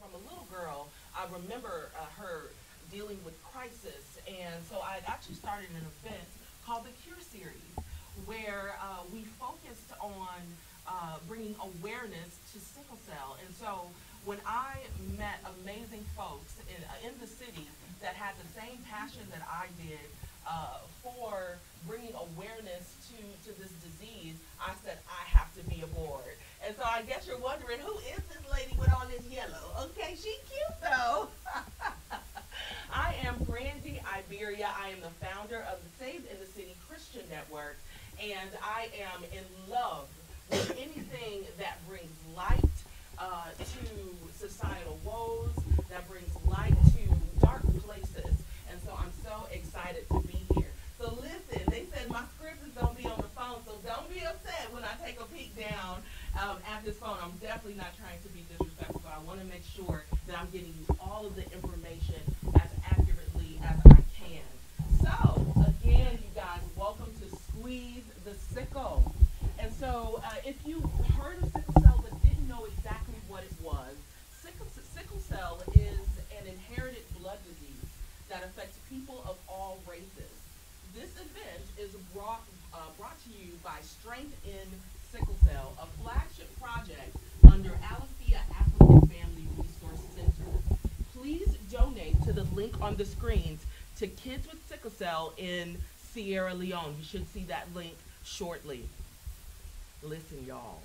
from a little girl. I remember uh, her dealing with crisis, and so I actually started an event called the Cure Series, where uh, we focused on uh, bringing awareness to sickle cell. And so when I met amazing folks in, uh, in the city that had the same passion that I did uh, for bringing awareness to, to this disease, I said, I have to be aboard. And so I guess you're wondering, who is this lady with all this yellow? Okay, she cute though. I am Brandy Iberia. I am the founder of the Saved and the City Christian Network, and I am in love with anything that brings light uh, to societal woes, that brings light to dark places. And so I'm so excited to be here. So listen, they said my script is gonna be on the phone, so don't be upset when I take a peek down um, at this phone. I'm definitely not trying to be disrespectful, but I want to make sure that I'm getting you all of the information as accurately as I can. So again, you guys, welcome to Squeeze the Sickle. And so, uh, if you heard of sickle cell but didn't know exactly what it was, sickle, sickle cell is an inherited blood disease that affects people of all races. This event is brought, uh, brought to you by Strength in Sickle Cell, a flagship project under Alafia African Family Resource Center. Please donate to the link on the screens to Kids with Sickle Cell in Sierra Leone. You should see that link shortly. Listen, y'all,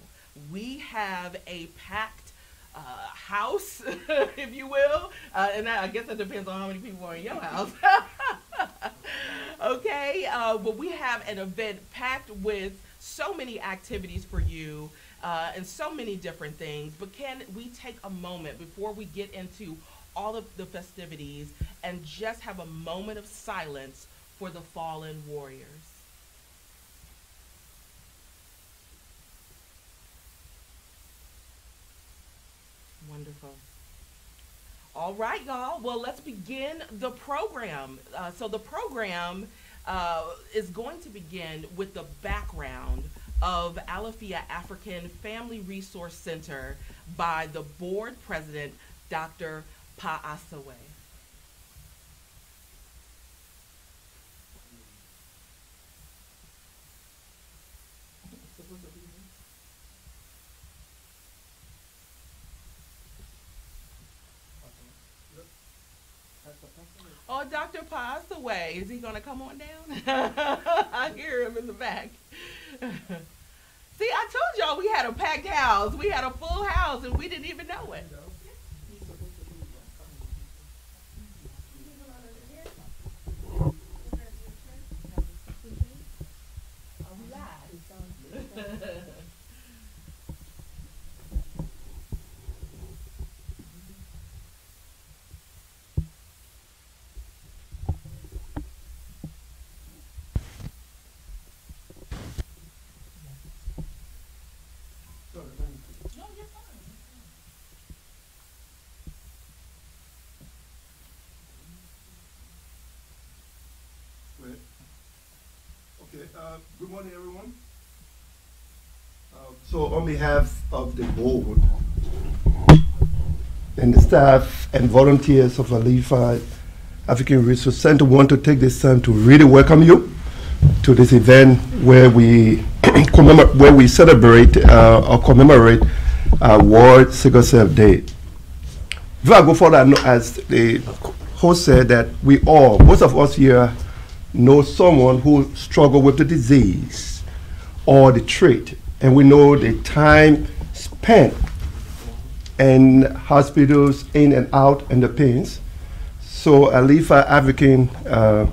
we have a packed uh, house, if you will, uh, and I guess that depends on how many people are in your house. okay, uh, but we have an event packed with so many activities for you uh, and so many different things. But can we take a moment before we get into all of the festivities and just have a moment of silence for the fallen warriors? Wonderful. All right, y'all. Well, let's begin the program. Uh, so, the program uh, is going to begin with the background of Alafia African Family Resource Center by the board president, Dr. Pa Oh, Dr. Pa's away. Is he gonna come on down? I hear him in the back. See, I told y'all we had a packed house. We had a full house and we didn't even know it. Are we live? No, you're fine. Wait. Okay, uh, good morning, everyone. Uh, So on behalf of the board and the staff and volunteers of Alafia African Resource Center, want to take this time to really welcome you to this event where we commemorate, where we celebrate uh, or commemorate uh, World Sickle Cell Day. Before I go further, as the host said, that we all, most of us here, know someone who struggled with the disease or the trait, and we know the time spent in hospitals, in and out, and the pains. So Alafia African uh,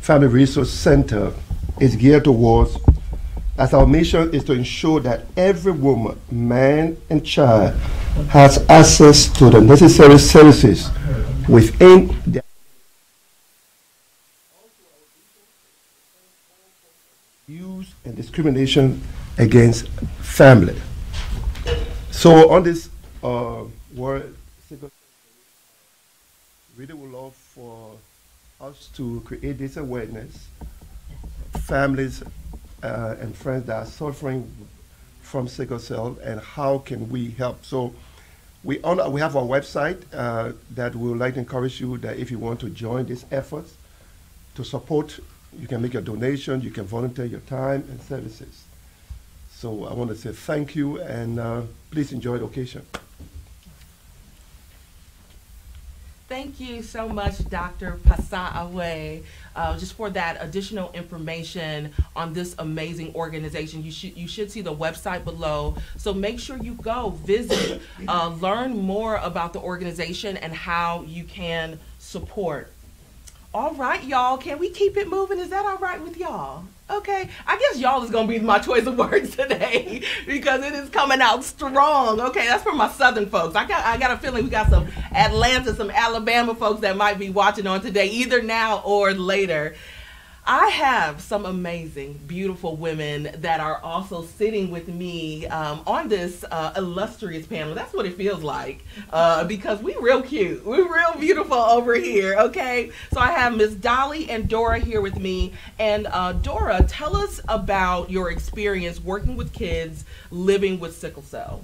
Family Resource Center is geared towards as our mission is to ensure that every woman, man, and child has access to the necessary services within their abuse and discrimination against family. So on this uh, word, really would love for us to create this awareness. Families uh, and friends that are suffering from sickle cell, and how can we help? So we on, we have our website uh, that we would like to encourage you that if you want to join this effort to support, you can make a donation, you can volunteer your time and services. So I want to say thank you, and uh, please enjoy the occasion. Thank you so much, Dr. Pasaawe, uh, just for that additional information on this amazing organization. You should you should see the website below. So make sure you go visit, uh, learn more about the organization and how you can support. All right, y'all. Can we keep it moving? Is that all right with y'all? Okay, I guess y'all is gonna be my choice of words today because it is coming out strong. Okay, that's for my southern folks. I got I got a feeling we got some Atlanta, some Alabama folks that might be watching on today, either now or later. I have some amazing, beautiful women that are also sitting with me um, on this uh, illustrious panel. That's what it feels like uh, because we real cute. We're real beautiful over here, okay? So I have Miss Dolly and Dora here with me. And uh, Dora, tell us about your experience working with kids living with sickle cell.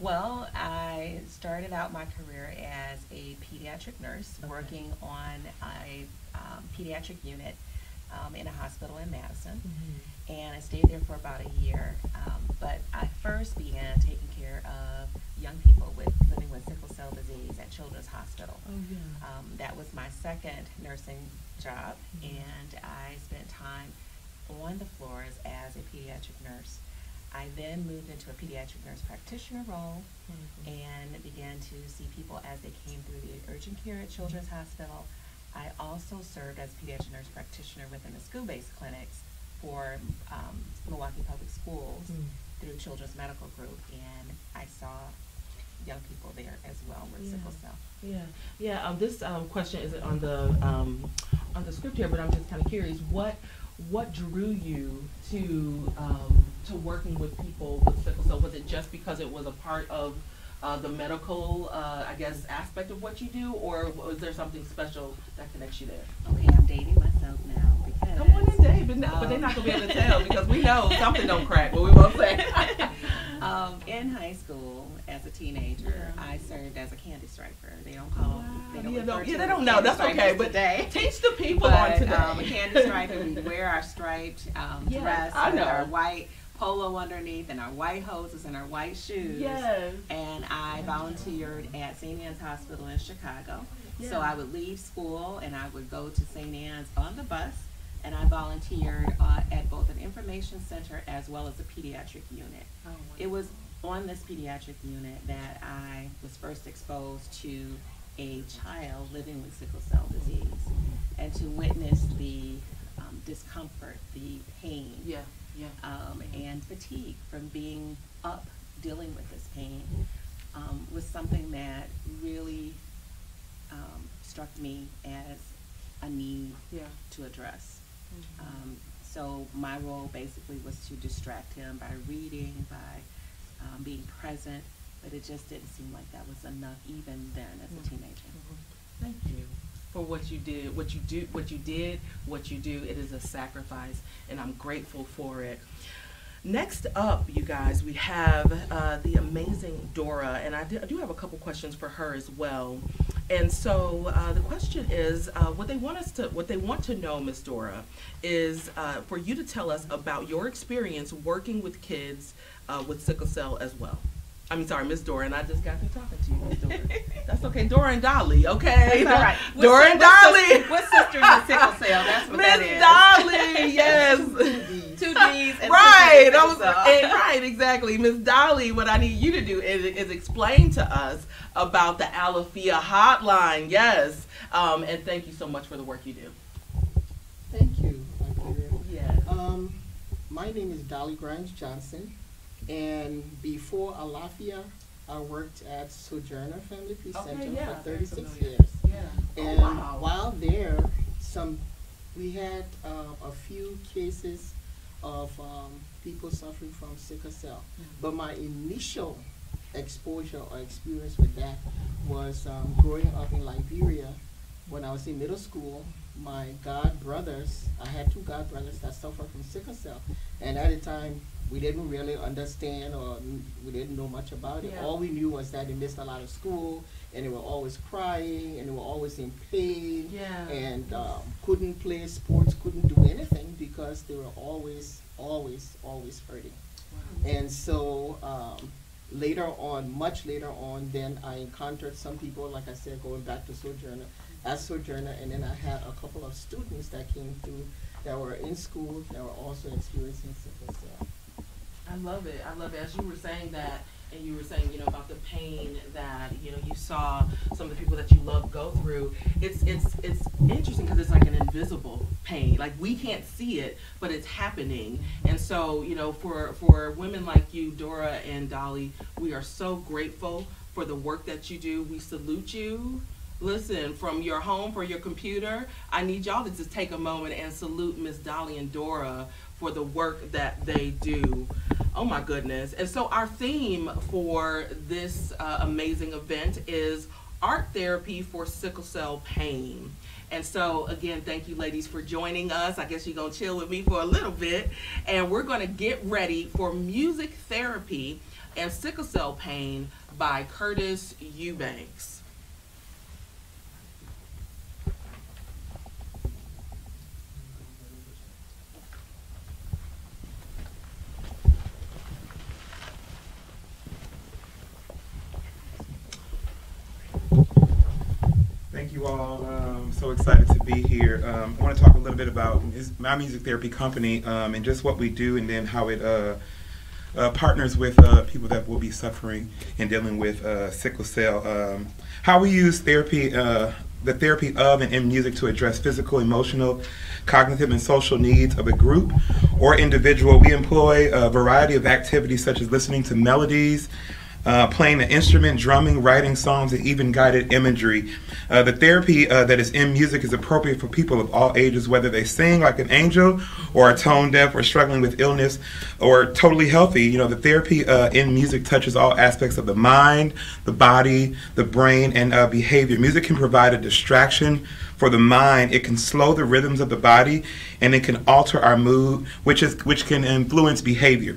Well, I started out my career as a pediatric nurse Okay. working on a um, pediatric unit um, in a hospital in Madison. And I stayed there for about a year. Um, but I first began taking care of young people with living with sickle cell disease at Children's Hospital. Oh, yeah. Um, that was my second nursing job, Mhm. and I spent time on the floors as a pediatric nurse. I then moved into a pediatric nurse practitioner role and began to see people as they came through the urgent care at Children's Hospital. I also served as a pediatric nurse practitioner within the school-based clinics for um, Milwaukee Public Schools Mm. through Children's Medical Group, and I saw young people there as well with Yeah. sickle cell. Yeah, yeah. Um, this um, question isn't on the um, on the script here, but I'm just kind of curious. What what drew you to um, to working with people with sickle cell? Was it just because it was a part of uh, the medical, uh, I guess, aspect of what you do, or was there something special that connects you there? Okay, I'm dating myself now because. Come on in, Dave, but, no- but they're not gonna be able to tell because we know something don't crack. But we won't say. um, in high school, as a teenager, Yeah. I served as a candy striper. They don't call. They don't yeah, no, yeah, they don't know. That's okay. But today. teach the people but, on today. Um, a candy striper, we wear our striped um, Yes, dress I know. our white polo underneath and our white hoses and our white shoes. Yes. And I volunteered at St. Anne's Hospital in Chicago. So I would leave school and I would go to St. Anne's on the bus. And I volunteered uh, at both an information center as well as a pediatric unit. Oh, It was on this pediatric unit that I was first exposed to a child living with sickle cell disease and to witness the um, discomfort, the pain, Yeah, yeah. um, and fatigue from being up dealing with this pain um, was something that really um, struck me as a need Yeah. to address. Mhm. Um, so my role basically was to distract him by reading, by um, being present, but it just didn't seem like that was enough even then as Mhm. a teenager. Thank you for what you did, what you do, what you did, what you do. It is a sacrifice, and I'm grateful for it. Next up, you guys, we have uh, the amazing Dora, and I do, have a couple questions for her as well. And so uh, the question is, uh, what they want us to, what they want to know, Miss Dora, is uh, for you to tell us about your experience working with kids uh, with sickle cell as well. I'm sorry, Miss Dora, and I just got through talking to you, Miss Dora. That's okay, Dora and Dolly, okay? That's all right. What Dora sis- and what Dolly. sis- What sisters with sickle cell? That's what that is. Miss Dolly, yes. Two D's and right, I was, sickle cell. eh, right, exactly. Miss Dolly, what I need you to do is, is explain to us about the Alafia hotline, yes. Um, and thank you so much for the work you do. Thank you, Dr. Area. Yeah. Um, my my name is Dolly Grimes Johnson, and before Alafia, I worked at Sojourner Family Peace Okay, Center yeah, for 36 years. Yeah. And oh, wow. while there, some we had uh, a few cases of um, people suffering from sickle cell. But my initial exposure or experience with that was um, growing up in Liberia when I was in middle school. My god brothers, I had two god brothers that suffered from sickle cell, and at the time we didn't really understand or we didn't know much about it. Yeah. All we knew was that they missed a lot of school and they were always crying and they were always in pain Yeah. and um, couldn't play sports, couldn't do anything because they were always, always, always hurting. And so um, later on, much later on, then I encountered some people, like I said, going back to Sojourner, at Sojourner, and then I had a couple of students that came through that were in school that were also experiencing sickle cell. I love it. I love it. As you were saying that, and you were saying, you know, about the pain that you know you saw some of the people that you love go through. It's it's it's interesting because it's like an invisible pain. Like we can't see it, but it's happening. And so, you know, for for women like you, Dora and Dolly, we are so grateful for the work that you do. We salute you. Listen, from your home for your computer, I need y'all to just take a moment and salute Miss Dolly and Dora for the work that they do. Oh my goodness. And so our theme for this uh, amazing event is art therapy for sickle cell pain. And so again, thank you ladies for joining us. I guess you're going to chill with me for a little bit and we're going to get ready for music therapy and sickle cell pain by Curtis Eubanks. Thank you all. Um, so excited to be here. Um, I want to talk a little bit about my music therapy company um, and just what we do, and then how it uh, uh, partners with uh, people that will be suffering and dealing with uh, sickle cell. Um, how we use therapy, uh, the therapy of and in music to address physical, emotional, cognitive, and social needs of a group or individual. We employ a variety of activities such as listening to melodies uh, playing an instrument, drumming, writing songs, and even guided imagery. Uh, the therapy uh, that is in music is appropriate for people of all ages, whether they sing like an angel, or are tone deaf, or struggling with illness, or totally healthy. You know, the therapy uh, in music touches all aspects of the mind, the body, the brain, and uh, behavior. Music can provide a distraction for the mind. It can slow the rhythms of the body, and it can alter our mood, which is which can influence behavior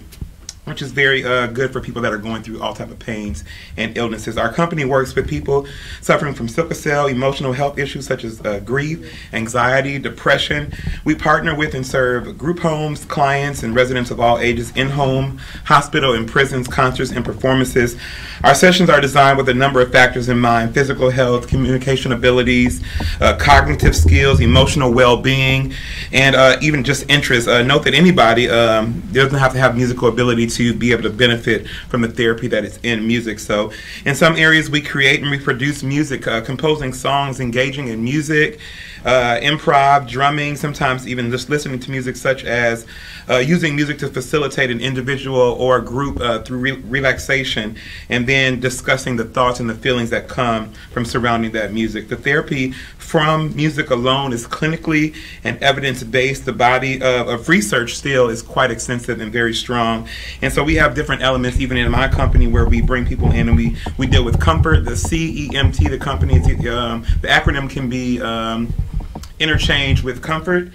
which is very uh, good for people that are going through all type of pains and illnesses. Our company works with people suffering from sickle cell, emotional health issues such as uh, grief, anxiety, depression. We partner with and serve group homes, clients, and residents of all ages in home, hospital, and prisons, concerts, and performances. Our sessions are designed with a number of factors in mind: physical health, communication abilities, uh, cognitive skills, emotional well-being, and uh, even just interest. Uh, note that anybody um, doesn't have to have musical ability to be able to benefit from the therapy that is in music. So, in some areas, we create and reproduce music, uh, composing songs, engaging in music, uh, improv, drumming, sometimes even just listening to music, such as uh, using music to facilitate an individual or a group uh, through re- relaxation, and then discussing the thoughts and the feelings that come from surrounding that music. The therapy from music alone is clinically and evidence based. The body of, of research still is quite extensive and very strong. And so we have different elements, even in my company, where we bring people in and we, we deal with comfort. The CEMT, the company, um, the acronym can be um, interchanged with comfort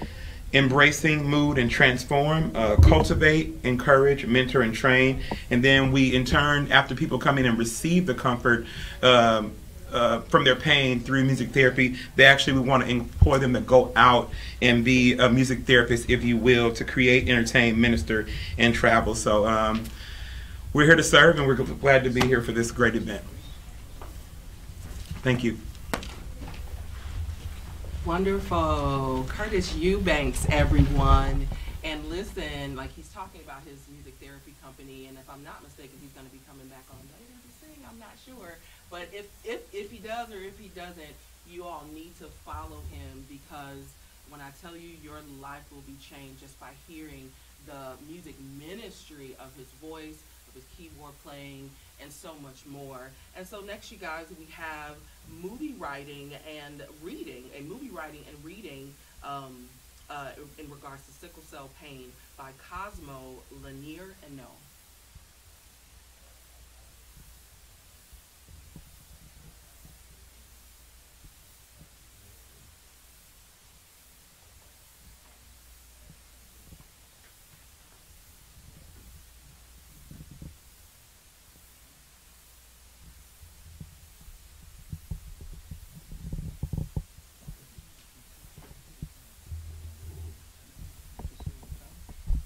embracing mood and transform uh, cultivate encourage mentor and train. And then we in turn after people come in and receive the comfort um, uh, from their pain through music therapy they actually we want to employ them to go out and be a music therapist if you will to create entertain minister and travel. So um, we're here to serve and we're glad to be here for this great event. Thank you Wonderful. Curtis Eubanks, everyone. And listen, like he's talking about his music therapy company, and if I'm not mistaken, he's going to be coming back on later to sing. I'm not sure. But if, if, if he does or if he doesn't, you all need to follow him because When I tell you your life will be changed just by hearing the music ministry of his voice, of his keyboard playing, and so much more. And so next, you guys, we have movie writing and reading, a movie writing and reading um, uh, in regards to sickle cell pain by Cosmo Lanier and No.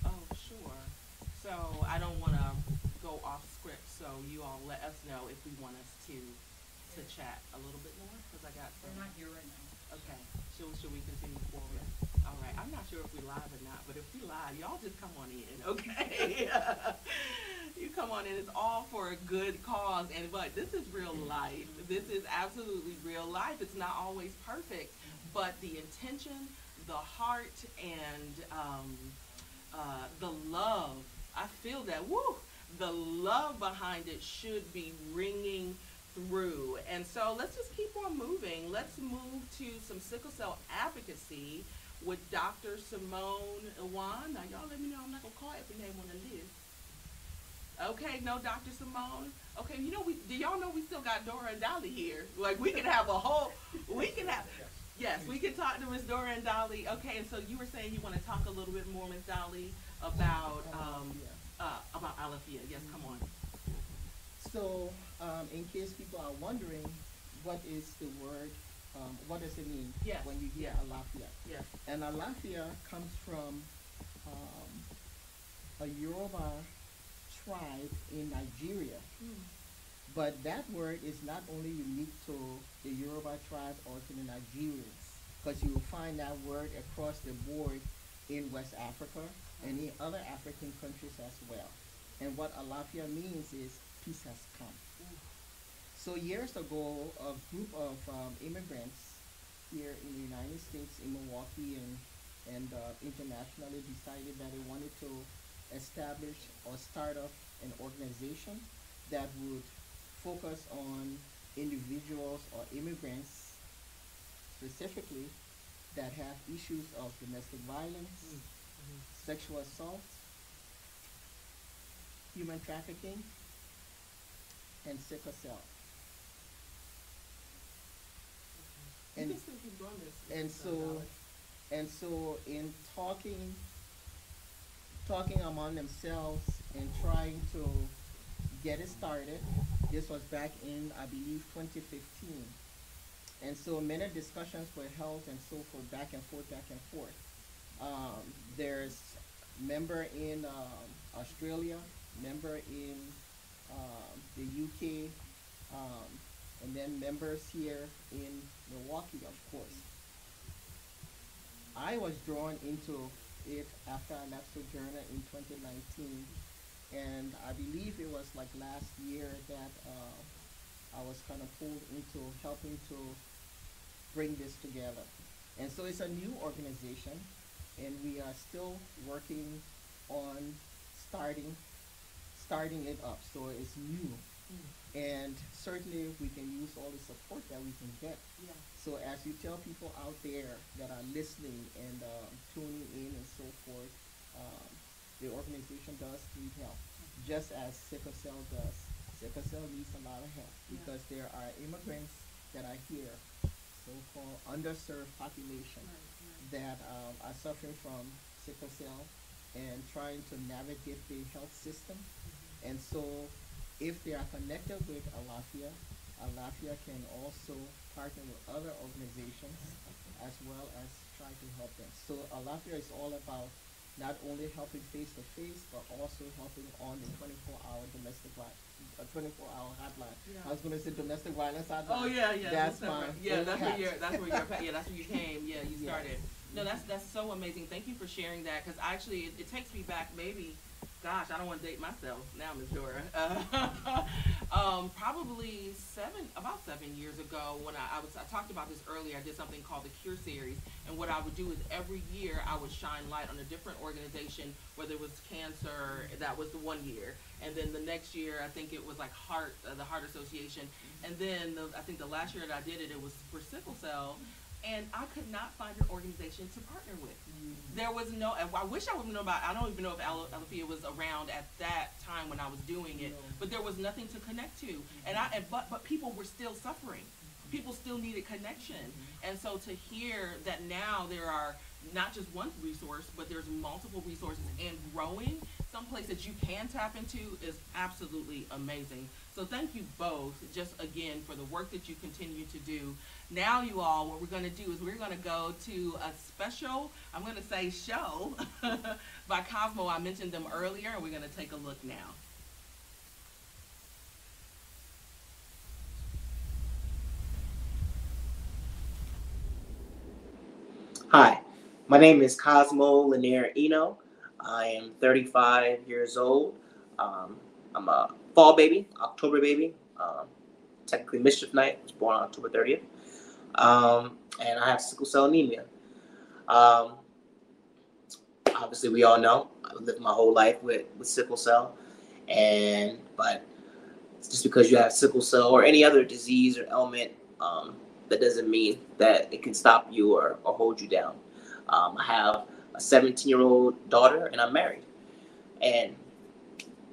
Oh, sure. So I don't want to go off script, so you all let us know if we want us to, to chat a little bit more, because I got some. They're not here right now. Okay, should, should we continue forward? All right, I'm not sure if we live or not, but if we live, y'all just come on in, okay? You come on in, it's all for a good cause, and, but this is real life. This is absolutely real life. It's not always perfect, but the intention, the heart, and, um, uh, the love, I feel that, woo, the love behind it should be ringing through. And so let's just keep on moving. Let's move to some sickle cell advocacy with Dr. Simone Iwan. Now, y'all let me know I'm not gonna call every name on the list. Okay, no, Dr. Simone. Okay, you know we do y'all know we still got Dora and Dolly here? Like we can have a whole we can have yes, we can talk to Miss Dora and Dolly. Okay, and so you were saying you want to talk a little bit more, Miss Dolly, about um uh about Alafia. Yes, come on. So, um, in case people are wondering, what is the word, um, what does it mean? Yes, When you hear yes. Alafia? Yes. And Alafia comes from, um, a Yoruba tribe in Nigeria. But that word is not only unique to the Yoruba tribe or to the Nigerians, because you will find that word across the board in West Africa and in other African countries as well. And what Alafia means is peace has come. So years ago, a group of um, immigrants here in the United States, in Milwaukee and, and uh, internationally, decided that they wanted to establish or start up an organization that would focus on individuals or immigrants specifically that have issues of domestic violence, sexual assault, human trafficking, and sickle cell. You And can still keep doing this. and so, and so in talking, talking among themselves and trying to get it started, this was back in, I believe, twenty fifteen. And so many discussions were held and so forth, back and forth, back and forth. Um, there's member in, um, Australia, member in, um, the UK, um, and then members here in Milwaukee, of course. I was drawn into it after I left Sojourner in 2019, and I believe it was like last year that uh, I was kind of pulled into helping to bring this together. And so it's a new organization, and we are still working on starting starting it up. So it's new, and certainly we can use all the support that we can get. Yeah. So as you tell people out there that are listening and um, tuning in and so forth, um, the organization does need help, just as sickle cell does. Sickle cell needs a lot of help Yeah. because there are immigrants that are here, so-called underserved population that um, are suffering from sickle cell and trying to navigate the health system. And so if they are connected with Alafia, Alafia can also partner with other organizations as well as try to help them. So Alafia is all about not only helping face to face, but also helping on the twenty-four hour domestic vi- uh, twenty-four hour hotline. Yeah. I was gonna say domestic violence hotline. Oh yeah, yeah. That's separate. fine. Yeah, that's where Cat. you're. That's where you're. Yeah, that's where you came. Yeah, you Yes. started. No, that's that's so amazing. Thank you for sharing that because actually it, it takes me back maybe gosh, I don't want to date myself now. Dora. Uh, um, probably seven, about seven years ago, when I, I was, I talked about this earlier. I did something called the Cure Series, and what I would do is every year I would shine light on a different organization, whether it was cancer, that was the one year, and then the next year I think it was like Heart, uh, the Heart Association, and then the, I think the last year that I did it, it was for sickle cell, and I could not find an organization to partner with. Mm-hmm. There was no, I wish I would know about, I don't even know if Al- Alafia was around at that time when I was doing it, but there was nothing to connect to. Mm-hmm. And I, and, but, but people were still suffering. Mm-hmm. People still needed connection. And so to hear that now there are not just one resource, but there's multiple resources and growing, someplace that you can tap into is absolutely amazing. So thank you both, just again, for the work that you continue to do. Now, you all, what we're going to do is we're going to go to a special, I'm going to say show by Cosmo. I mentioned them earlier, and we're going to take a look now. Hi, my name is Cosmo Lanier Eno. I am 35 years old. Um, I'm a fall baby, October baby. Um, technically, Mischief Night was born on October 30th. Um, and I have sickle cell anemia. Um, obviously, we all know I lived my whole life with, with sickle cell. And, but just because you have sickle cell or any other disease or ailment, um, that doesn't mean that it can stop you or, or hold you down. Um, I have a 17 year old daughter and I'm married. And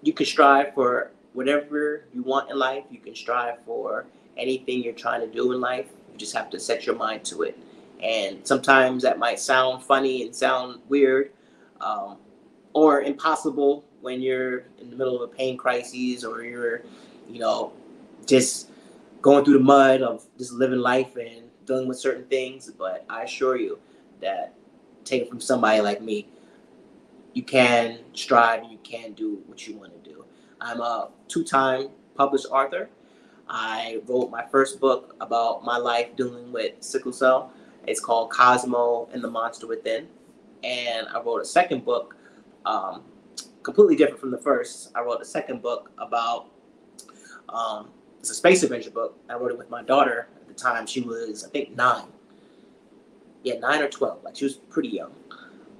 you can strive for whatever you want in life. You can strive for anything you're trying to do in life. You just have to set your mind to it. And sometimes that might sound funny and sound weird um, or impossible when you're in the middle of a pain crisis or you're, you know, just going through the mud of just living life and dealing with certain things. But I assure you that take it from somebody like me, you can strive, you can do what you want to do. I'm a two-time published author. I wrote my first book about my life dealing with sickle cell. It's called Cosmo and the Monster Within. And I wrote a second book, um, completely different from the first. I wrote a second book about um, it's a space adventure book. I wrote it with my daughter at the time. She was, I think, nine. Yeah, nine or twelve. Like she was pretty young.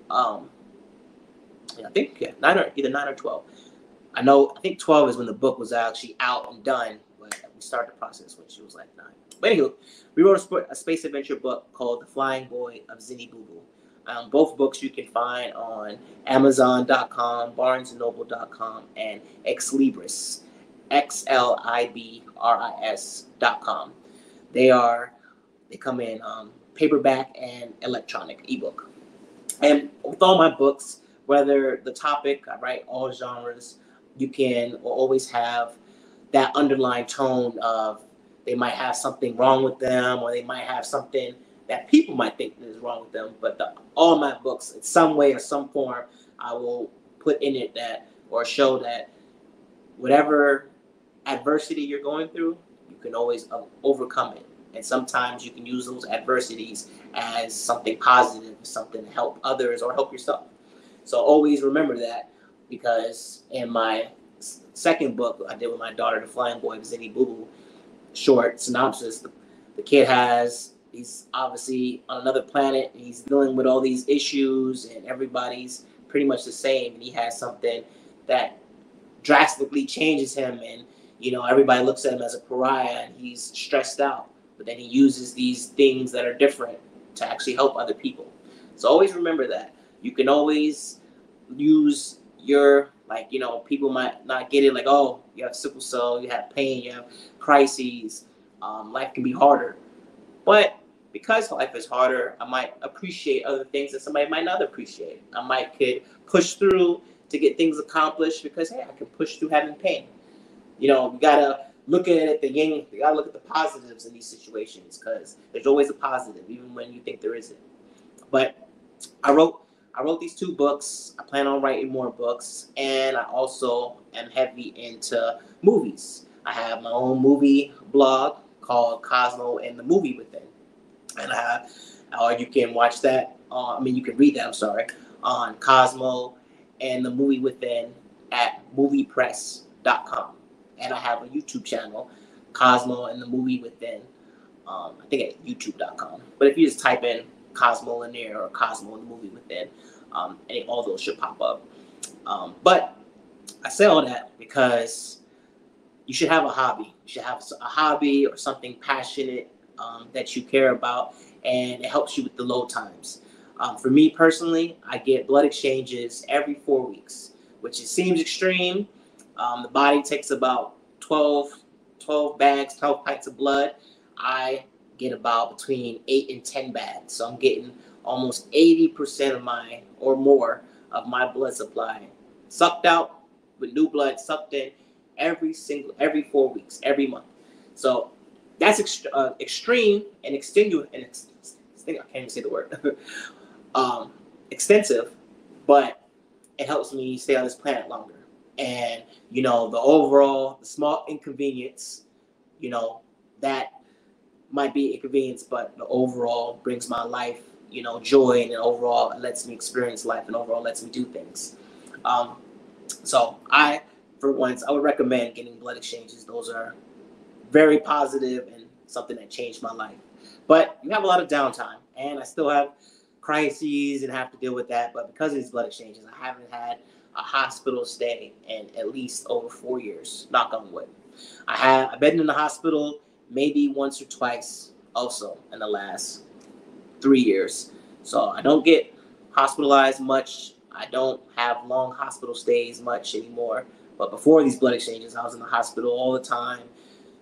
Um, I think yeah, nine or either nine or twelve. I know. I think twelve is when the book was actually out and done. But we started the process when she was like nine. But anywho, we wrote a, sp- a space adventure book called The Flying Boy of Zinni Boo. Um, both books you can find on Amazon.com, BarnesandNoble.com, and Xlibris, X L I B R I S dot com. They are they come in um, paperback and electronic ebook. And with all my books, whether the topic I write all genres, you can always have that underlying tone of they might have something wrong with them or they might have something that people might think is wrong with them. But the, all my books, in some way or some form, I will put in it that or show that whatever adversity you're going through, you can always uh, overcome it. And sometimes you can use those adversities as something positive, something to help others or help yourself. So always remember that because in my second book I did with my daughter, The Flying Boy Zinni Boo Boo, short synopsis, the, the kid has, he's obviously on another planet, he's dealing with all these issues and everybody's pretty much the same and he has something that drastically changes him and you know everybody looks at him as a pariah and he's stressed out but then he uses these things that are different to actually help other people. So always remember that. You can always use your like you know people might not get it like oh you have sickle cell you have pain you have crises um, life can be harder. But because life is harder i might appreciate other things that somebody might not appreciate. I might could push through to get things accomplished because hey i can push through having pain. You know you gotta look at it the yin you gotta look at the positives in these situations because there's always a positive even when you think there isn't but i wrote I wrote these two books. I plan on writing more books, and I also am heavy into movies. I have my own movie blog called Cosmo and the Movie Within, and I have, or you can watch that. Uh, I mean, you can read that. I'm sorry, on Cosmo and the Movie Within at moviepress.com. And I have a YouTube channel, Cosmo and the Movie Within. Um, I think at youtube.com. But if you just type in Cosmo Lanier or Cosmo and the Movie Within, um, all those should pop up. Um, but I say all that because you should have a hobby. You should have a hobby or something passionate um, that you care about, and it helps you with the low times. Um, for me personally, I get blood exchanges every four weeks, which it seems extreme. Um, the body takes about 12, 12 bags, 12 pints of blood. I get about between eight and 10 bags. So I'm getting almost 80% of my or more of my blood supply sucked out with new blood sucked in every single every four weeks every month so that's ext- uh, extreme and extenuate and ex- I can't even say the word um, extensive but it helps me stay on this planet longer and you know the overall the small inconvenience you know that might be inconvenience but the overall brings my life you know joy and overall lets me experience life and overall lets me do things um, so I, for once, I would recommend getting blood exchanges. Those are very positive and something that changed my life. But you have a lot of downtime, and I still have crises and have to deal with that. But because of these blood exchanges, I haven't had a hospital stay in at least over four years. Knock on wood. I have I've been in the hospital maybe once or twice also in the last three years. So I don't get hospitalized much I don't have long hospital stays much anymore. But before these blood exchanges, I was in the hospital all the time.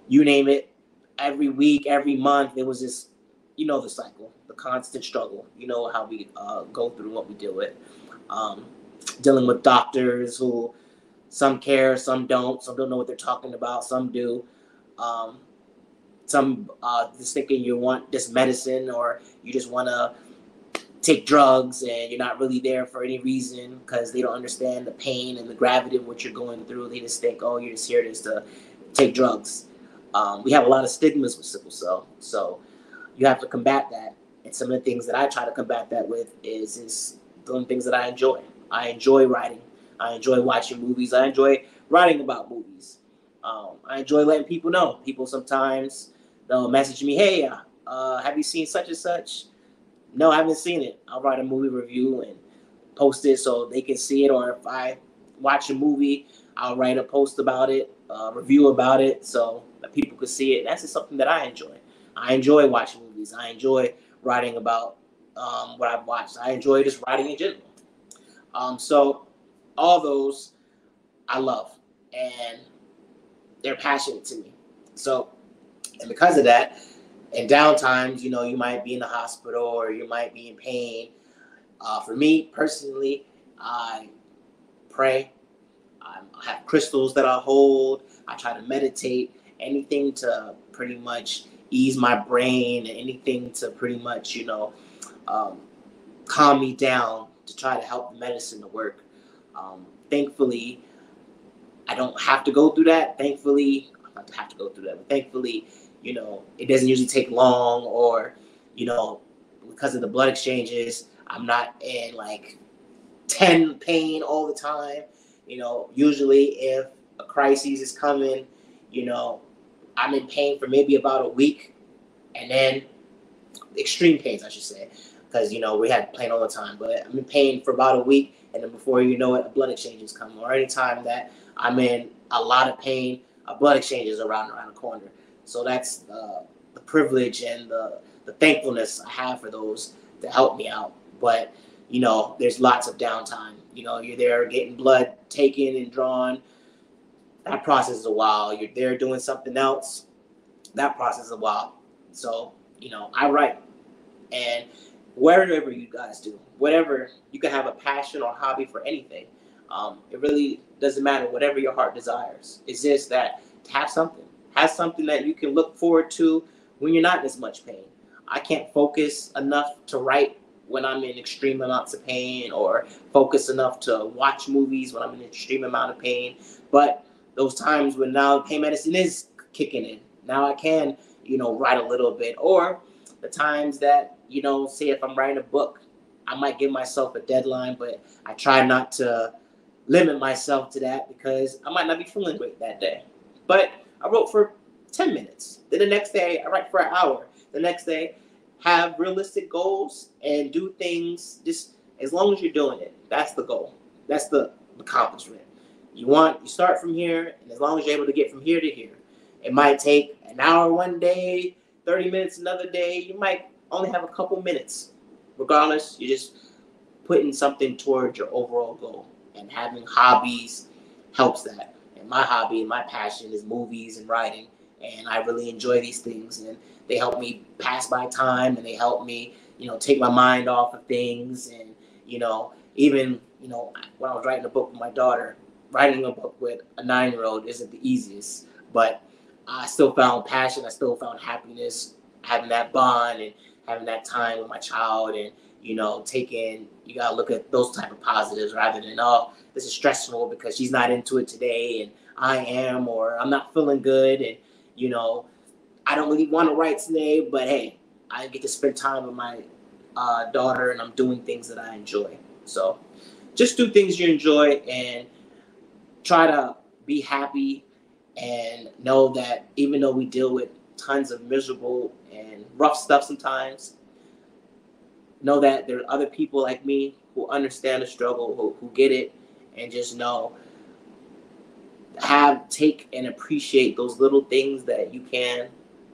You name it, every week, every month. It was just, you know, the cycle, the constant struggle. You know how we uh, go through what we deal with. Um, dealing with doctors who some care, some don't. Some don't know what they're talking about. Some do. Um, some uh, just thinking you want this medicine or you just want to take drugs and you're not really there for any reason because they don't understand the pain and the gravity of what you're going through. They just think, oh, you're just here just to take drugs. Um, we have a lot of stigmas with sickle cell, so you have to combat that. And some of the things that I try to combat that with is is doing things that I enjoy. I enjoy writing. I enjoy watching movies. I enjoy writing about movies. Um, I enjoy letting people know. People sometimes they'll message me, "Hey, uh, have you seen such and such?" No, I haven't seen it. I'll write a movie review and post it so they can see it. Or if I watch a movie, I'll write a post about it, review about it, so that people can see it. That's just something that I enjoy. I enjoy watching movies. I enjoy writing about um, what I've watched. I enjoy just writing in general. Um, so all those I love, and they're passionate to me. So, and because of that, in downtimes, you know, you might be in the hospital or you might be in pain. Uh, for me personally, I pray. I have crystals that I hold. I try to meditate. Anything to pretty much ease my brain. Anything to pretty much, you know, um, calm me down to try to help the medicine to work. Um, thankfully, I don't have to go through that. Thankfully, I don't have to go through that. But thankfully, you know, it doesn't usually take long or, you know, because of the blood exchanges, I'm not in like 10 pain all the time. You know, usually if a crisis is coming, you know, I'm in pain for maybe about a week and then extreme pains, I should say, because, you know, we had pain all the time, but I'm in pain for about a week. And then before you know it, a blood exchange is coming. Or anytime that I'm in a lot of pain, a blood exchange is around around the corner. So that's uh, the privilege and the, the thankfulness I have for those to help me out. But, you know, there's lots of downtime. You know, you're there getting blood taken and drawn. That process is a while. You're there doing something else. That process is a while. So, you know, I write. And wherever you guys do, whatever, you can have a passion or hobby for anything. Um, it really doesn't matter, whatever your heart desires. It's just that to have something has something that you can look forward to when you're not in as much pain. I can't focus enough to write when I'm in extreme amounts of pain or focus enough to watch movies when I'm in extreme amount of pain. But those times when now pain medicine is kicking in, now I can, you know, write a little bit. Or the times that, you know, say if I'm writing a book, I might give myself a deadline, but I try not to limit myself to that because I might not be feeling great that day. But I wrote for 10 minutes. Then the next day, I write for an hour. The next day, have realistic goals and do things just as long as you're doing it. That's the goal. That's the accomplishment. You want, you start from here, and as long as you're able to get from here to here, it might take an hour one day, 30 minutes another day. You might only have a couple minutes. Regardless, you're just putting something towards your overall goal. And having hobbies helps that. And my hobby and my passion is movies and writing. And I really enjoy these things. And they help me pass my time and they help me, you know, take my mind off of things. And, you know, even, you know, when I was writing a book with my daughter, writing a book with a nine year old isn't the easiest. But I still found passion. I still found happiness having that bond and having that time with my child and you know taking you gotta look at those type of positives rather than oh this is stressful because she's not into it today and I am or I'm not feeling good and you know I don't really want to write today but hey I get to spend time with my uh, daughter and I'm doing things that I enjoy. So just do things you enjoy and try to be happy and know that even though we deal with tons of miserable and rough stuff sometimes, know that there are other people like me who understand the struggle, who, who get it, and just know have take and appreciate those little things that you can.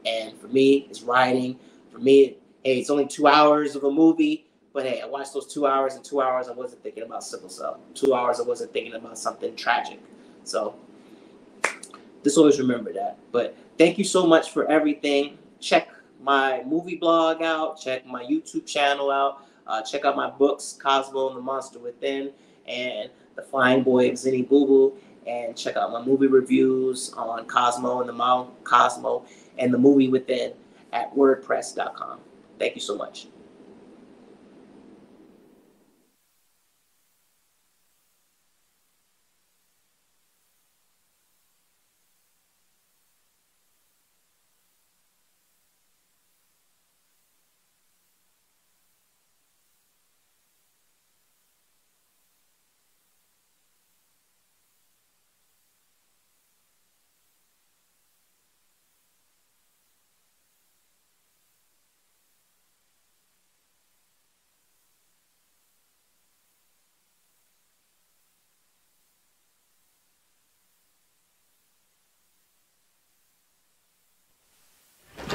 And for me, it's writing. For me, hey, it's only two hours of a movie, but hey, I watched those two hours, and two hours I wasn't thinking about sickle cell. Two hours I wasn't thinking about something tragic. So just always remember that. But thank you so much for everything. Check my movie blog out. Check my YouTube channel out. Uh, check out my books, Cosmo and the Monster Within, and The Flying Boy of Zinni Boo Boo. And check out my movie reviews on Cosmo and the Mount Cosmo and the movie within at wordpress.com. Thank you so much.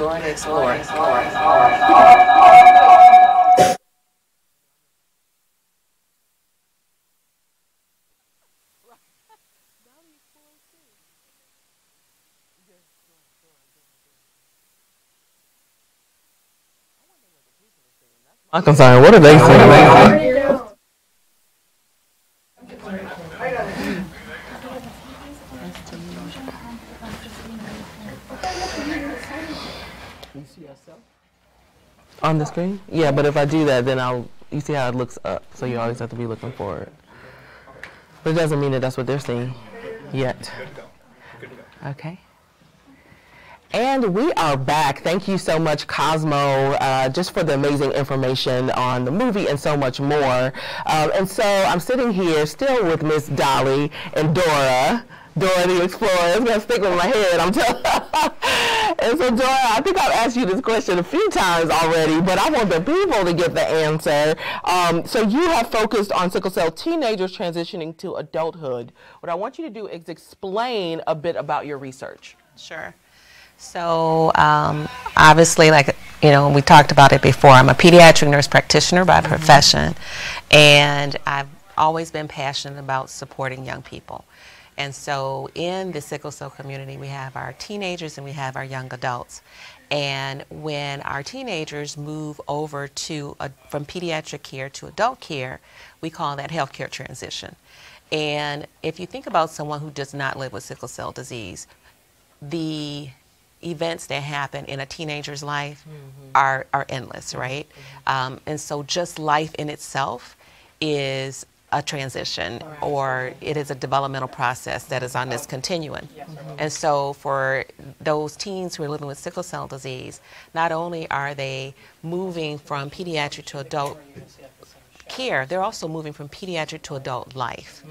Join Explore. I'm concerned. What are they saying? The screen? Yeah, but if I do that, then I'll. You see how it looks up, so you always have to be looking forward. But it doesn't mean that that's what they're seeing yet. Okay. And we are back. Thank you so much, Cosmo, uh, just for the amazing information on the movie and so much more. Um, and so I'm sitting here still with Miss Dolly and Dora. Dora the Explorer. It's gonna stick with my head. I'm telling. and so, Dora, I think I've asked you this question a few times already, but I want the people to get the answer. Um, so, you have focused on sickle cell teenagers transitioning to adulthood. What I want you to do is explain a bit about your research. Sure. So, um, obviously, like, you know, we talked about it before, I'm a pediatric nurse practitioner by profession, and I've always been passionate about supporting young people. And so, in the sickle cell community, we have our teenagers and we have our young adults. And when our teenagers move over to a, from pediatric care to adult care, we call that healthcare transition. And if you think about someone who does not live with sickle cell disease, the events that happen in a teenager's life are, are endless, right? Um, and so just life in itself is a transition or it is a developmental process that is on this continuum. And so for those teens who are living with sickle cell disease, not only are they moving from pediatric to adult care, they're also moving from pediatric to adult life.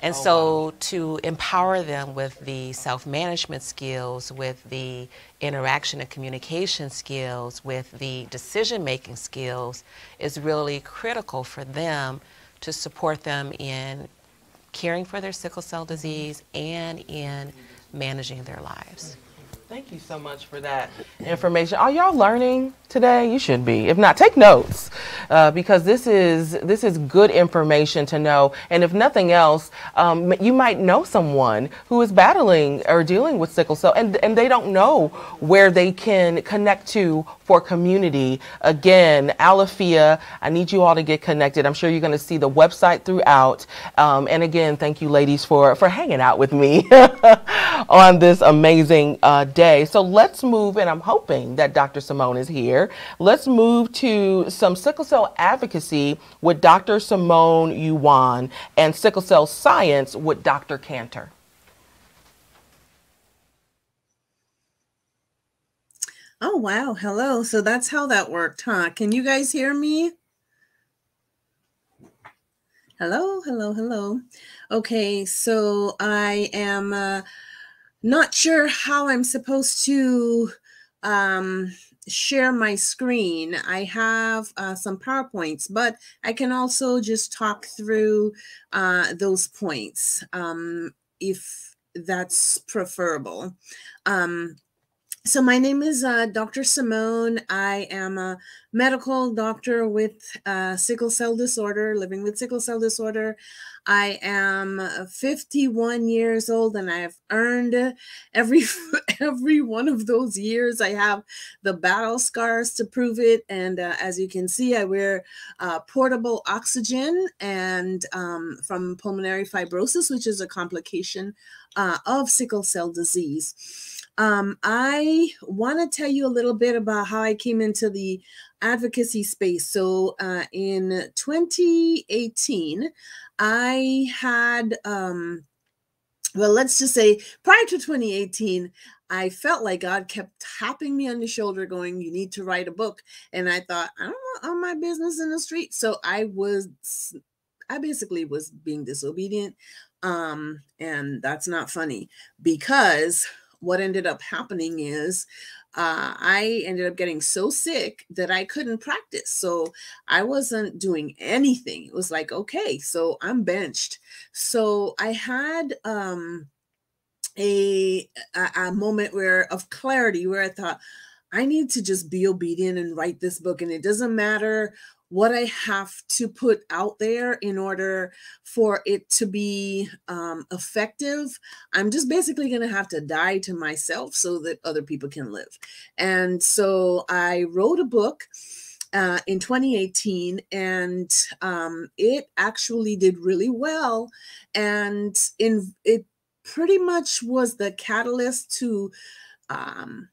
And so to empower them with the self-management skills, with the interaction and communication skills, with the decision-making skills is really critical for them to support them in caring for their sickle cell disease and in managing their lives. Thank you so much for that information. Are y'all learning today? You should be. If not, take notes uh, because this is this is good information to know. And if nothing else, um, you might know someone who is battling or dealing with sickle cell, and and they don't know where they can connect to for community. Again, Alafia, I need you all to get connected. I'm sure you're going to see the website throughout. Um, and again, thank you, ladies, for for hanging out with me on this amazing uh, day. So let's move, and I'm hoping that Dr. Simone is here. Let's move to some sickle cell advocacy with Dr. Simone Uwan and sickle cell science with Dr. Kanter. Oh, wow. Hello. So that's how that worked, huh? Can you guys hear me? Hello, hello, hello. Okay, so I am uh, not sure how I'm supposed to um, share my screen. I have uh, some PowerPoints, but I can also just talk through uh, those points um, if that's preferable. Um, so my name is uh, Dr. Simone. I am a medical doctor with uh, sickle cell disorder, living with sickle cell disorder. I am 51 years old, and I have earned every every one of those years. I have the battle scars to prove it, and uh, as you can see, I wear uh, portable oxygen and um, from pulmonary fibrosis, which is a complication uh, of sickle cell disease. Um, I want to tell you a little bit about how I came into the advocacy space. So, uh, in 2018, I had, um, well, let's just say prior to 2018, I felt like God kept tapping me on the shoulder, going, You need to write a book. And I thought, I don't want all my business in the street. So I was, I basically was being disobedient. Um, and that's not funny because what ended up happening is uh, I ended up getting so sick that I couldn't practice. So I wasn't doing anything. It was like, okay, so I'm benched. So I had um, a, a, moment where of clarity where I thought, I need to just be obedient and write this book. And it doesn't matter what I have to put out there in order for it to be um, effective. I'm just basically going to have to die to myself so that other people can live. And so I wrote a book. Uh, in 2018, and um, it actually did really well, and in it pretty much was the catalyst to um,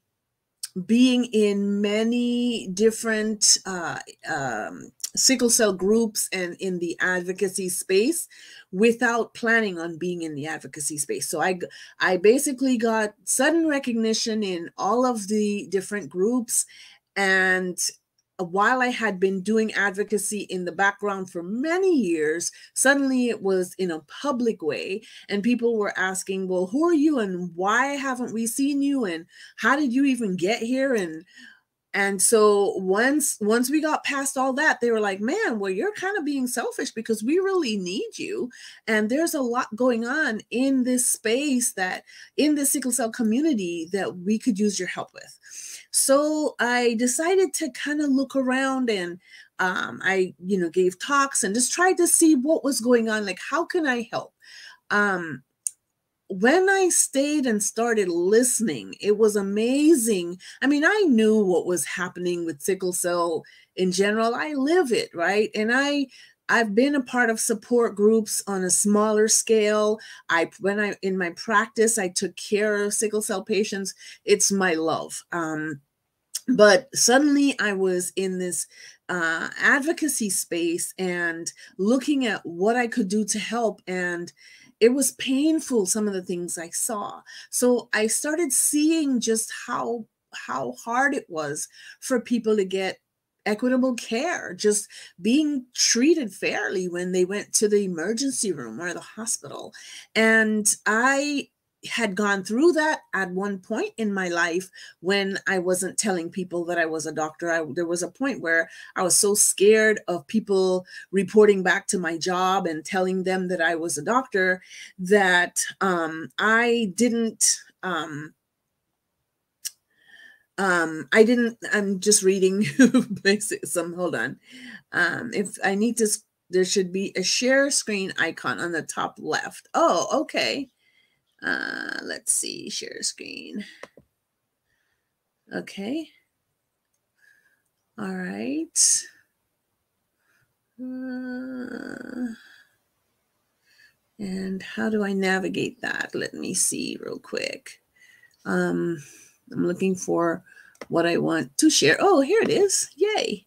being in many different uh, um, sickle cell groups and in the advocacy space without planning on being in the advocacy space. So i i basically got sudden recognition in all of the different groups and Uh, while I had been doing advocacy in the background for many years, suddenly it was in a public way. And people were asking, Well, who are you? And why haven't we seen you? And how did you even get here? And and so once once we got past all that they were like man well you're kind of being selfish because we really need you and there's a lot going on in this space that in the sickle cell community that we could use your help with so I decided to kind of look around and um, I, you know, gave talks and just tried to see what was going on. Like, how can I help? Um, when I stayed and started listening, it was amazing. I mean, I knew what was happening with sickle cell in general. I live it, right? And I I've been a part of support groups on a smaller scale. I when I in my practice, I took care of sickle cell patients. It's my love. Um, but suddenly I was in this uh, advocacy space and looking at what I could do to help and it was painful some of the things i saw so i started seeing just how how hard it was for people to get equitable care, just being treated fairly when they went to the emergency room or the hospital. And I had gone through that at one point in my life when I wasn't telling people that I was a doctor. I, there was a point where I was so scared of people reporting back to my job and telling them that I was a doctor that um, I didn't. Um, um, I didn't. I'm just reading some. Hold on. Um, if I need to, there should be a share screen icon on the top left. Oh, okay. Uh, let's see, share screen. Okay. All right. Uh, and how do I navigate that? Let me see real quick. Um, I'm looking for what I want to share. Oh, here it is. Yay.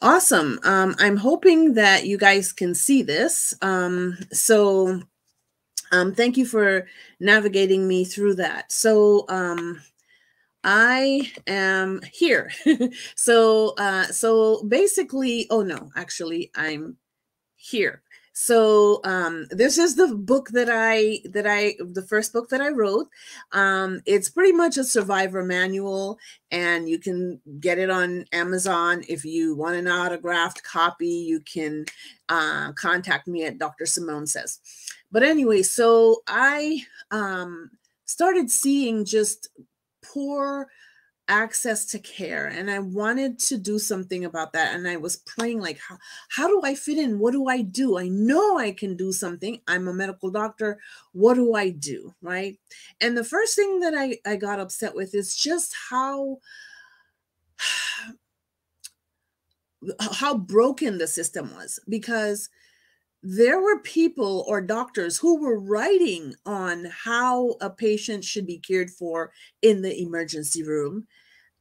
Awesome. Um, I'm hoping that you guys can see this. Um, so um, thank you for navigating me through that. So um, I am here. so uh, so basically, oh no, actually, I'm here. So um, this is the book that I that I the first book that I wrote. Um, it's pretty much a survivor manual, and you can get it on Amazon. If you want an autographed copy, you can uh, contact me at Dr. Simone says. But anyway, so I um, started seeing just poor access to care and i wanted to do something about that and i was praying like how, how do i fit in? What do i do? I know i can do something. I'm a medical doctor. What do i do? Right? And the first thing that i i got upset with is just how how broken the system was because there were people or doctors who were writing on how a patient should be cared for in the emergency room,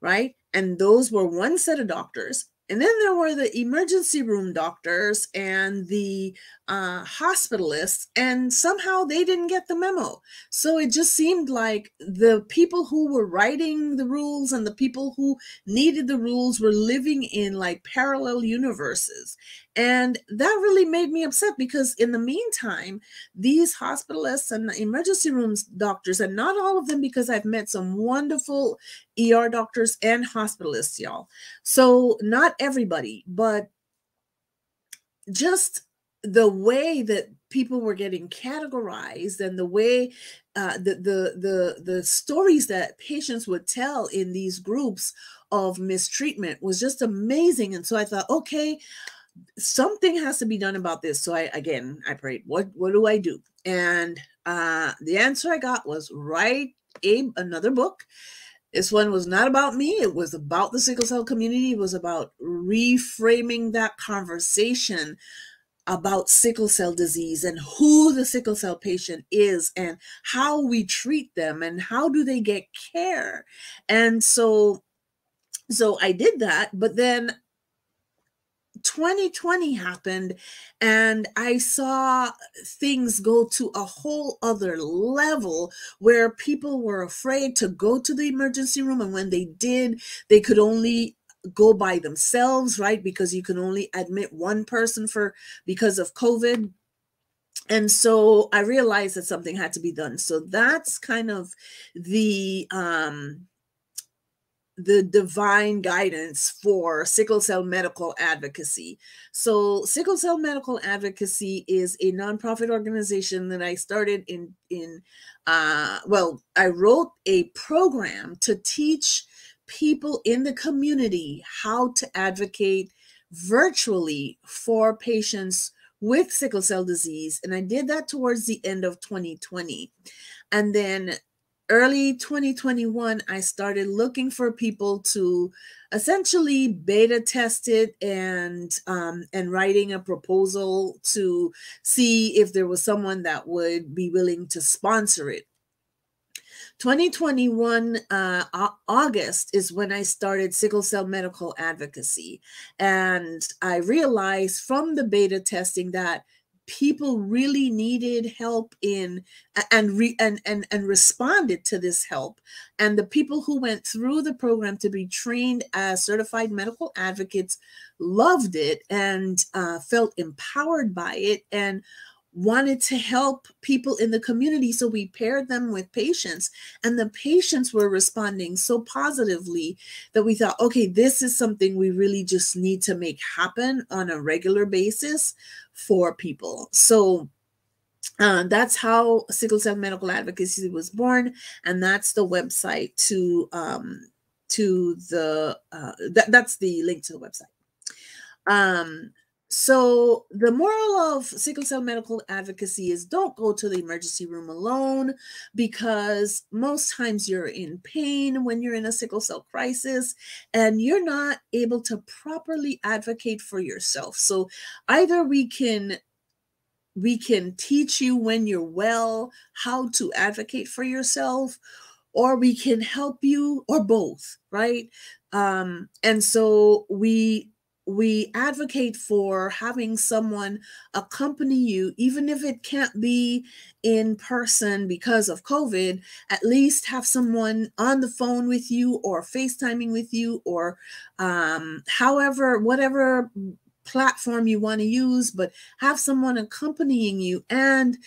right? And those were one set of doctors. And then there were the emergency room doctors and the uh, hospitalists, and somehow they didn't get the memo. So it just seemed like the people who were writing the rules and the people who needed the rules were living in like parallel universes. And that really made me upset because, in the meantime, these hospitalists and emergency rooms doctors, and not all of them, because I've met some wonderful ER doctors and hospitalists, y'all. So, not everybody, but just the way that people were getting categorized and the way uh, the, the the the stories that patients would tell in these groups of mistreatment was just amazing and so i thought okay something has to be done about this. So I again I prayed, what what do I do? And uh the answer I got was write a another book. This one was not about me, it was about the sickle cell community. It was about reframing that conversation about sickle cell disease and who the sickle cell patient is and how we treat them and how do they get care. And so so I did that, but then 2020 happened and I saw things go to a whole other level where people were afraid to go to the emergency room. And when they did, they could only go by themselves, right? Because you can only admit one person for because of COVID. And so I realized that something had to be done. So that's kind of the um the divine guidance for sickle cell medical advocacy. So, sickle cell medical advocacy is a nonprofit organization that I started in in uh, well, I wrote a program to teach people in the community how to advocate virtually for patients with sickle cell disease, and I did that towards the end of 2020. And then early 2021 i started looking for people to essentially beta test it and um, and writing a proposal to see if there was someone that would be willing to sponsor it 2021 uh, august is when i started sickle cell medical advocacy. And i realized from the beta testing that people really needed help in and re, and, and and responded to this help. And the people who went through the program to be trained as certified medical advocates loved it and uh, felt empowered by it. And wanted to help people in the community. So we paired them with patients, and the patients were responding so positively that we thought, okay, this is something we really just need to make happen on a regular basis for people. So uh, that's how sickle cell medical advocacy was born, and that's the website to um, to the uh, that, that's the link to the website. Um, so, the moral of sickle cell medical advocacy is don't go to the emergency room alone because most times you're in pain when you're in a sickle cell crisis and you're not able to properly advocate for yourself. So, either we can we can teach you when you're well how to advocate for yourself or we can help you or both right um and so we we advocate for having someone accompany you, even if it can't be in person because of COVID, at least have someone on the phone with you or FaceTiming with you or um, however, whatever platform you want to use, but have someone accompanying you and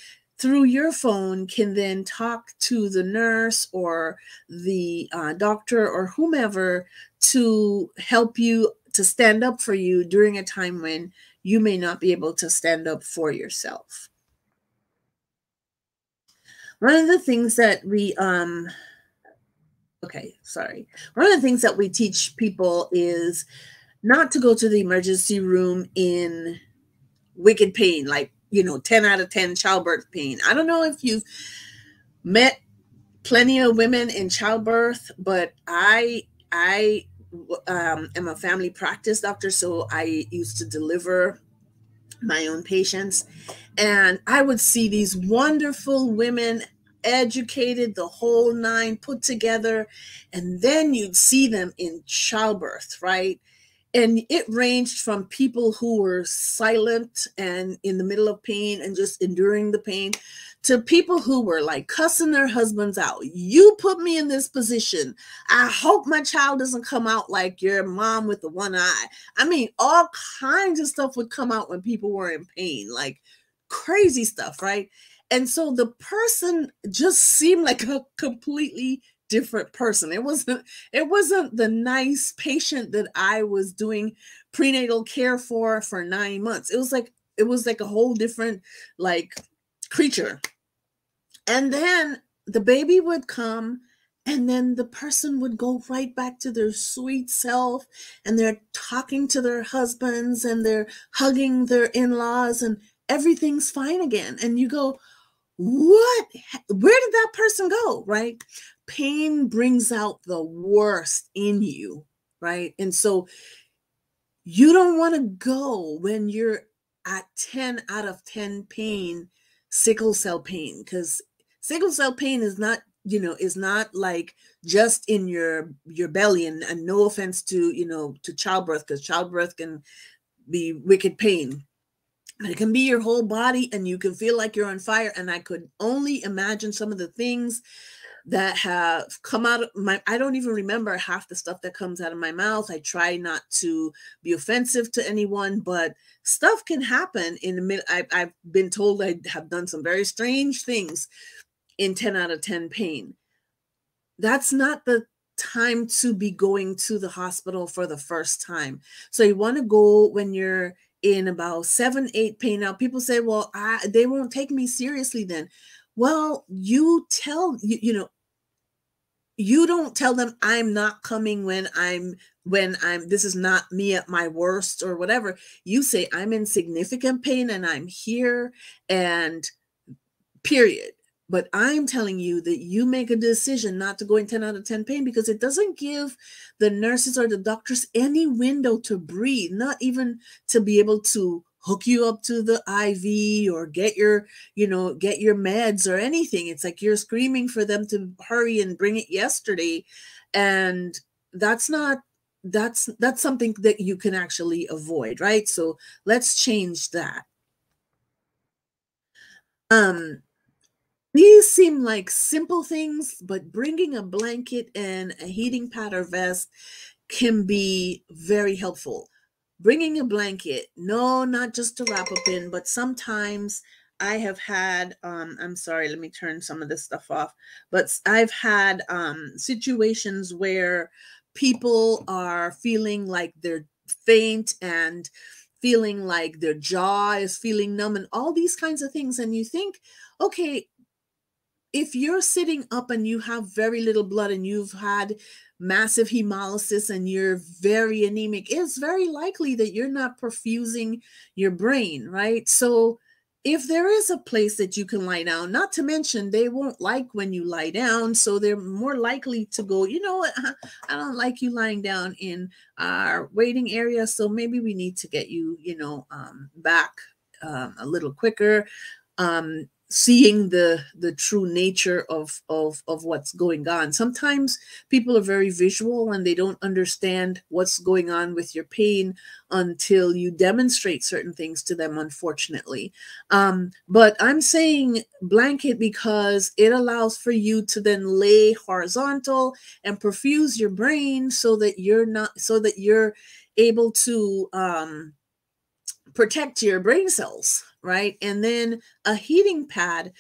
through your phone can then talk to the nurse or the uh, doctor or whomever to help you to stand up for you during a time when you may not be able to stand up for yourself. One of the things that we um okay, sorry. One of the things that we teach people is not to go to the emergency room in wicked pain, like, you know, 10 out of 10 childbirth pain. I don't know if you've met plenty of women in childbirth, but I I um, am a family practice doctor, so I used to deliver my own patients. And I would see these wonderful women, educated, the whole nine put together. And then you'd see them in childbirth, right? And it ranged from people who were silent and in the middle of pain and just enduring the pain to people who were like cussing their husbands out. You put me in this position. I hope my child doesn't come out like your mom with the one eye. I mean, all kinds of stuff would come out when people were in pain, like crazy stuff, right? And so the person just seemed like a completely different person. It wasn't it wasn't the nice patient that I was doing prenatal care for for 9 months. It was like it was like a whole different like creature. And then the baby would come and then the person would go right back to their sweet self and they're talking to their husbands and they're hugging their in-laws and everything's fine again and you go what where did that person go right pain brings out the worst in you, right? And so you don't want to go when you're at 10 out of 10 pain, sickle cell pain, because sickle cell pain is not you know is not like just in your your belly and, and no offense to you know to childbirth because childbirth can be wicked pain it can be your whole body and you can feel like you're on fire and i could only imagine some of the things that have come out of my I don't even remember half the stuff that comes out of my mouth. I try not to be offensive to anyone, but stuff can happen in the mid I, I've been told I have done some very strange things in 10 out of 10 pain. That's not the time to be going to the hospital for the first time. So you want to go when you're in about seven, eight pain. Now people say, well, I, they won't take me seriously then. Well, you tell you, you know, you don't tell them I'm not coming when I'm when I'm this is not me at my worst or whatever. You say I'm in significant pain and I'm here and period. But I'm telling you that you make a decision not to go in 10 out of 10 pain because it doesn't give the nurses or the doctors any window to breathe, not even to be able to hook you up to the IV or get your, you know, get your meds or anything. It's like you're screaming for them to hurry and bring it yesterday. And that's not that's that's something that you can actually avoid, right? So let's change that. Um, these seem like simple things, but bringing a blanket and a heating pad or vest can be very helpful. Bringing a blanket, no, not just to wrap up in, but sometimes I have had, um, I'm sorry, let me turn some of this stuff off, but I've had um, situations where people are feeling like they're faint and feeling like their jaw is feeling numb and all these kinds of things. And you think, okay, if you're sitting up and you have very little blood and you've had massive hemolysis and you're very anemic, it's very likely that you're not perfusing your brain, right? So if there is a place that you can lie down, not to mention they won't like when you lie down, so they're more likely to go, you know what, I don't like you lying down in our waiting area, so maybe we need to get you, you know, um, back um, a little quicker. Um, seeing the the true nature of of of what's going on. Sometimes people are very visual and they don't understand what's going on with your pain until you demonstrate certain things to them unfortunately. Um, but i'm saying blanket because it allows for you to then lay horizontal and perfuse your brain so that you're not so that you're able to um, protect your brain cells right? And then a heating pad.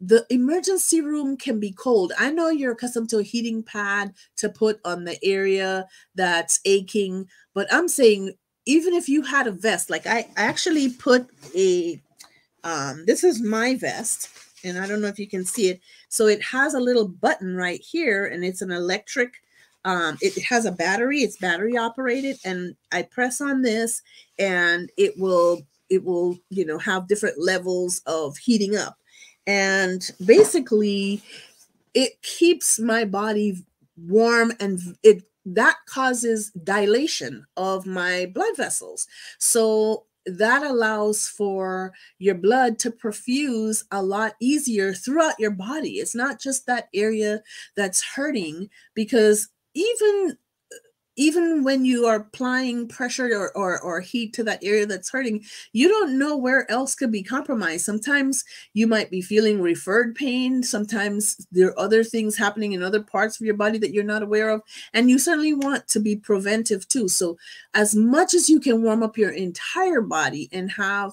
The emergency room can be cold. I know you're accustomed to a heating pad to put on the area that's aching, but I'm saying even if you had a vest, like I, I actually put a, um, this is my vest, and I don't know if you can see it. So it has a little button right here, and it's an electric um, it has a battery it's battery operated and i press on this and it will it will you know have different levels of heating up. And basically it keeps my body warm and it that causes dilation of my blood vessels. So that allows for your blood to perfuse a lot easier throughout your body. It's not just that area that's hurting because even even when you are applying pressure or, or, or heat to that area that's hurting, you don't know where else could be compromised. Sometimes you might be feeling referred pain. Sometimes there are other things happening in other parts of your body that you're not aware of. And you certainly want to be preventive too. So, as much as you can warm up your entire body and have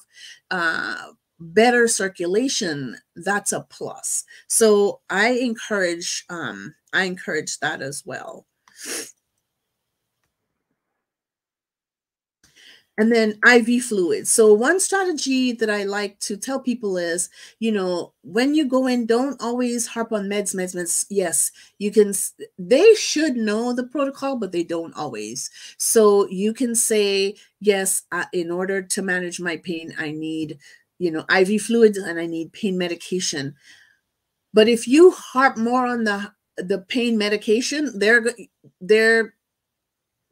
uh, better circulation, that's a plus. So, I encourage um, I encourage that as well. And then IV fluids. So one strategy that I like to tell people is, you know, when you go in, don't always harp on meds, meds, meds. Yes, you can. They should know the protocol, but they don't always. So you can say, yes, in order to manage my pain, I need, you know, IV fluids and I need pain medication. But if you harp more on the the pain medication, they're they're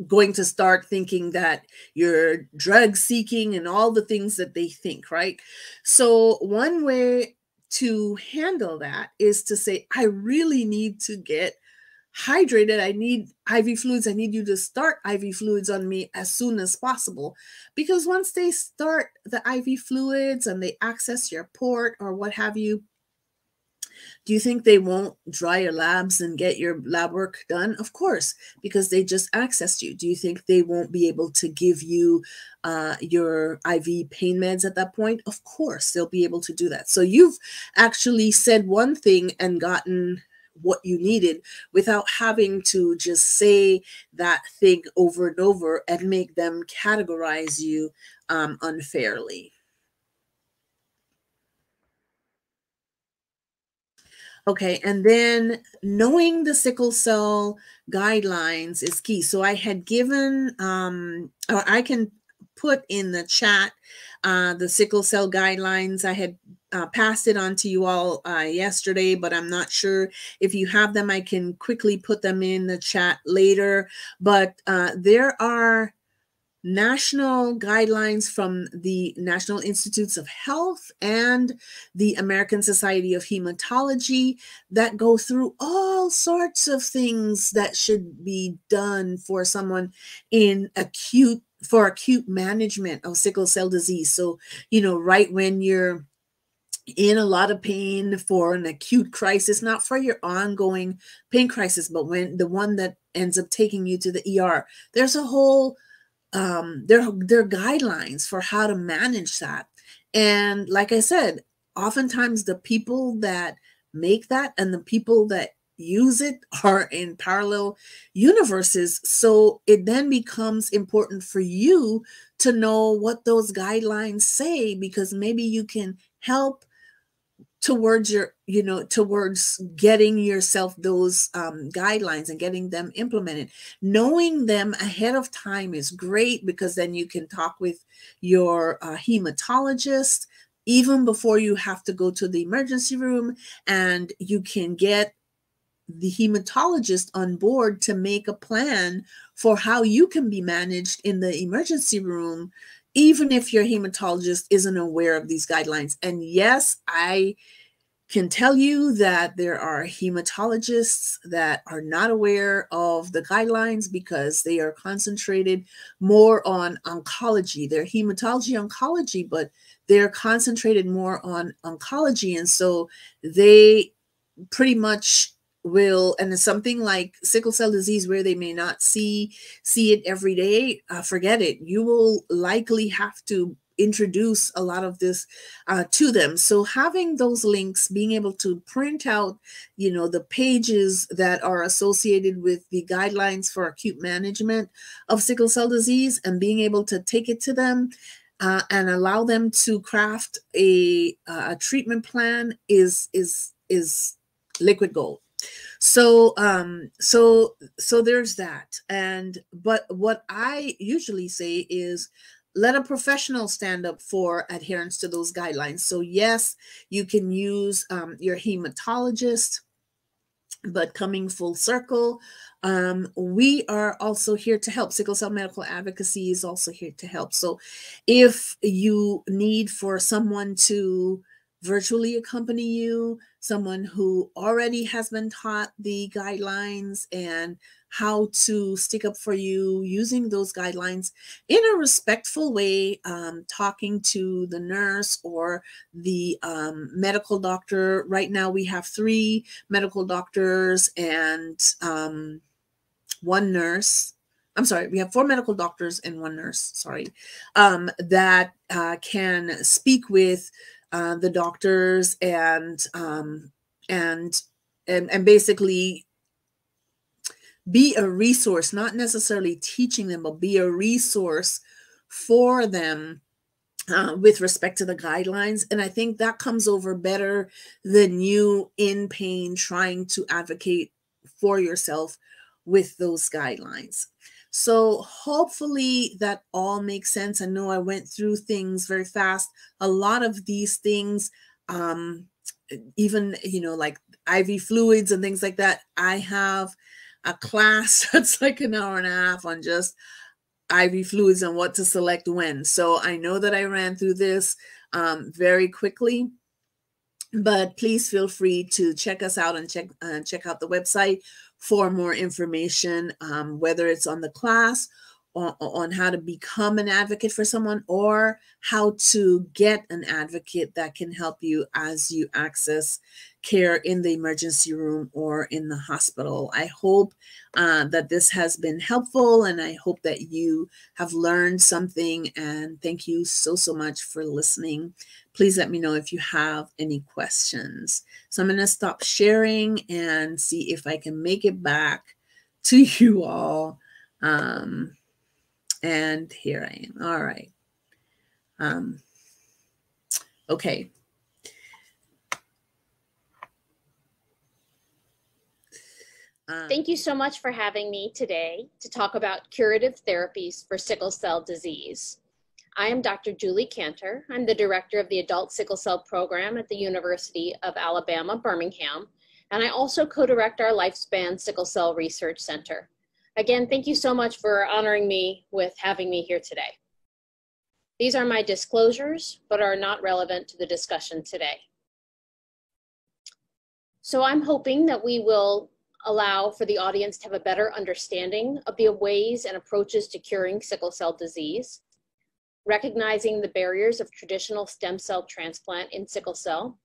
going to start thinking that you're drug seeking and all the things that they think, right? So, one way to handle that is to say, I really need to get hydrated. I need IV fluids. I need you to start IV fluids on me as soon as possible. Because once they start the IV fluids and they access your port or what have you, do you think they won't dry your labs and get your lab work done? Of course, because they just accessed you. Do you think they won't be able to give you uh, your IV pain meds at that point? Of course, they'll be able to do that. So you've actually said one thing and gotten what you needed without having to just say that thing over and over and make them categorize you um, unfairly. Okay, and then knowing the sickle cell guidelines is key. So I had given, um, or I can put in the chat uh, the sickle cell guidelines. I had uh, passed it on to you all uh, yesterday, but I'm not sure if you have them. I can quickly put them in the chat later. But uh, there are national guidelines from the National Institutes of Health and the American Society of Hematology that go through all sorts of things that should be done for someone in acute for acute management of sickle cell disease. So, you know, right when you're in a lot of pain for an acute crisis, not for your ongoing pain crisis, but when the one that ends up taking you to the ER, there's a whole um, there are guidelines for how to manage that. And like I said, oftentimes the people that make that and the people that use it are in parallel universes. So it then becomes important for you to know what those guidelines say because maybe you can help towards your you know towards getting yourself those um, guidelines and getting them implemented. Knowing them ahead of time is great because then you can talk with your uh, hematologist even before you have to go to the emergency room and you can get the hematologist on board to make a plan for how you can be managed in the emergency room even if your hematologist isn't aware of these guidelines. And yes, I can tell you that there are hematologists that are not aware of the guidelines because they are concentrated more on oncology. They're hematology oncology, but they're concentrated more on oncology. And so they pretty much will and something like sickle cell disease where they may not see see it every day uh, forget it. You will likely have to introduce a lot of this uh, to them. So having those links being able to print out you know the pages that are associated with the guidelines for acute management of sickle cell disease and being able to take it to them uh, and allow them to craft a, a treatment plan is is is liquid gold so um so so there's that and but what i usually say is let a professional stand up for adherence to those guidelines. So yes you can use um, your hematologist but coming full circle um, we are also here to help. Sickle cell medical advocacy is also here to help. So if you need for someone to virtually accompany you, someone who already has been taught the guidelines and how to stick up for you using those guidelines in a respectful way, um, talking to the nurse or the um, medical doctor. Right now, we have three medical doctors and um, one nurse. I'm sorry, we have four medical doctors and one nurse, sorry, um, that uh, can speak with uh, the doctors and um, and and and basically be a resource, not necessarily teaching them, but be a resource for them uh, with respect to the guidelines. And I think that comes over better than you in pain trying to advocate for yourself with those guidelines. So hopefully that all makes sense. I know I went through things very fast. A lot of these things, um, even you know, like IV fluids and things like that. I have a class that's like an hour and a half on just IV fluids and what to select when. So I know that I ran through this um, very quickly but please feel free to check us out and check uh, check out the website for more information, um, whether it's on the class, on, on how to become an advocate for someone, or how to get an advocate that can help you as you access care in the emergency room or in the hospital. I hope uh, that this has been helpful and I hope that you have learned something. And thank you so, so much for listening please let me know if you have any questions. So I'm going to stop sharing and see if I can make it back to you all. Um, and here I am. All right. Um, okay. Um, Thank you so much for having me today to talk about curative therapies for sickle cell disease. I am Dr. Julie Kanter. I'm the director of the Adult Sickle Cell Program at the University of Alabama, Birmingham, and I also co-direct our Lifespan Sickle Cell Research Center. Again, thank you so much for honoring me with having me here today. These are my disclosures, but are not relevant to the discussion today. So I'm hoping that we will allow for the audience to have a better understanding of the ways and approaches to curing sickle cell disease recognizing the barriers of traditional stem cell transplant in sickle cell,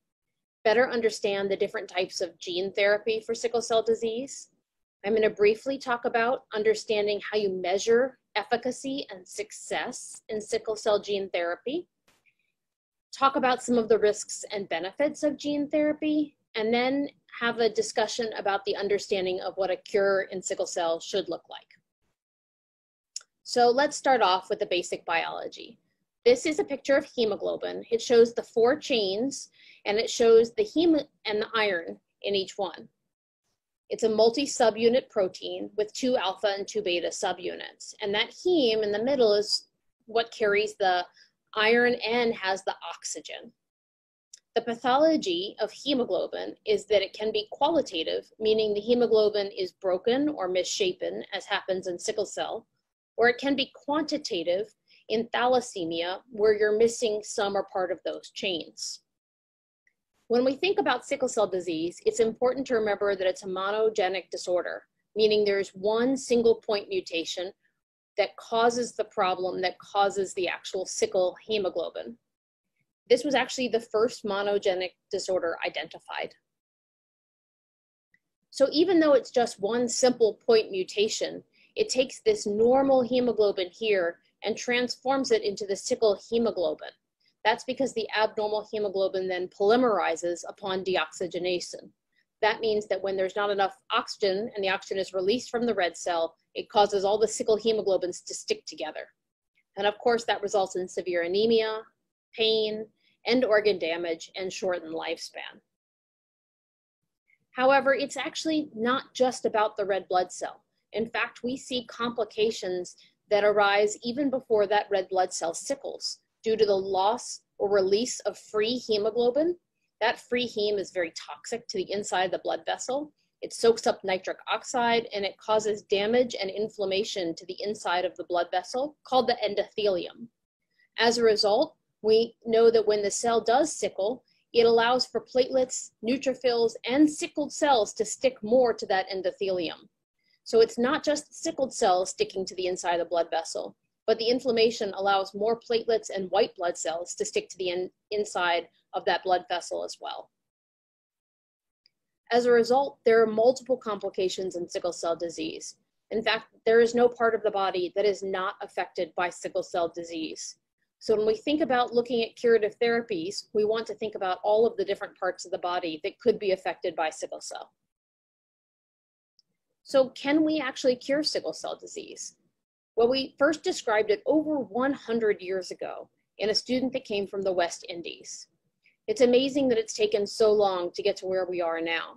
better understand the different types of gene therapy for sickle cell disease. I'm going to briefly talk about understanding how you measure efficacy and success in sickle cell gene therapy, talk about some of the risks and benefits of gene therapy, and then have a discussion about the understanding of what a cure in sickle cell should look like. So let's start off with the basic biology. This is a picture of hemoglobin. It shows the four chains and it shows the heme and the iron in each one. It's a multi-subunit protein with two alpha and two beta subunits. And that heme in the middle is what carries the iron and has the oxygen. The pathology of hemoglobin is that it can be qualitative, meaning the hemoglobin is broken or misshapen, as happens in sickle cell, or it can be quantitative in thalassemia, where you're missing some or part of those chains. When we think about sickle cell disease, it's important to remember that it's a monogenic disorder, meaning there's one single point mutation that causes the problem that causes the actual sickle hemoglobin. This was actually the first monogenic disorder identified. So even though it's just one simple point mutation, it takes this normal hemoglobin here and transforms it into the sickle hemoglobin. That's because the abnormal hemoglobin then polymerizes upon deoxygenation. That means that when there's not enough oxygen and the oxygen is released from the red cell, it causes all the sickle hemoglobins to stick together. And of course, that results in severe anemia, pain, end organ damage, and shortened lifespan. However, it's actually not just about the red blood cell. In fact, we see complications that arise even before that red blood cell sickles due to the loss or release of free hemoglobin. That free heme is very toxic to the inside of the blood vessel. It soaks up nitric oxide and it causes damage and inflammation to the inside of the blood vessel called the endothelium. As a result, we know that when the cell does sickle, it allows for platelets, neutrophils, and sickled cells to stick more to that endothelium. So it's not just sickled cells sticking to the inside of the blood vessel, but the inflammation allows more platelets and white blood cells to stick to the in, inside of that blood vessel as well. As a result, there are multiple complications in sickle cell disease. In fact, there is no part of the body that is not affected by sickle cell disease. So when we think about looking at curative therapies, we want to think about all of the different parts of the body that could be affected by sickle cell. So can we actually cure sickle cell disease? Well, we first described it over 100 years ago in a student that came from the West Indies. It's amazing that it's taken so long to get to where we are now.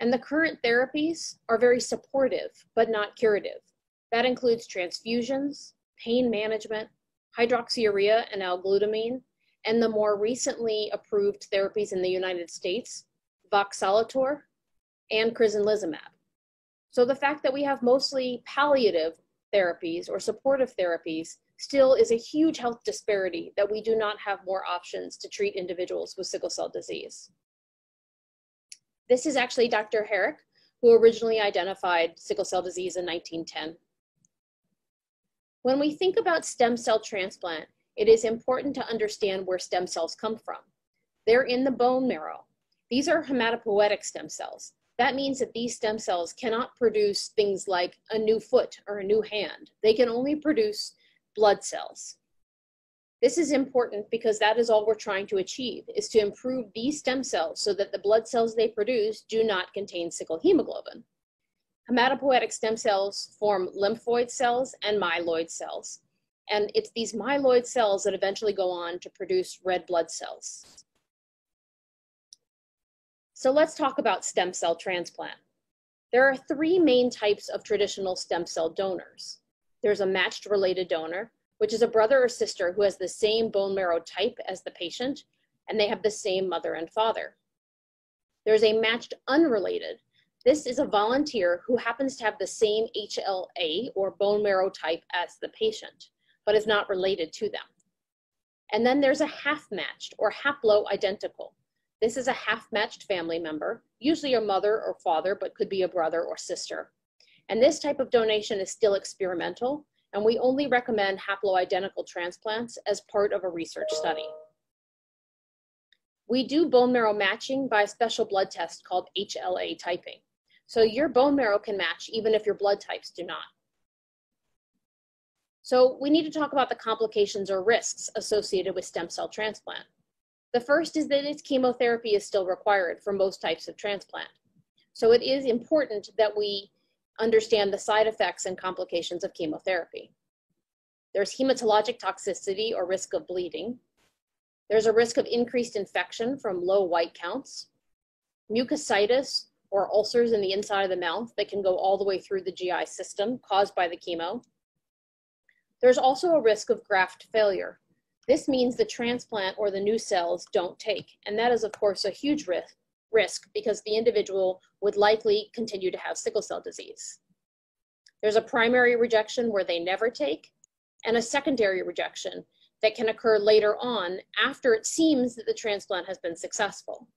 And the current therapies are very supportive, but not curative. That includes transfusions, pain management, hydroxyurea and L-glutamine, and the more recently approved therapies in the United States, voxelotor and crizanlizumab. So the fact that we have mostly palliative therapies or supportive therapies still is a huge health disparity that we do not have more options to treat individuals with sickle cell disease. This is actually Dr. Herrick, who originally identified sickle cell disease in 1910. When we think about stem cell transplant, it is important to understand where stem cells come from. They're in the bone marrow. These are hematopoietic stem cells. That means that these stem cells cannot produce things like a new foot or a new hand. They can only produce blood cells. This is important because that is all we're trying to achieve, is to improve these stem cells so that the blood cells they produce do not contain sickle hemoglobin. Hematopoietic stem cells form lymphoid cells and myeloid cells. And it's these myeloid cells that eventually go on to produce red blood cells. So let's talk about stem cell transplant. There are three main types of traditional stem cell donors. There's a matched related donor, which is a brother or sister who has the same bone marrow type as the patient, and they have the same mother and father. There's a matched unrelated. This is a volunteer who happens to have the same HLA or bone marrow type as the patient, but is not related to them. And then there's a half matched or haplo-identical. This is a half-matched family member, usually a mother or father, but could be a brother or sister. And this type of donation is still experimental, and we only recommend haploidentical transplants as part of a research study. We do bone marrow matching by a special blood test called HLA typing. So your bone marrow can match even if your blood types do not. So we need to talk about the complications or risks associated with stem cell transplant. The first is that its chemotherapy is still required for most types of transplant. So it is important that we understand the side effects and complications of chemotherapy. There's hematologic toxicity or risk of bleeding. There's a risk of increased infection from low white counts, mucositis or ulcers in the inside of the mouth that can go all the way through the GI system caused by the chemo. There's also a risk of graft failure. This means the transplant or the new cells don't take, and that is of course a huge risk, risk because the individual would likely continue to have sickle cell disease. There's a primary rejection where they never take, and a secondary rejection that can occur later on after it seems that the transplant has been successful.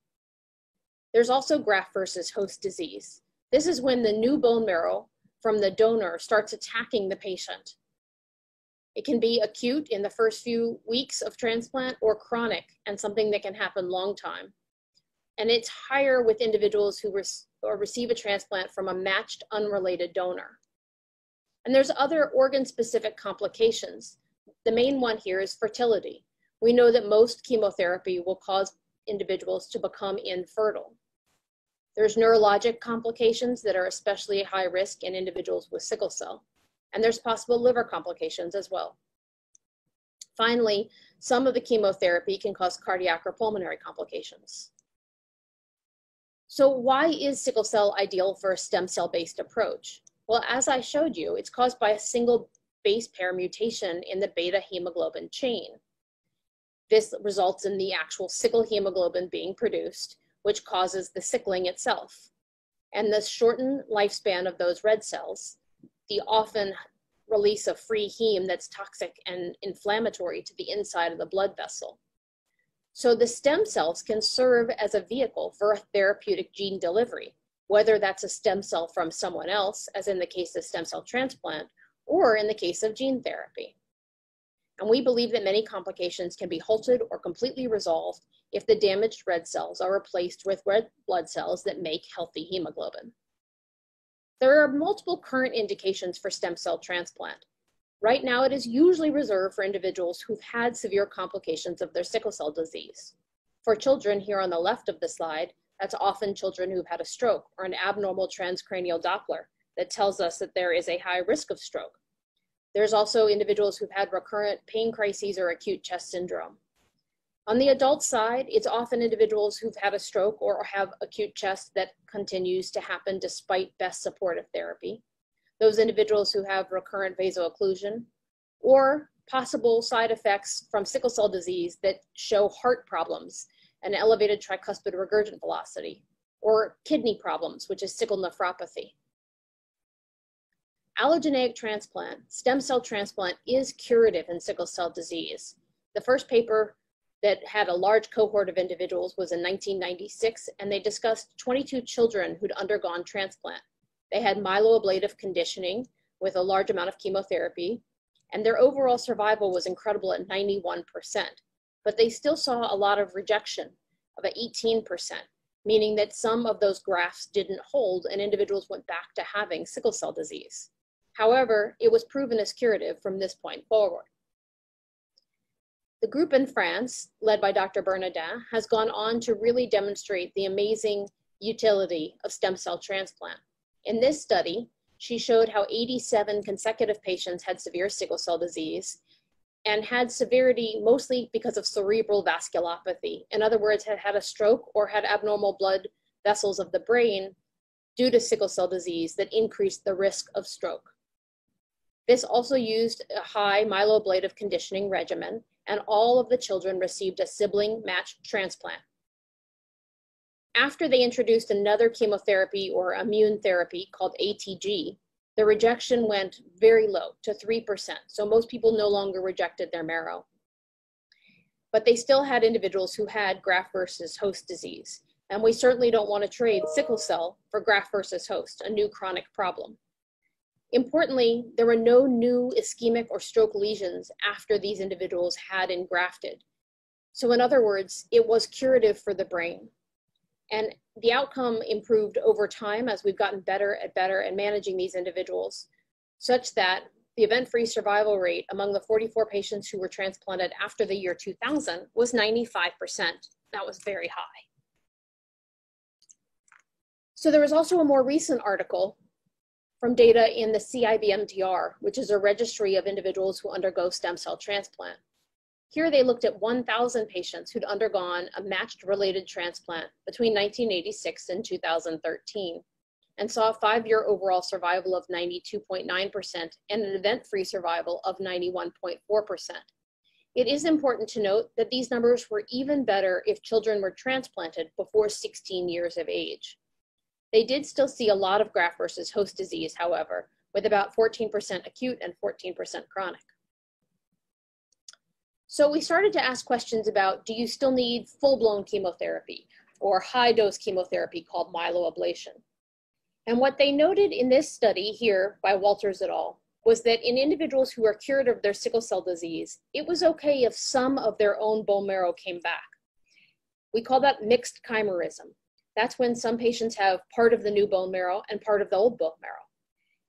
There's also graft versus host disease. This is when the new bone marrow from the donor starts attacking the patient. It can be acute in the first few weeks of transplant or chronic and something that can happen long time and it's higher with individuals who or receive a transplant from a matched unrelated donor. And there's other organ-specific complications. The main one here is fertility. We know that most chemotherapy will cause individuals to become infertile. There's neurologic complications that are especially high risk in individuals with sickle cell. And there's possible liver complications as well. Finally, some of the chemotherapy can cause cardiac or pulmonary complications. So why is sickle cell ideal for a stem cell based approach? Well, as I showed you, it's caused by a single base pair mutation in the beta hemoglobin chain. This results in the actual sickle hemoglobin being produced, which causes the sickling itself. And the shortened lifespan of those red cells, the often release of free heme that's toxic and inflammatory to the inside of the blood vessel. So the stem cells can serve as a vehicle for a therapeutic gene delivery, whether that's a stem cell from someone else, as in the case of stem cell transplant, or in the case of gene therapy. And we believe that many complications can be halted or completely resolved if the damaged red cells are replaced with red blood cells that make healthy hemoglobin. There are multiple current indications for stem cell transplant. Right now, it is usually reserved for individuals who've had severe complications of their sickle cell disease. For children here on the left of the slide, that's often children who've had a stroke or an abnormal transcranial Doppler that tells us that there is a high risk of stroke. There's also individuals who've had recurrent pain crises or acute chest syndrome. On the adult side, it's often individuals who've had a stroke or have acute chest that continues to happen despite best supportive therapy those individuals who have recurrent vaso-occlusion, or possible side effects from sickle cell disease that show heart problems and elevated tricuspid regurgent velocity, or kidney problems, which is sickle nephropathy. Allogeneic transplant, stem cell transplant, is curative in sickle cell disease. The first paper that had a large cohort of individuals was in 1996, and they discussed 22 children who'd undergone transplant. They had myeloablative conditioning with a large amount of chemotherapy, and their overall survival was incredible at 91%. But they still saw a lot of rejection of 18%, meaning that some of those grafts didn't hold and individuals went back to having sickle cell disease. However, it was proven as curative from this point forward. The group in France, led by Dr. Bernardin, has gone on to really demonstrate the amazing utility of stem cell transplant. In this study, she showed how 87 consecutive patients had severe sickle cell disease and had severity mostly because of cerebral vasculopathy. In other words, had had a stroke or had abnormal blood vessels of the brain due to sickle cell disease that increased the risk of stroke. This also used a high myeloablative conditioning regimen, and all of the children received a sibling matched transplant after they introduced another chemotherapy or immune therapy called ATG, the rejection went very low to 3%. So most people no longer rejected their marrow. But they still had individuals who had graft versus host disease. And we certainly don't want to trade sickle cell for graft versus host, a new chronic problem. Importantly, there were no new ischemic or stroke lesions after these individuals had engrafted. So in other words, it was curative for the brain. And the outcome improved over time as we've gotten better and better at managing these individuals, such that the event-free survival rate among the 44 patients who were transplanted after the year 2000 was 95%. That was very high. So there was also a more recent article from data in the CIBMTR, which is a registry of individuals who undergo stem cell transplant. Here they looked at 1,000 patients who'd undergone a matched related transplant between 1986 and 2013 and saw a five-year overall survival of 92.9% and an event-free survival of 91.4%. It is important to note that these numbers were even better if children were transplanted before 16 years of age. They did still see a lot of graft versus host disease, however, with about 14% acute and 14% chronic. So we started to ask questions about, do you still need full-blown chemotherapy or high-dose chemotherapy called myeloablation? And what they noted in this study here by Walters et al. was that in individuals who are cured of their sickle cell disease, it was okay if some of their own bone marrow came back. We call that mixed chimerism. That's when some patients have part of the new bone marrow and part of the old bone marrow.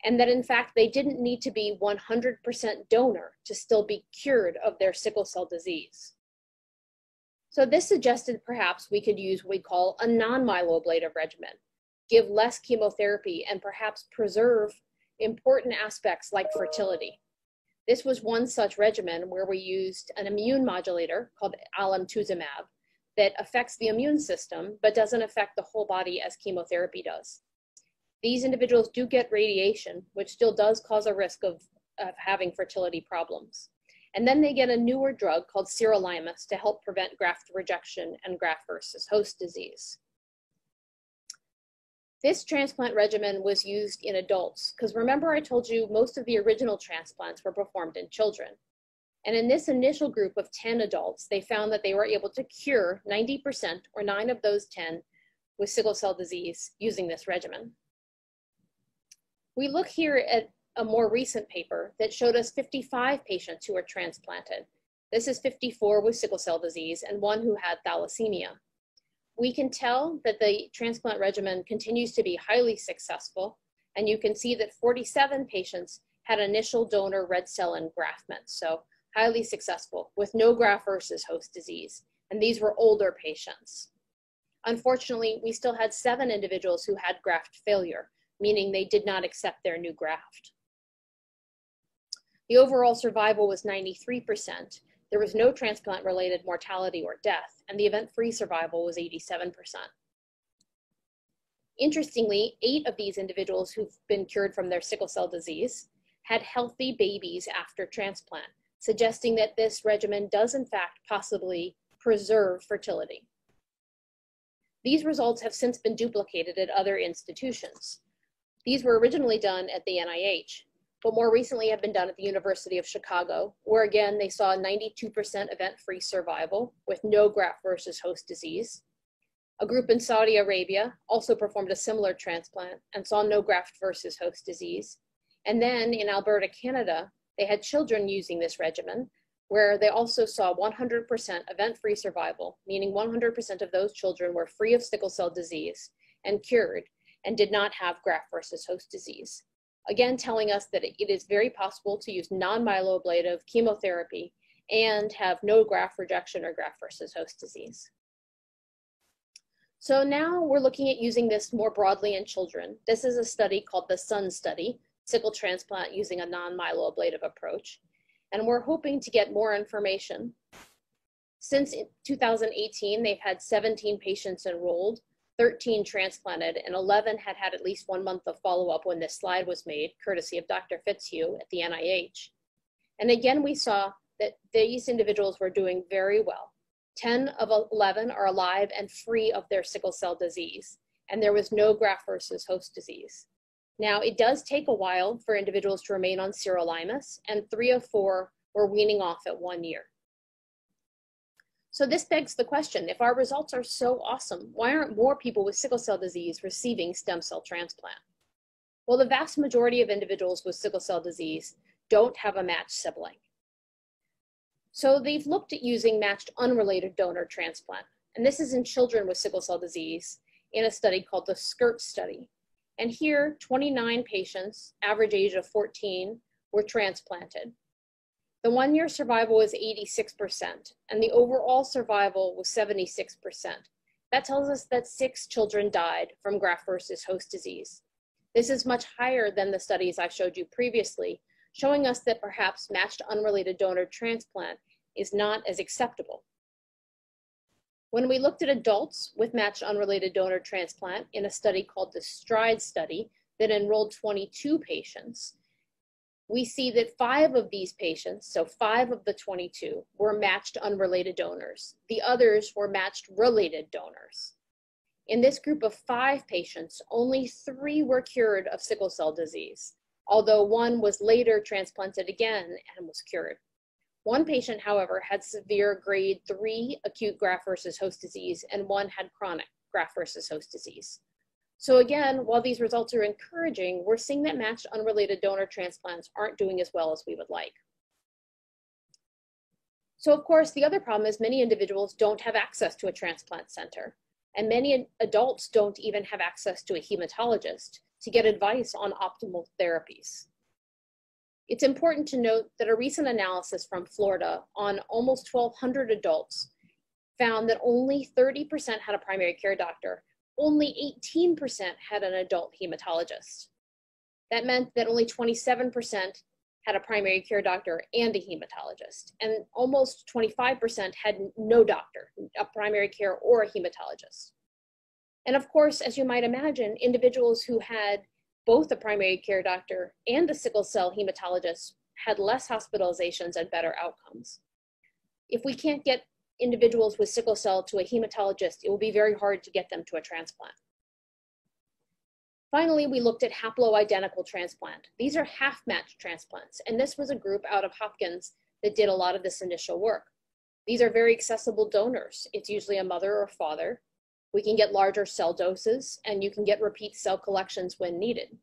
And that in fact, they didn't need to be 100% donor to still be cured of their sickle cell disease. So this suggested perhaps we could use what we call a non-myeloablative regimen, give less chemotherapy and perhaps preserve important aspects like fertility. This was one such regimen where we used an immune modulator called alemtuzumab that affects the immune system but doesn't affect the whole body as chemotherapy does. These individuals do get radiation, which still does cause a risk of, of having fertility problems. And then they get a newer drug called sirolimus to help prevent graft rejection and graft versus host disease. This transplant regimen was used in adults because remember I told you most of the original transplants were performed in children. And in this initial group of 10 adults, they found that they were able to cure 90% or nine of those 10 with sickle cell disease using this regimen. We look here at a more recent paper that showed us 55 patients who were transplanted. This is 54 with sickle cell disease and one who had thalassemia. We can tell that the transplant regimen continues to be highly successful, and you can see that 47 patients had initial donor red cell engraftment. So highly successful with no graft versus host disease, and these were older patients. Unfortunately, we still had seven individuals who had graft failure, meaning they did not accept their new graft. The overall survival was 93%. There was no transplant related mortality or death, and the event free survival was 87%. Interestingly, eight of these individuals who've been cured from their sickle cell disease had healthy babies after transplant, suggesting that this regimen does in fact possibly preserve fertility. These results have since been duplicated at other institutions. These were originally done at the NIH, but more recently have been done at the University of Chicago, where again they saw 92% event-free survival with no graft versus host disease. A group in Saudi Arabia also performed a similar transplant and saw no graft versus host disease. And then in Alberta, Canada, they had children using this regimen, where they also saw 100% event-free survival, meaning 100% of those children were free of sickle cell disease and cured and did not have graft versus host disease. Again, telling us that it is very possible to use non-myeloablative chemotherapy and have no graft rejection or graft versus host disease. So now we're looking at using this more broadly in children. This is a study called the SUN study, sickle transplant using a non-myeloablative approach. And we're hoping to get more information. Since 2018, they've had 17 patients enrolled, 13 transplanted, and 11 had had at least one month of follow-up when this slide was made, courtesy of Dr. Fitzhugh at the NIH. And again, we saw that these individuals were doing very well. 10 of 11 are alive and free of their sickle cell disease, and there was no graft versus host disease. Now, it does take a while for individuals to remain on sirolimus, and three of four were weaning off at one year. So this begs the question, if our results are so awesome, why aren't more people with sickle cell disease receiving stem cell transplant? Well, the vast majority of individuals with sickle cell disease don't have a matched sibling. So they've looked at using matched unrelated donor transplant. And this is in children with sickle cell disease in a study called the SKIRT study. And here, 29 patients, average age of 14, were transplanted. The one year survival was 86%, and the overall survival was 76%. That tells us that six children died from graft versus host disease. This is much higher than the studies I showed you previously, showing us that perhaps matched unrelated donor transplant is not as acceptable. When we looked at adults with matched unrelated donor transplant in a study called the STRIDE study that enrolled 22 patients, we see that five of these patients, so five of the 22, were matched unrelated donors. The others were matched related donors. In this group of five patients, only three were cured of sickle cell disease, although one was later transplanted again and was cured. One patient, however, had severe grade three acute graft versus host disease, and one had chronic graft versus host disease. So again, while these results are encouraging, we're seeing that matched unrelated donor transplants aren't doing as well as we would like. So of course, the other problem is many individuals don't have access to a transplant center. And many adults don't even have access to a hematologist to get advice on optimal therapies. It's important to note that a recent analysis from Florida on almost 1,200 adults found that only 30% had a primary care doctor, only 18% had an adult hematologist. That meant that only 27% had a primary care doctor and a hematologist, and almost 25% had no doctor, a primary care or a hematologist. And of course, as you might imagine, individuals who had both the primary care doctor and the sickle cell hematologist had less hospitalizations and better outcomes. If we can't get individuals with sickle cell to a hematologist, it will be very hard to get them to a transplant. Finally, we looked at haploidentical transplant. These are half-matched transplants, and this was a group out of Hopkins that did a lot of this initial work. These are very accessible donors. It's usually a mother or father. We can get larger cell doses, and you can get repeat cell collections when needed.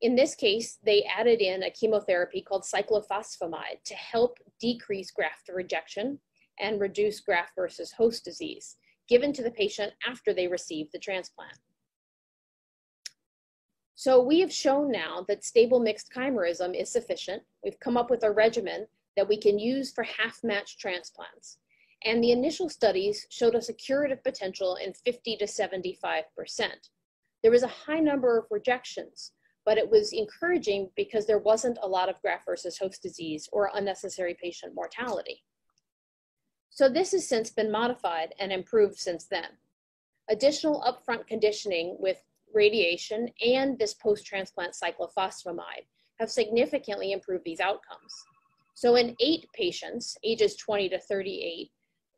In this case, they added in a chemotherapy called cyclophosphamide to help decrease graft rejection and reduce graft versus host disease given to the patient after they received the transplant. So we have shown now that stable mixed chimerism is sufficient. We've come up with a regimen that we can use for half-matched transplants. And the initial studies showed us a curative potential in 50 to 75%. There was a high number of rejections, but it was encouraging because there wasn't a lot of graft versus host disease or unnecessary patient mortality. So this has since been modified and improved since then. Additional upfront conditioning with radiation, and this post-transplant cyclophosphamide have significantly improved these outcomes. So in eight patients, ages 20 to 38,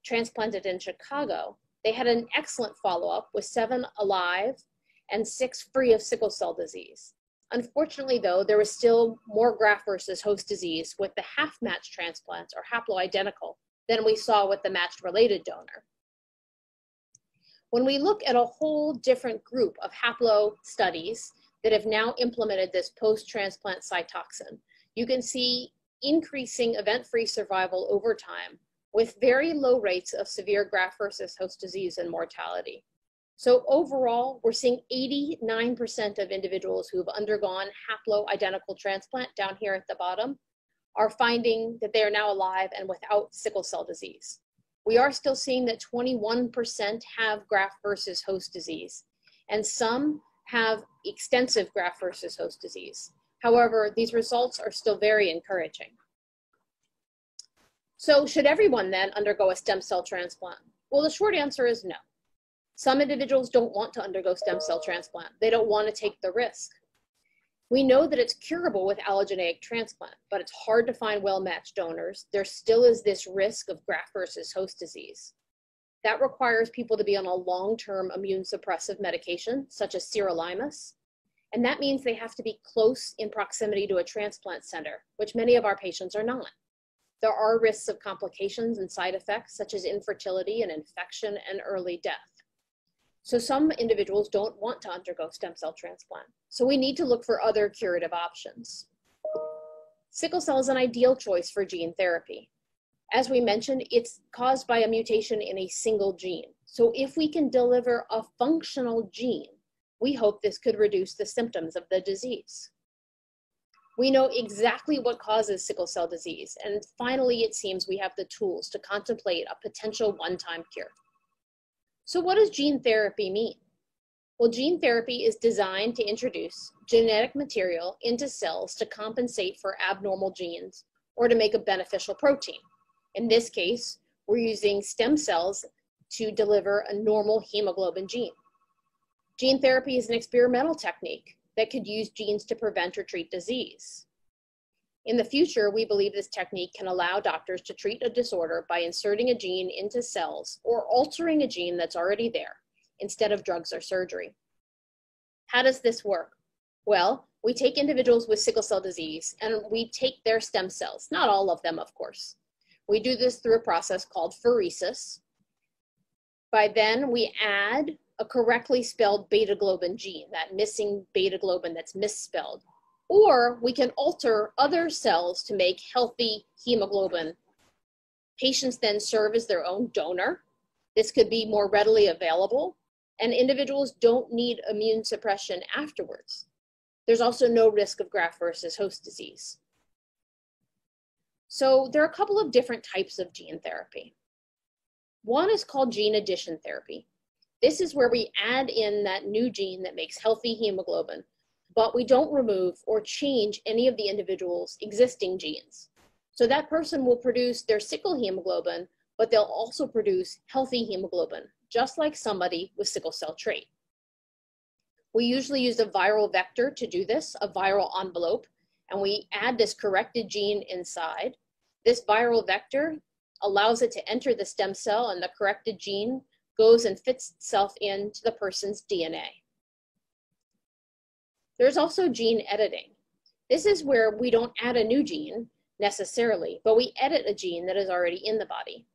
transplanted in Chicago, they had an excellent follow-up with seven alive and six free of sickle cell disease. Unfortunately, though, there was still more graft versus host disease with the half-matched transplants or haploidentical than we saw with the matched related donor. When we look at a whole different group of haplo studies that have now implemented this post-transplant Cytoxan, you can see increasing event-free survival over time with very low rates of severe graft versus host disease and mortality. So overall, we're seeing 89% of individuals who have undergone haploidentical transplant down here at the bottom are finding that they are now alive and without sickle cell disease we are still seeing that 21% have graft versus host disease, and some have extensive graft versus host disease. However, these results are still very encouraging. So should everyone then undergo a stem cell transplant? Well, the short answer is no. Some individuals don't want to undergo stem cell transplant. They don't want to take the risk. We know that it's curable with allogeneic transplant, but it's hard to find well-matched donors. There still is this risk of graft versus host disease. That requires people to be on a long-term immune suppressive medication, such as sirolimus, and that means they have to be close in proximity to a transplant center, which many of our patients are not. There are risks of complications and side effects, such as infertility and infection and early death. So some individuals don't want to undergo stem cell transplant. So we need to look for other curative options. Sickle cell is an ideal choice for gene therapy. As we mentioned, it's caused by a mutation in a single gene. So if we can deliver a functional gene, we hope this could reduce the symptoms of the disease. We know exactly what causes sickle cell disease, and finally, it seems we have the tools to contemplate a potential one-time cure. So what does gene therapy mean? Well, gene therapy is designed to introduce genetic material into cells to compensate for abnormal genes or to make a beneficial protein. In this case, we're using stem cells to deliver a normal hemoglobin gene. Gene therapy is an experimental technique that could use genes to prevent or treat disease. In the future, we believe this technique can allow doctors to treat a disorder by inserting a gene into cells or altering a gene that's already there instead of drugs or surgery. How does this work? Well, we take individuals with sickle cell disease and we take their stem cells, not all of them, of course. We do this through a process called pheresis. By then, we add a correctly spelled beta globin gene, that missing beta globin that's misspelled. Or we can alter other cells to make healthy hemoglobin. Patients then serve as their own donor. This could be more readily available, and individuals don't need immune suppression afterwards. There's also no risk of graft versus host disease. So there are a couple of different types of gene therapy. One is called gene addition therapy. This is where we add in that new gene that makes healthy hemoglobin, but we don't remove or change any of the individual's existing genes. So that person will produce their sickle hemoglobin, but they'll also produce healthy hemoglobin, just like somebody with sickle cell trait. We usually use a viral vector to do this, a viral envelope, and we add this corrected gene inside. This viral vector allows it to enter the stem cell and the corrected gene goes and fits itself into the person's DNA. There's also gene editing. This is where we don't add a new gene necessarily, but we edit a gene that is already in the body.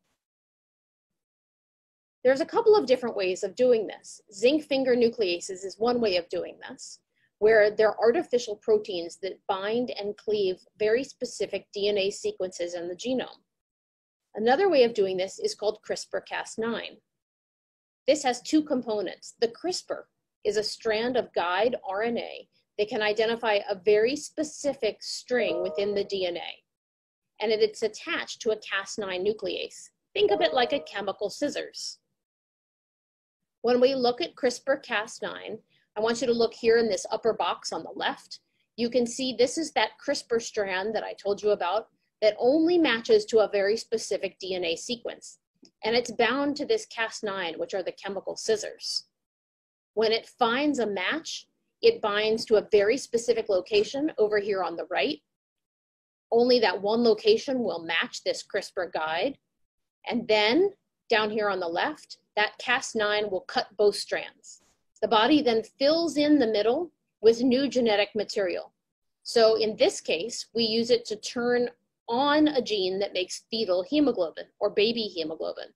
There's a couple of different ways of doing this. Zinc finger nucleases is one way of doing this, where they're artificial proteins that bind and cleave very specific DNA sequences in the genome. Another way of doing this is called CRISPR-Cas9. This has two components. The CRISPR is a strand of guide RNA that can identify a very specific string within the DNA. And it's attached to a Cas9 nuclease. Think of it like a chemical scissors. When we look at CRISPR-Cas9, I want you to look here in this upper box on the left. You can see this is that CRISPR strand that I told you about that only matches to a very specific DNA sequence and it's bound to this Cas9, which are the chemical scissors. When it finds a match, it binds to a very specific location over here on the right. Only that one location will match this CRISPR guide. And then down here on the left, that Cas9 will cut both strands. The body then fills in the middle with new genetic material. So in this case, we use it to turn on a gene that makes fetal hemoglobin or baby hemoglobin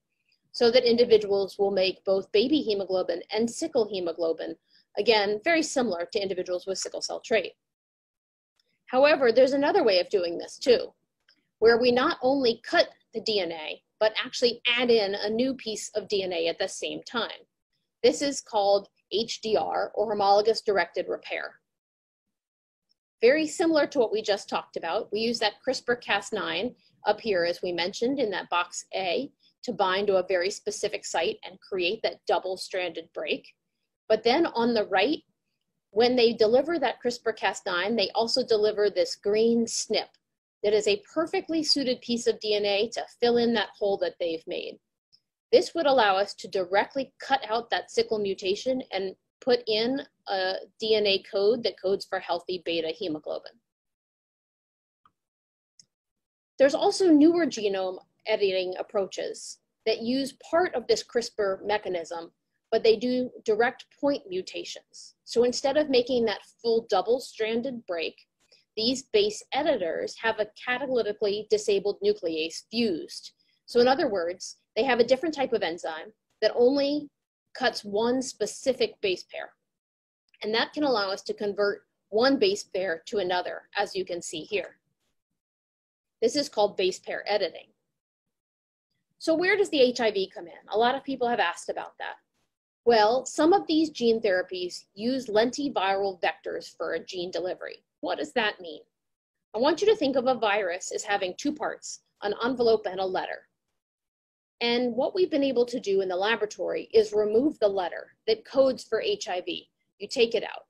so that individuals will make both baby hemoglobin and sickle hemoglobin, again, very similar to individuals with sickle cell trait. However, there's another way of doing this too, where we not only cut the DNA, but actually add in a new piece of DNA at the same time. This is called HDR or homologous directed repair. Very similar to what we just talked about, we use that CRISPR-Cas9 up here, as we mentioned in that box A, to bind to a very specific site and create that double-stranded break. But then on the right, when they deliver that CRISPR-Cas9, they also deliver this green SNP that is a perfectly suited piece of DNA to fill in that hole that they've made. This would allow us to directly cut out that sickle mutation and put in a DNA code that codes for healthy beta hemoglobin. There's also newer genome editing approaches that use part of this CRISPR mechanism, but they do direct point mutations. So instead of making that full double-stranded break, these base editors have a catalytically disabled nuclease fused. So in other words, they have a different type of enzyme that only cuts one specific base pair. And that can allow us to convert one base pair to another, as you can see here. This is called base pair editing. So where does the HIV come in? A lot of people have asked about that. Well, some of these gene therapies use lentiviral vectors for a gene delivery. What does that mean? I want you to think of a virus as having two parts, an envelope and a letter. And what we've been able to do in the laboratory is remove the letter that codes for HIV. You take it out.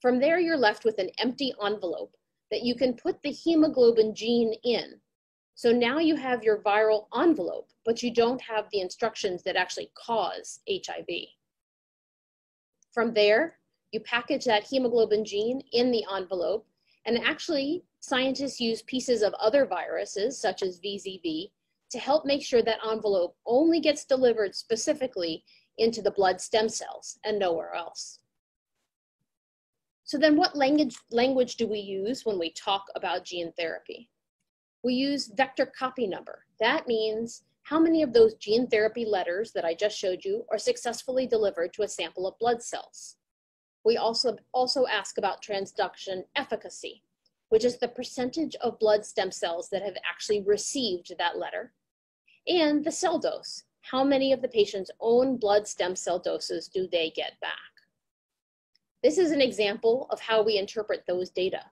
From there, you're left with an empty envelope that you can put the hemoglobin gene in. So now you have your viral envelope, but you don't have the instructions that actually cause HIV. From there, you package that hemoglobin gene in the envelope, and actually, scientists use pieces of other viruses, such as VZV, to help make sure that envelope only gets delivered specifically into the blood stem cells and nowhere else. So then what language, language do we use when we talk about gene therapy? We use vector copy number. That means how many of those gene therapy letters that I just showed you are successfully delivered to a sample of blood cells. We also, also ask about transduction efficacy, which is the percentage of blood stem cells that have actually received that letter and the cell dose. How many of the patient's own blood stem cell doses do they get back? This is an example of how we interpret those data.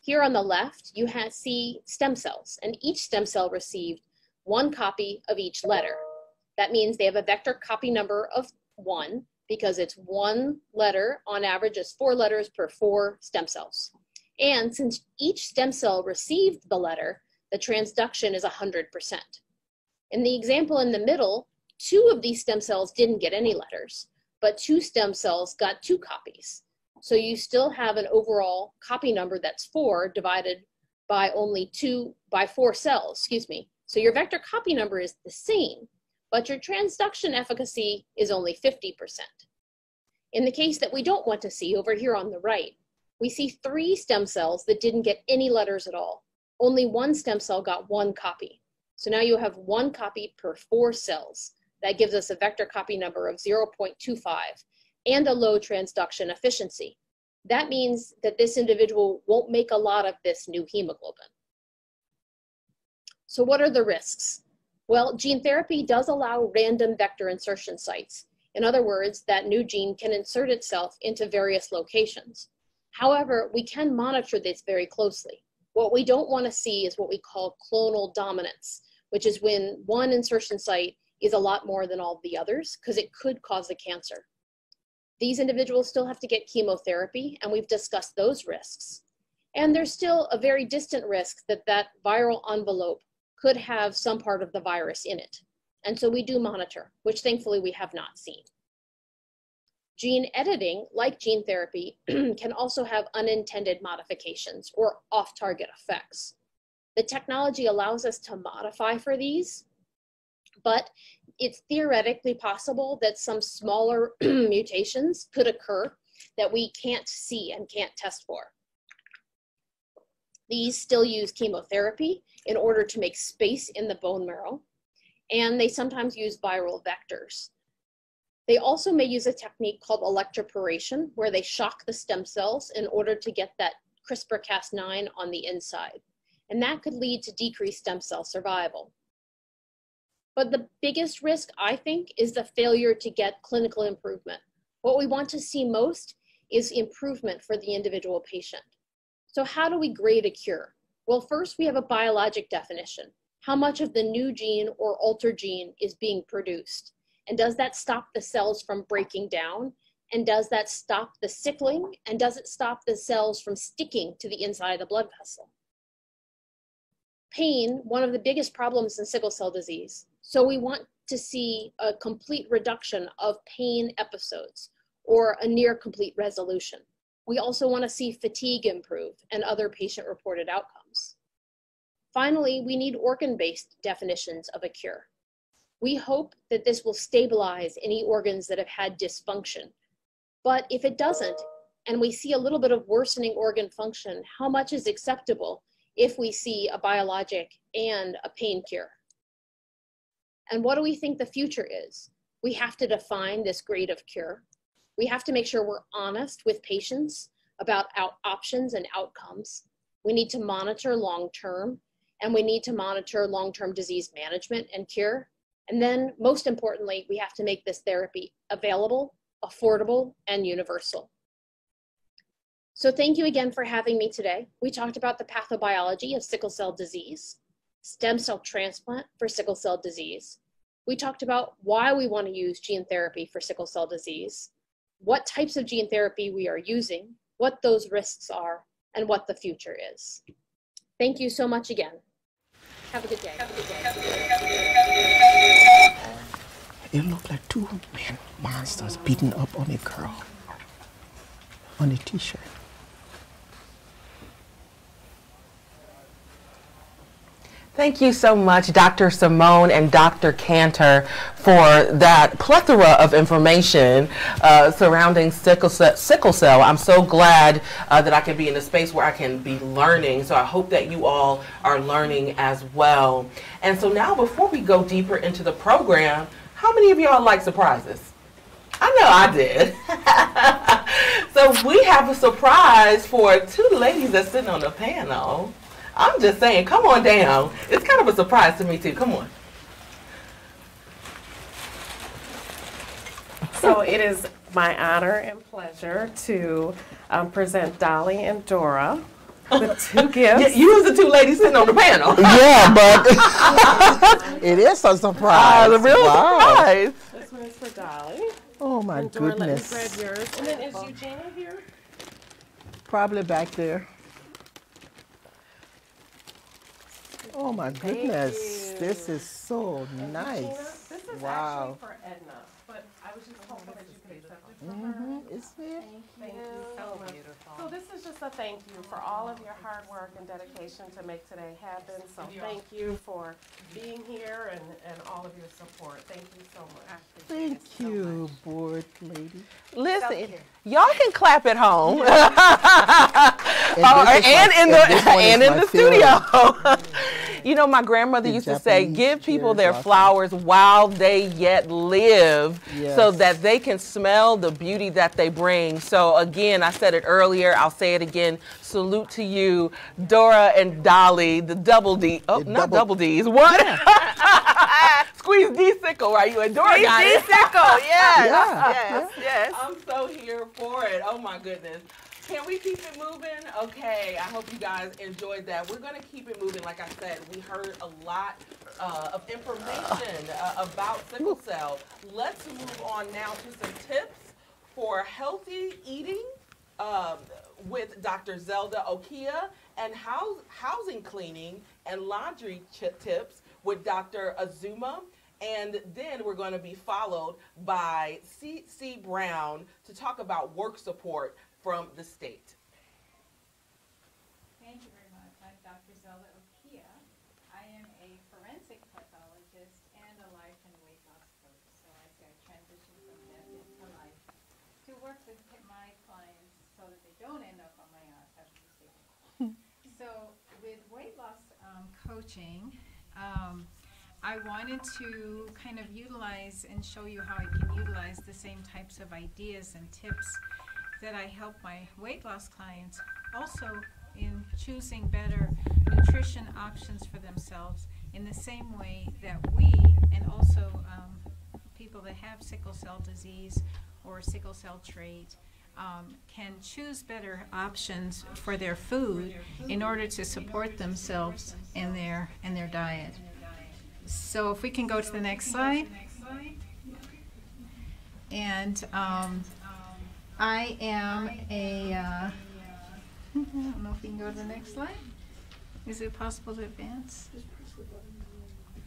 Here on the left, you have, see stem cells, and each stem cell received one copy of each letter. That means they have a vector copy number of one because it's one letter on average is four letters per four stem cells. And since each stem cell received the letter, the transduction is 100%. In the example in the middle, two of these stem cells didn't get any letters, but two stem cells got two copies. So you still have an overall copy number that's four divided by only two, by four cells, excuse me. So your vector copy number is the same, but your transduction efficacy is only 50%. In the case that we don't want to see over here on the right, we see three stem cells that didn't get any letters at all. Only one stem cell got one copy. So now you have one copy per four cells. That gives us a vector copy number of 0.25 and a low transduction efficiency. That means that this individual won't make a lot of this new hemoglobin. So what are the risks? Well, gene therapy does allow random vector insertion sites. In other words, that new gene can insert itself into various locations. However, we can monitor this very closely. What we don't want to see is what we call clonal dominance, which is when one insertion site is a lot more than all the others because it could cause a cancer. These individuals still have to get chemotherapy, and we've discussed those risks. And there's still a very distant risk that that viral envelope could have some part of the virus in it. And so we do monitor, which thankfully we have not seen. Gene editing, like gene therapy, can also have unintended modifications or off-target effects. The technology allows us to modify for these, but it's theoretically possible that some smaller mutations could occur that we can't see and can't test for. These still use chemotherapy in order to make space in the bone marrow, and they sometimes use viral vectors. They also may use a technique called electroporation, where they shock the stem cells in order to get that CRISPR-Cas9 on the inside and that could lead to decreased stem cell survival. But the biggest risk, I think, is the failure to get clinical improvement. What we want to see most is improvement for the individual patient. So how do we grade a cure? Well, first we have a biologic definition. How much of the new gene or altered gene is being produced? And does that stop the cells from breaking down? And does that stop the sickling? And does it stop the cells from sticking to the inside of the blood vessel? Pain one of the biggest problems in sickle cell disease. So we want to see a complete reduction of pain episodes or a near complete resolution. We also want to see fatigue improve and other patient reported outcomes. Finally, we need organ-based definitions of a cure. We hope that this will stabilize any organs that have had dysfunction. But if it doesn't, and we see a little bit of worsening organ function, how much is acceptable if we see a biologic and a pain cure. And what do we think the future is? we have to define this grade of cure. We have to make sure we're honest with patients about out options and outcomes. We need to monitor long term, and we need to monitor long term disease management and cure. And then, most importantly, we have to make this therapy available, affordable, and universal. So, thank you again for having me today. We talked about the pathobiology of sickle cell disease, stem cell transplant for sickle cell disease. We talked about why we want to use gene therapy for sickle cell disease, what types of gene therapy we are using, what those risks are, and what the future is. Thank you so much again. Have a good day. Have a good day. It looked like two men monsters beating up on a girl on a t-shirt. Thank you so much, Dr. Simone and Dr. Kanter, for that plethora of information uh, surrounding sickle cell, sickle cell. I'm so glad uh, that I can be in a space where I can be learning. So I hope that you all are learning as well. And so now, before we go deeper into the program, how many of y'all like surprises? I know I did. so we have a surprise for two ladies that's sitting on the panel. I'm just saying, come on down. It's kind of a surprise to me too. Come on. So it is my honor and pleasure to um, present Dolly and Dora with two Yeah, gifts. you was the two ladies sitting on the panel. yeah, but it is a surprise. Ah, the real wow. surprise. This one is for Dolly. Oh my and Dora, goodness. let me grab yours. And then is Eugenia here? Probably back there. Oh my goodness. you. This is so Eugenia, nice. This is Wow. actually for Edna, but I was just hoping that you could accept it for. Mm-hmm. Isn't it? Thank you so much. So this is just a thank you for all of your hard work and dedication to make today happen. So thank you for being here and, and all of your support. Thank you so much. Thank you, board lady. Listen, y'all can clap at home. And Oh, and my- in the this and in the studio. you know, my grandmother The used to say, "Give people their blossom. flowers while they yet live, so that they can smell the beauty that they bring." So again, I said it earlier. I'll say it again. Salute to you, Dora and Dolly, the double D. Oh, The not double- double D's. What? Squeeze D sickle, right? You and Dora Squeeze got D it. sickle. Yes. Yeah. Yes. Yes. I'm so here for it. Oh my goodness. Can we keep it moving? Okay, I hope you guys enjoyed that. We're going to keep it moving. Like I said, we heard a lot uh, of information uh, about sickle cell. Let's move on now to some tips for healthy eating um, with Dr. Zelda Okia and house, housing cleaning and laundry tips with Dr. Azuma. And then we're going to be followed by C.C. Brown to talk about work support from the state. Thank you very much. I'm Dr. Zelda Okia. I am a forensic pathologist and a life and weight loss coach. So I say I transition from death into life to work with my clients so that they don't end up on my ass having to stay home. So with weight loss coaching, um, I wanted to kind of utilize and show you how I can utilize the same types of ideas and tips that I help my weight loss clients also in choosing better nutrition options for themselves in the same way that we and also um, people that have sickle cell disease or sickle cell trait um, can choose better options for their food in order to support themselves in their in their diet. So if we can go to the next slide. And um, I am a, uh, I don't know if we can go to the next slide. Is it possible to advance?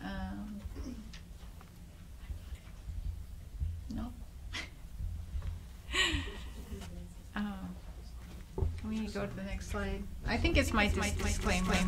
Um, No. Um, We go to the next slide? I think it's my disclaimer. um,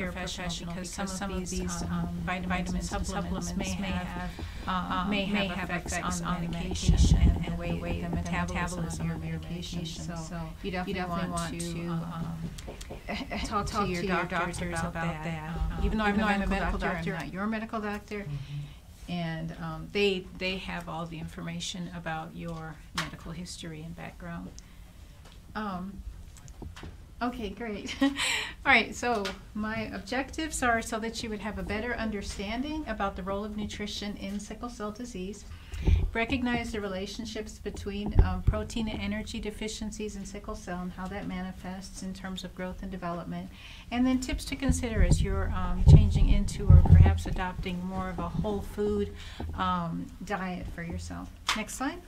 and healthcare professional because some of these um, vitamin supplements may have uh, may have effects on the medication and the way the metabolism of your medication. So you definitely want to um, talk to your doctors about that. Um, Even though I'm a medical doctor, I'm not your medical doctor. And um, they, they have all the information about your medical history and background. Um, Okay, great. All right, so my objectives are so that you would have a better understanding about the role of nutrition in sickle cell disease, recognize the relationships between um, protein and energy deficiencies in sickle cell and how that manifests in terms of growth and development, and then tips to consider as you're um, changing into or perhaps adopting more of a whole food um, diet for yourself. Next slide.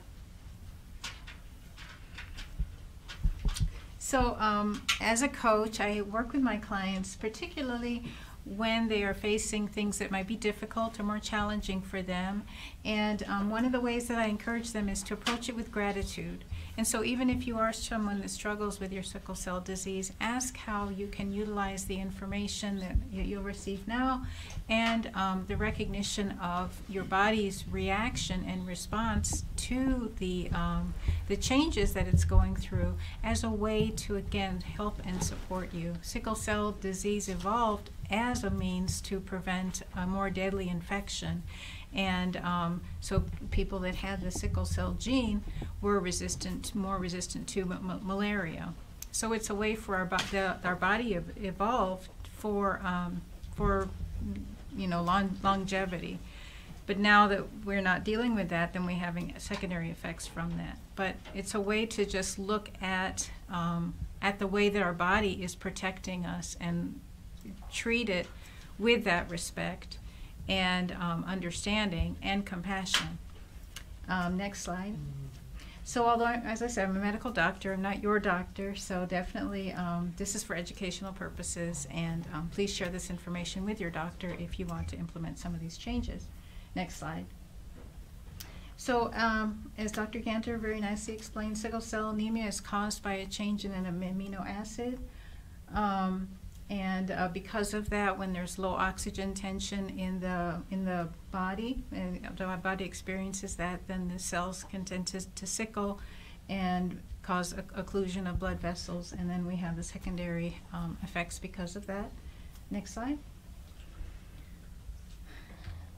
So, um, as a coach, I work with my clients, particularly when they are facing things that might be difficult or more challenging for them. And um, one of the ways that I encourage them is to approach it with gratitude. And so, even if you are someone that struggles with your sickle cell disease, ask how you can utilize the information that you'll receive now and um, the recognition of your body's reaction and response to the, um, the changes that it's going through as a way to, again, help and support you. Sickle cell disease evolved as a means to prevent a more deadly infection. And um, so people that had the sickle cell gene were resistant, more resistant to malaria. So it's a way for our, bo- the, our body evolved for, um, for you know, long, longevity. But now that we're not dealing with that, then we're having secondary effects from that. But it's a way to just look at um, at the way that our body is protecting us and treat it with that respect and um, understanding and compassion. Um, next slide. So, although, as I said, I'm a medical doctor, I'm not your doctor, so definitely um, this is for educational purposes, and um, please share this information with your doctor if you want to implement some of these changes. Next slide. So, um, as Dr. Kanter very nicely explained, sickle cell anemia is caused by a change in an amino acid. Um, and uh, because of that, when there's low oxygen tension in the in the body, and the body experiences that, then the cells can tend to, to sickle and cause occlusion of blood vessels, and then we have the secondary um, effects because of that. Next slide.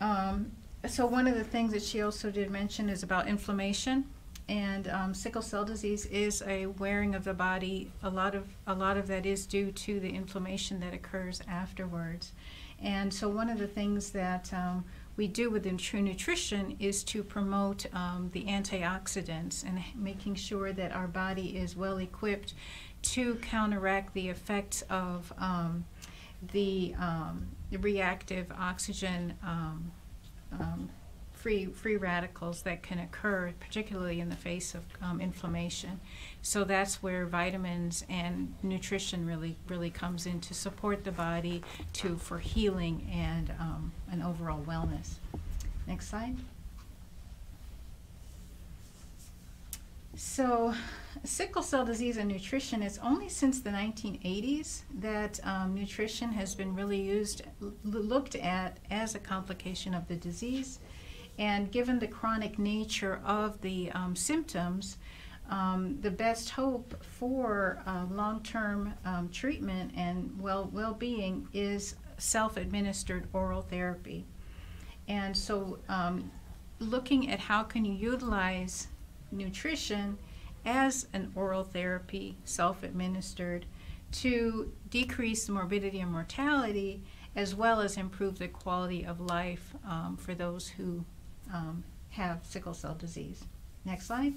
Um, so one of the things that she also did mention is about inflammation and um, sickle cell disease is a wearing of the body. A lot of a lot of that is due to the inflammation that occurs afterwards. And so one of the things that um, we do within True Nutrition is to promote um, the antioxidants and making sure that our body is well equipped to counteract the effects of um, the, um, the, reactive oxygen um, free free radicals that can occur, particularly in the face of um, inflammation. So that's where vitamins and nutrition really really comes in to support the body to for healing and um, an overall wellness. Next slide. So, sickle cell disease and nutrition, it's only since the 1980s that um, nutrition has been really used, looked at as a complication of the disease. And given the chronic nature of the um, symptoms, um, the best hope for uh, long-term um, treatment and well well-being is self-administered oral therapy. And so, um, looking at how can you utilize nutrition as an oral therapy, self-administered, to decrease morbidity and mortality, as well as improve the quality of life um, for those who um, have sickle cell disease. Next slide.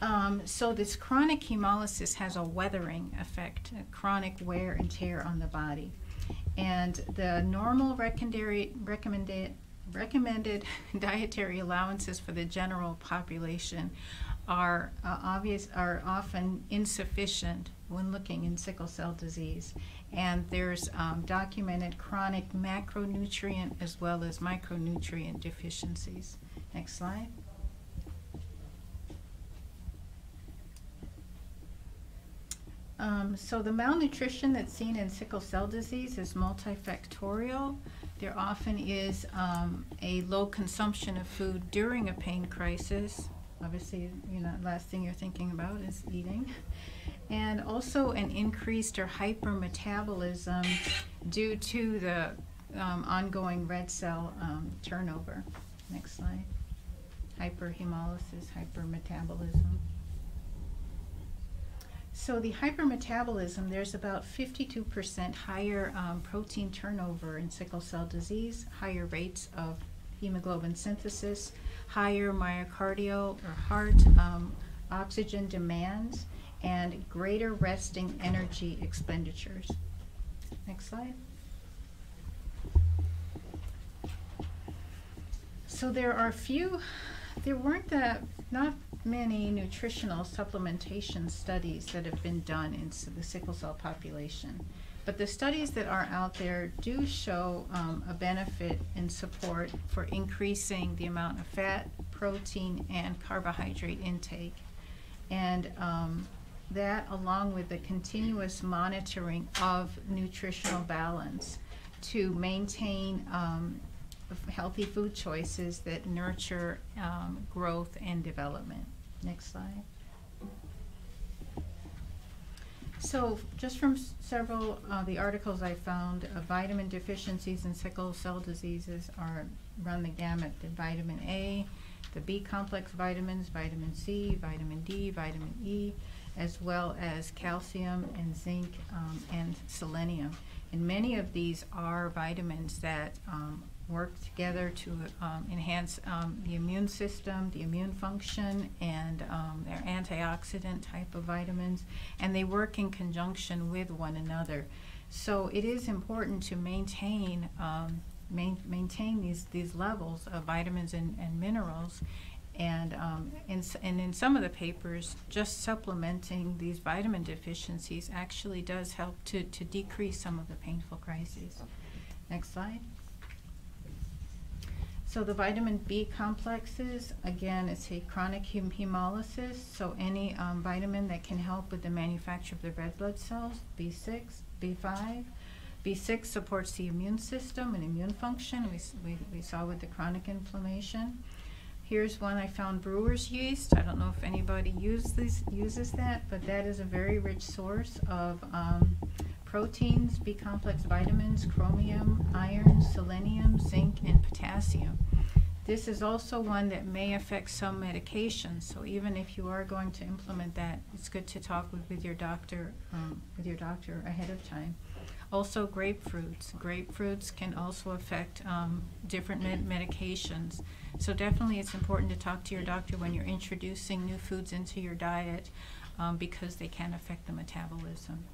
Um, so this chronic hemolysis has a weathering effect, a chronic wear and tear on the body. And the normal recommended, recommended dietary allowances for the general population are uh, obvious are often insufficient when looking in sickle cell disease and there's um, documented chronic macronutrient as well as micronutrient deficiencies. Next slide. Um, so the malnutrition that's seen in sickle cell disease is multifactorial. There often is um, a low consumption of food during a pain crisis. Obviously, you know, last thing you're thinking about is eating. And also an increased or hypermetabolism due to the um, ongoing red cell um, turnover. Next slide. Hyperhemolysis, hypermetabolism. So the hypermetabolism, there's about 52% higher um, protein turnover in sickle cell disease, higher rates of hemoglobin synthesis, higher myocardial or heart um, oxygen demands, and greater resting energy expenditures. Next slide. So there are few, there weren't that, not many nutritional supplementation studies that have been done in the sickle cell population. But the studies that are out there do show um, a benefit and support for increasing the amount of fat, protein, and carbohydrate intake. And um, that, along with the continuous monitoring of nutritional balance to maintain um, healthy food choices that nurture um, growth and development. Next slide. So just from several uh, the articles I found, uh, vitamin deficiencies in sickle cell diseases are run the gamut. The vitamin A, the B complex vitamins, vitamin C, vitamin D, vitamin E, as well as calcium and zinc um, and selenium. And many of these are vitamins that um, work together to um, enhance um, the immune system, the immune function, and um, they're antioxidant type of vitamins, and they work in conjunction with one another. So it is important to maintain um, main, maintain these these levels of vitamins and, and minerals. And, um, in, and in some of the papers, just supplementing these vitamin deficiencies actually does help to, to decrease some of the painful crises. Next slide. So the vitamin B complexes, again, it's a chronic hem hemolysis, so any um, vitamin that can help with the manufacture of the red blood cells, B6, B5. B6 supports the immune system and immune function, we, we, we saw with the chronic inflammation. Here's one I found brewer's yeast. I don't know if anybody uses, uses that, but that is a very rich source of um, proteins, B-complex vitamins, chromium, iron, selenium, zinc, and potassium. This is also one that may affect some medications, so even if you are going to implement that, it's good to talk with, with your doctor um, with your doctor ahead of time. Also, grapefruits. Grapefruits can also affect um, different med medications. So definitely, it's important to talk to your doctor when you're introducing new foods into your diet um, because they can affect the metabolism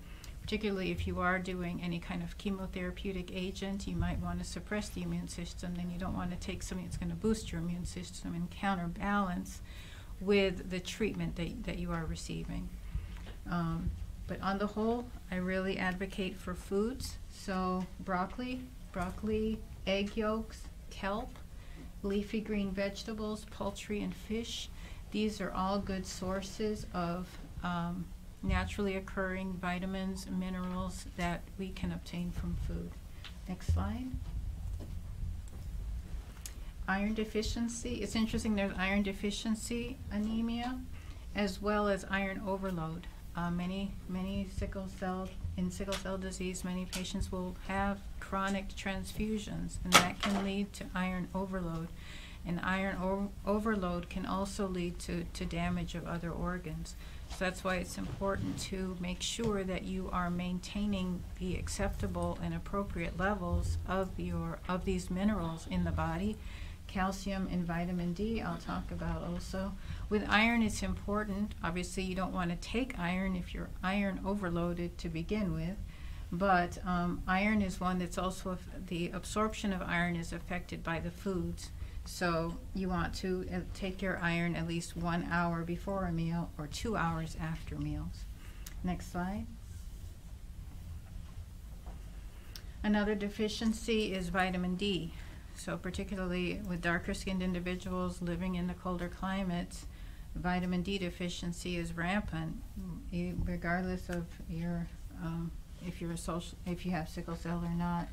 particularly if you are doing any kind of chemotherapeutic agent, you might want to suppress the immune system. Then you don't want to take something that's going to boost your immune system and counterbalance with the treatment that, that you are receiving. Um, but on the whole, I really advocate for foods. So broccoli, broccoli, egg yolks, kelp, leafy green vegetables, poultry, and fish. These are all good sources of um, naturally occurring vitamins and minerals that we can obtain from food. Next slide. Iron deficiency. It's interesting there's iron deficiency anemia as well as iron overload. Uh, many, many sickle cell, in sickle cell disease, many patients will have chronic transfusions and that can lead to iron overload. And iron overload can also lead to, to damage of other organs. That's why it's important to make sure that you are maintaining the acceptable and appropriate levels of your of these minerals in the body. Calcium and vitamin D, I'll talk about also. With iron, it's important. Obviously, you don't want to take iron if you're iron overloaded to begin with. But um, iron is one that's also, the absorption of iron is affected by the foods. So you want to uh, take your iron at least one hour before a meal or two hours after meals. Next slide. Another deficiency is vitamin D. So particularly with darker skinned individuals living in the colder climates, vitamin D deficiency is rampant, regardless of your, um, if you're a social, if you have sickle cell or not.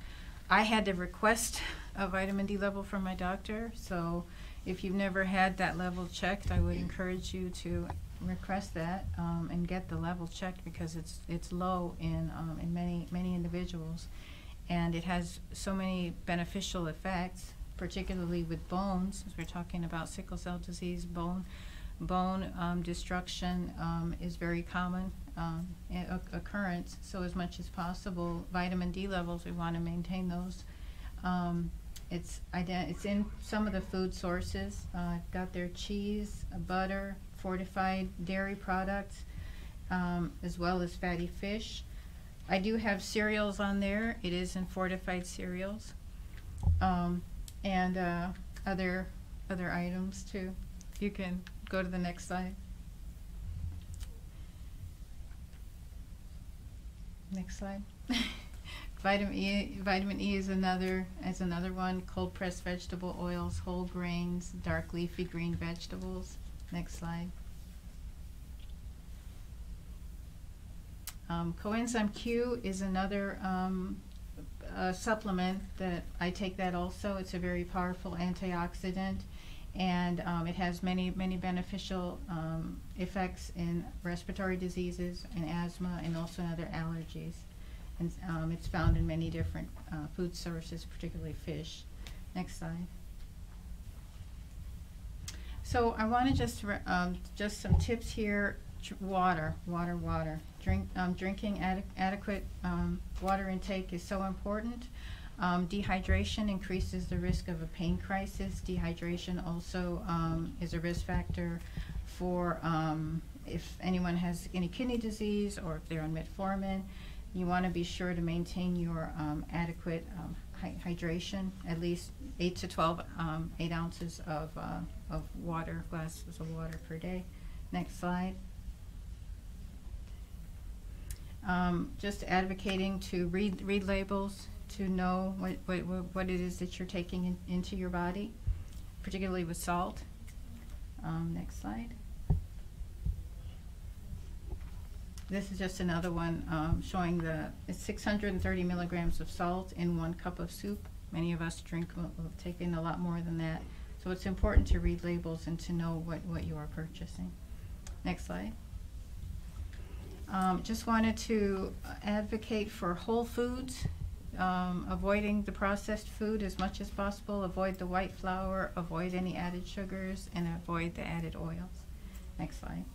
I had to request a vitamin D level from my doctor, so if you've never had that level checked, I would encourage you to request that um, and get the level checked because it's it's low in um, in many many individuals, and it has so many beneficial effects, particularly with bones. As we're talking about sickle cell disease, bone bone um, destruction um, is very common um, occurrence. So as much as possible, vitamin D levels we want to maintain those. Um, it's it's in some of the food sources. Uh, got their cheese, uh, butter, fortified dairy products, um, as well as fatty fish. I do have cereals on there. It is in fortified cereals, um, and uh, other other items too. You can go to the next slide. Next slide. vitamin E, vitamin E is another is another one. Cold pressed vegetable oils, whole grains, dark leafy green vegetables. Next slide. Um, coenzyme Q is another um, supplement that I take that also. It's a very powerful antioxidant and um, it has many, many beneficial um, effects in respiratory diseases and asthma and also in other allergies. And um, it's found in many different uh, food sources, particularly fish. Next slide. So I want to just um, just some tips here. water, water, water. Drink um, drinking ad adequate um, water intake is so important. Um, dehydration increases the risk of a pain crisis. Dehydration also um, is a risk factor for um, if anyone has any kidney disease or if they're on metformin. You want to be sure to maintain your um, adequate um, hydration, at least 8 to 12, um, 8 ounces of, uh, of water, glasses of water per day. Next slide. just advocating to read, read labels, to know what, what, what it is that you're taking in, into your body, particularly with salt. Um, next slide. This is just another one um, showing the 630 milligrams of salt in one cup of soup. Many of us drink, will, will take in a lot more than that. So it's important to read labels and to know what, what you are purchasing. Next slide. Um, just wanted to advocate for whole foods um, avoiding the processed food as much as possible, avoid the white flour, avoid any added sugars, and avoid the added oils. Next slide.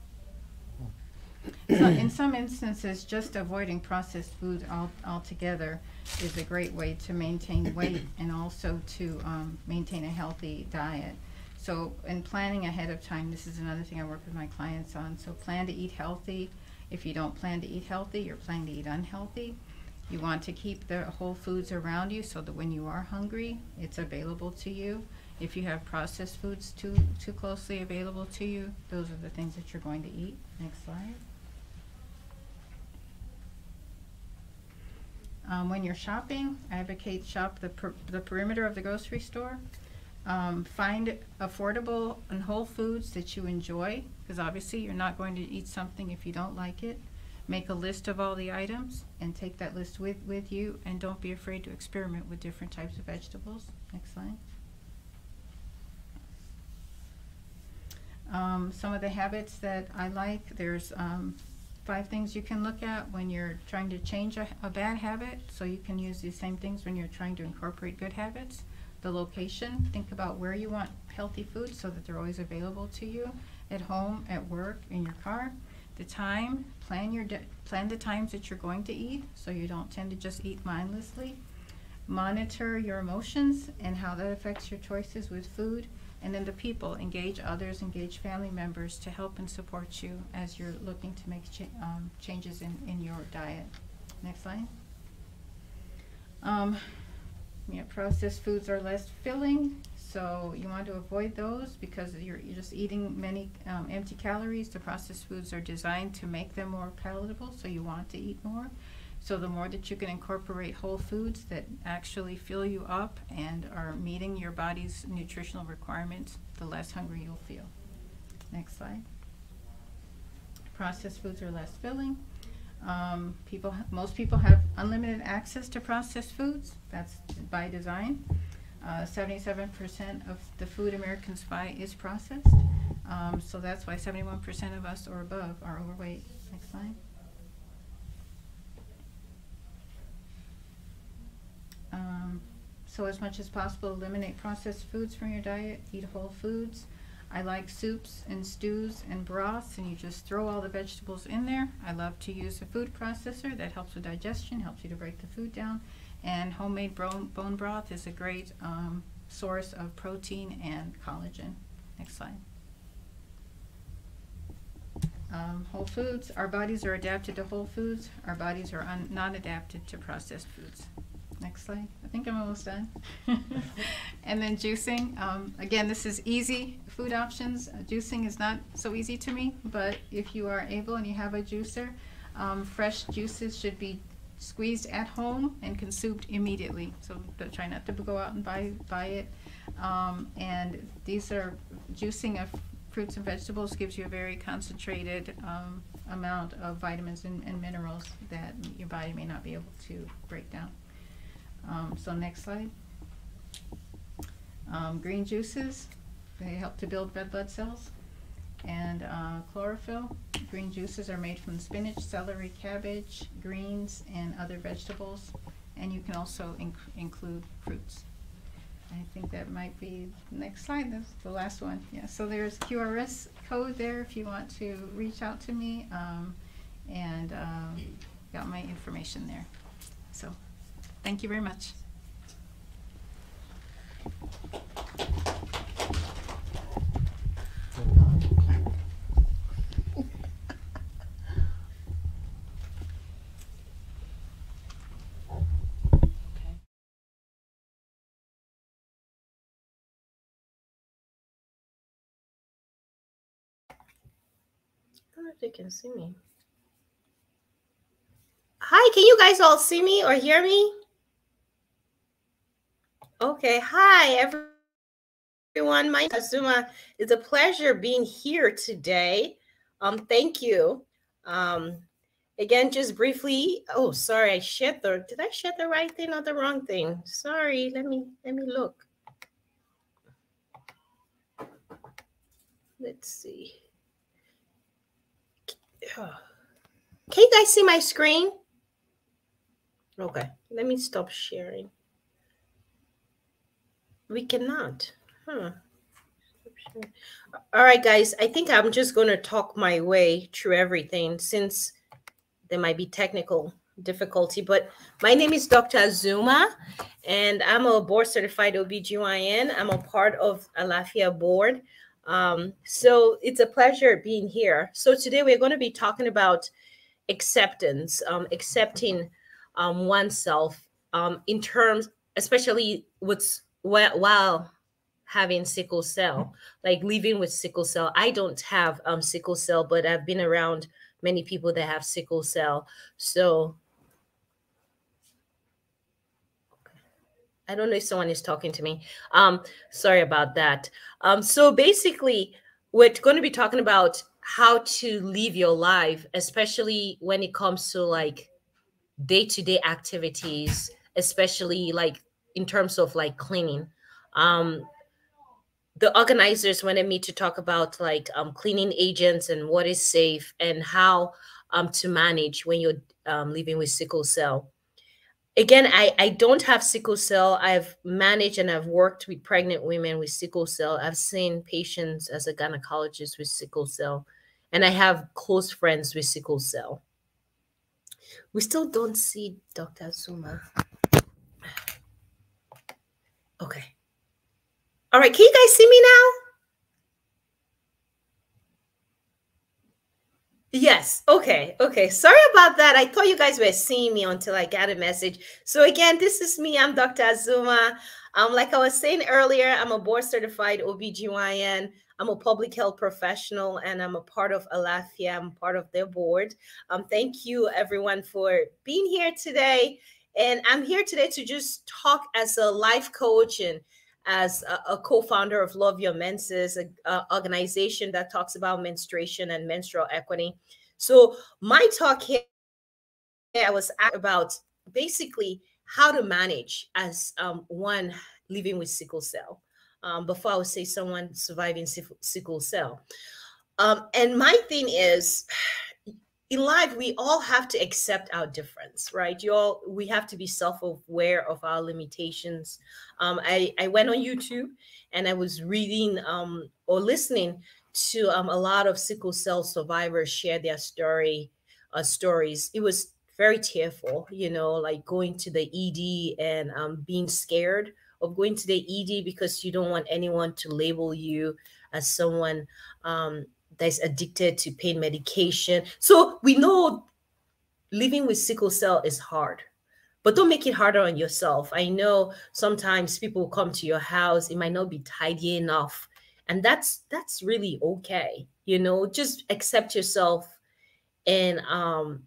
So in some instances, just avoiding processed food all, altogether is a great way to maintain weight and also to um, maintain a healthy diet. So in planning ahead of time, this is another thing I work with my clients on. So plan to eat healthy. If you don't plan to eat healthy, you're planning to eat unhealthy. You want to keep the whole foods around you so that when you are hungry, it's available to you. If you have processed foods too, too closely available to you, those are the things that you're going to eat. Next slide. Um, when you're shopping, advocate shop the, per, the perimeter of the grocery store. Um, find affordable and whole foods that you enjoy, because obviously you're not going to eat something if you don't like it. Make a list of all the items and take that list with, with you and don't be afraid to experiment with different types of vegetables. Next slide. Um, some of the habits that I like, there's um, five things you can look at when you're trying to change a, a, bad habit. So you can use these same things when you're trying to incorporate good habits. The location, think about where you want healthy food so that they're always available to you at home, at work, in your car the time, plan your plan the times that you're going to eat so you don't tend to just eat mindlessly. Monitor your emotions and how that affects your choices with food. And then the people, engage others, engage family members to help and support you as you're looking to make cha um, changes in, in your diet. Next slide. Um, yeah, processed foods are less filling, so you want to avoid those because you're, you're just eating many um, empty calories. The processed foods are designed to make them more palatable, so you want to eat more. So the more that you can incorporate whole foods that actually fill you up and are meeting your body's nutritional requirements, the less hungry you'll feel. Next slide. Processed foods are less filling. Um, people, most people have unlimited access to processed foods. That's by design. Uh, 77% of the food Americans buy is processed. Um, so that's why 71% of us or above are overweight. Next slide. Um, so as much as possible, eliminate processed foods from your diet. Eat whole foods. I like soups and stews and broths, and you just throw all the vegetables in there. I love to use a food processor that helps with digestion, helps you to break the food down. And homemade bone, bone broth is a great um, source of protein and collagen. Next slide. Um, whole foods. Our bodies are adapted to whole foods. Our bodies are not adapted to processed foods. Next slide. I think I'm almost done. and then juicing. Um, again, this is easy food options. Uh, juicing is not so easy to me, but if you are able and you have a juicer, um, fresh juices should be squeezed at home and consumed immediately. So try not to go out and buy buy it. Um, and these are juicing of fruits and vegetables gives you a very concentrated um, amount of vitamins and, and, minerals that your body may not be able to break down. Um, so next slide. Um, green juices, they help to build red blood cells. And uh, chlorophyll, green juices are made from spinach, celery, cabbage, greens, and other vegetables. And you can also inc include fruits. I think that might be the next slide, that's the last one. Yeah, so there's QRS code there if you want to reach out to me. Um, and um, got my information there. So Thank you very much. They can see me. Hi, can you guys all see me or hear me? Okay, hi everyone. My name is Zuma. It's a pleasure being here today. Um, thank you. Um, again, just briefly. Oh, sorry, I shared the. Did I share the right thing or the wrong thing? Sorry. Let me let me look. Let's see. Can you guys see my screen? Okay, let me stop sharing. We cannot. Huh. All right, guys. I think I'm just going to talk my way through everything since there might be technical difficulty. But my name is Dr. Azuma, and I'm a board certified OBGYN. I'm a part of Alafia board. Um, so it's a pleasure being here. So today we're going to be talking about acceptance, um, accepting um, oneself um, in terms, especially what's while having sickle cell, like living with sickle cell. I don't have um, sickle cell, but I've been around many people that have sickle cell. So I don't know if someone is talking to me. Um, sorry about that. Um, so basically, we're going to be talking about how to live your life, especially when it comes to like day-to-day activities, especially like in terms of like cleaning. Um, the organizers wanted me to talk about like um, cleaning agents and what is safe and how um, to manage when you're um, living with sickle cell. Again, I, I don't have sickle cell. I've managed and I've worked with pregnant women with sickle cell. I've seen patients as a gynecologist with sickle cell, and I have close friends with sickle cell. We still don't see Dr. Zuma. Okay. All right. Can you guys see me now? Yes. Okay. Okay. Sorry about that. I thought you guys were seeing me until I got a message. So again, this is me. I'm Dr. Azuma. Um, like I was saying earlier, I'm a board certified OBGYN. I'm a public health professional and I'm a part of Alafia. I'm part of their board. Um, thank you everyone for being here today. And I'm here today to just talk as a life coach and as a, a co-founder of Love Your Menses, an organization that talks about menstruation and menstrual equity. So my talk here I was about basically how to manage as um, one living with sickle cell. Um, before I would say someone surviving sickle cell. Um, and my thing is, in life, we all have to accept our difference, right? You all, we have to be self-aware of our limitations. Um, I, I went on YouTube and I was reading um, or listening to um, a lot of sickle cell survivors share their story, uh, stories. It was very tearful, you know, like going to the ED and um, being scared of going to the ED because you don't want anyone to label you as someone um, that's addicted to pain medication. So we know living with sickle cell is hard, but don't make it harder on yourself. I know sometimes people come to your house, it might not be tidy enough, and that's that's really okay. You know, just accept yourself and um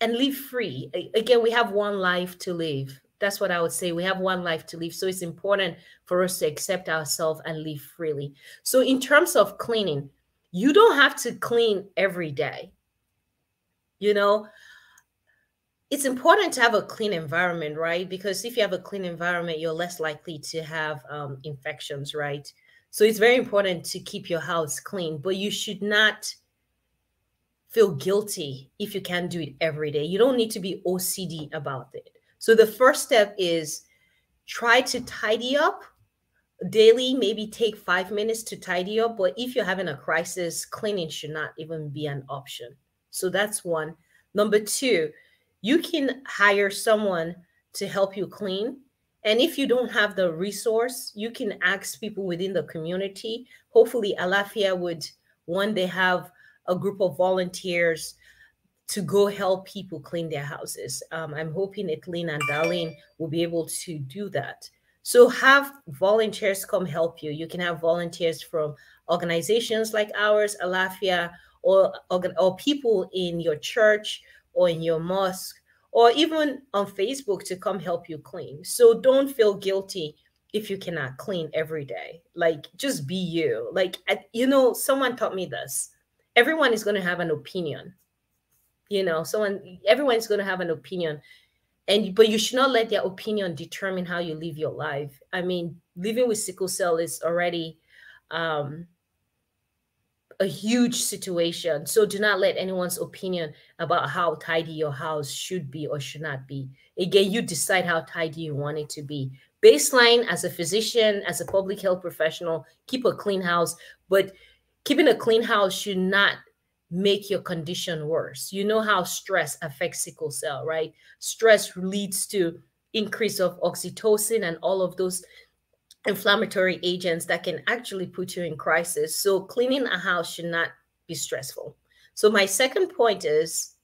and live free. Again, we have one life to live. That's what I would say. We have one life to live. So it's important for us to accept ourselves and live freely. So, in terms of cleaning, you don't have to clean every day. You know, it's important to have a clean environment, right? Because if you have a clean environment, you're less likely to have um, infections, right? So it's very important to keep your house clean, but you should not feel guilty if you can't do it every day. You don't need to be OCD about it. So the first step is try to tidy up daily, maybe take five minutes to tidy up. But if you're having a crisis, cleaning should not even be an option. So that's one. Number two, you can hire someone to help you clean. And if you don't have the resource, you can ask people within the community. Hopefully, Alafia would one day have a group of volunteers to go help people clean their houses. Um, I'm hoping Etlin and Darlene will be able to do that. So have volunteers come help you. You can have volunteers from organizations like ours, Alafia, or, or people in your church or in your mosque, or even on Facebook to come help you clean. So don't feel guilty if you cannot clean every day. Like just be you. Like you know, someone taught me this. Everyone is going to have an opinion you know someone everyone's going to have an opinion. And but you should not let their opinion determine how you live your life. I mean living with sickle cell is already um a huge situation. So do not let anyone's opinion about how tidy your house should be or should not be. Again you decide how tidy you want it to be. Baseline as a physician as a public health professional keep a clean house. But keeping a clean house should not make your condition worse. You know how stress affects sickle cell, right? Stress leads to increase of oxytocin and all of those inflammatory agents that can actually put you in crisis. So cleaning a house should not be stressful. So my second point is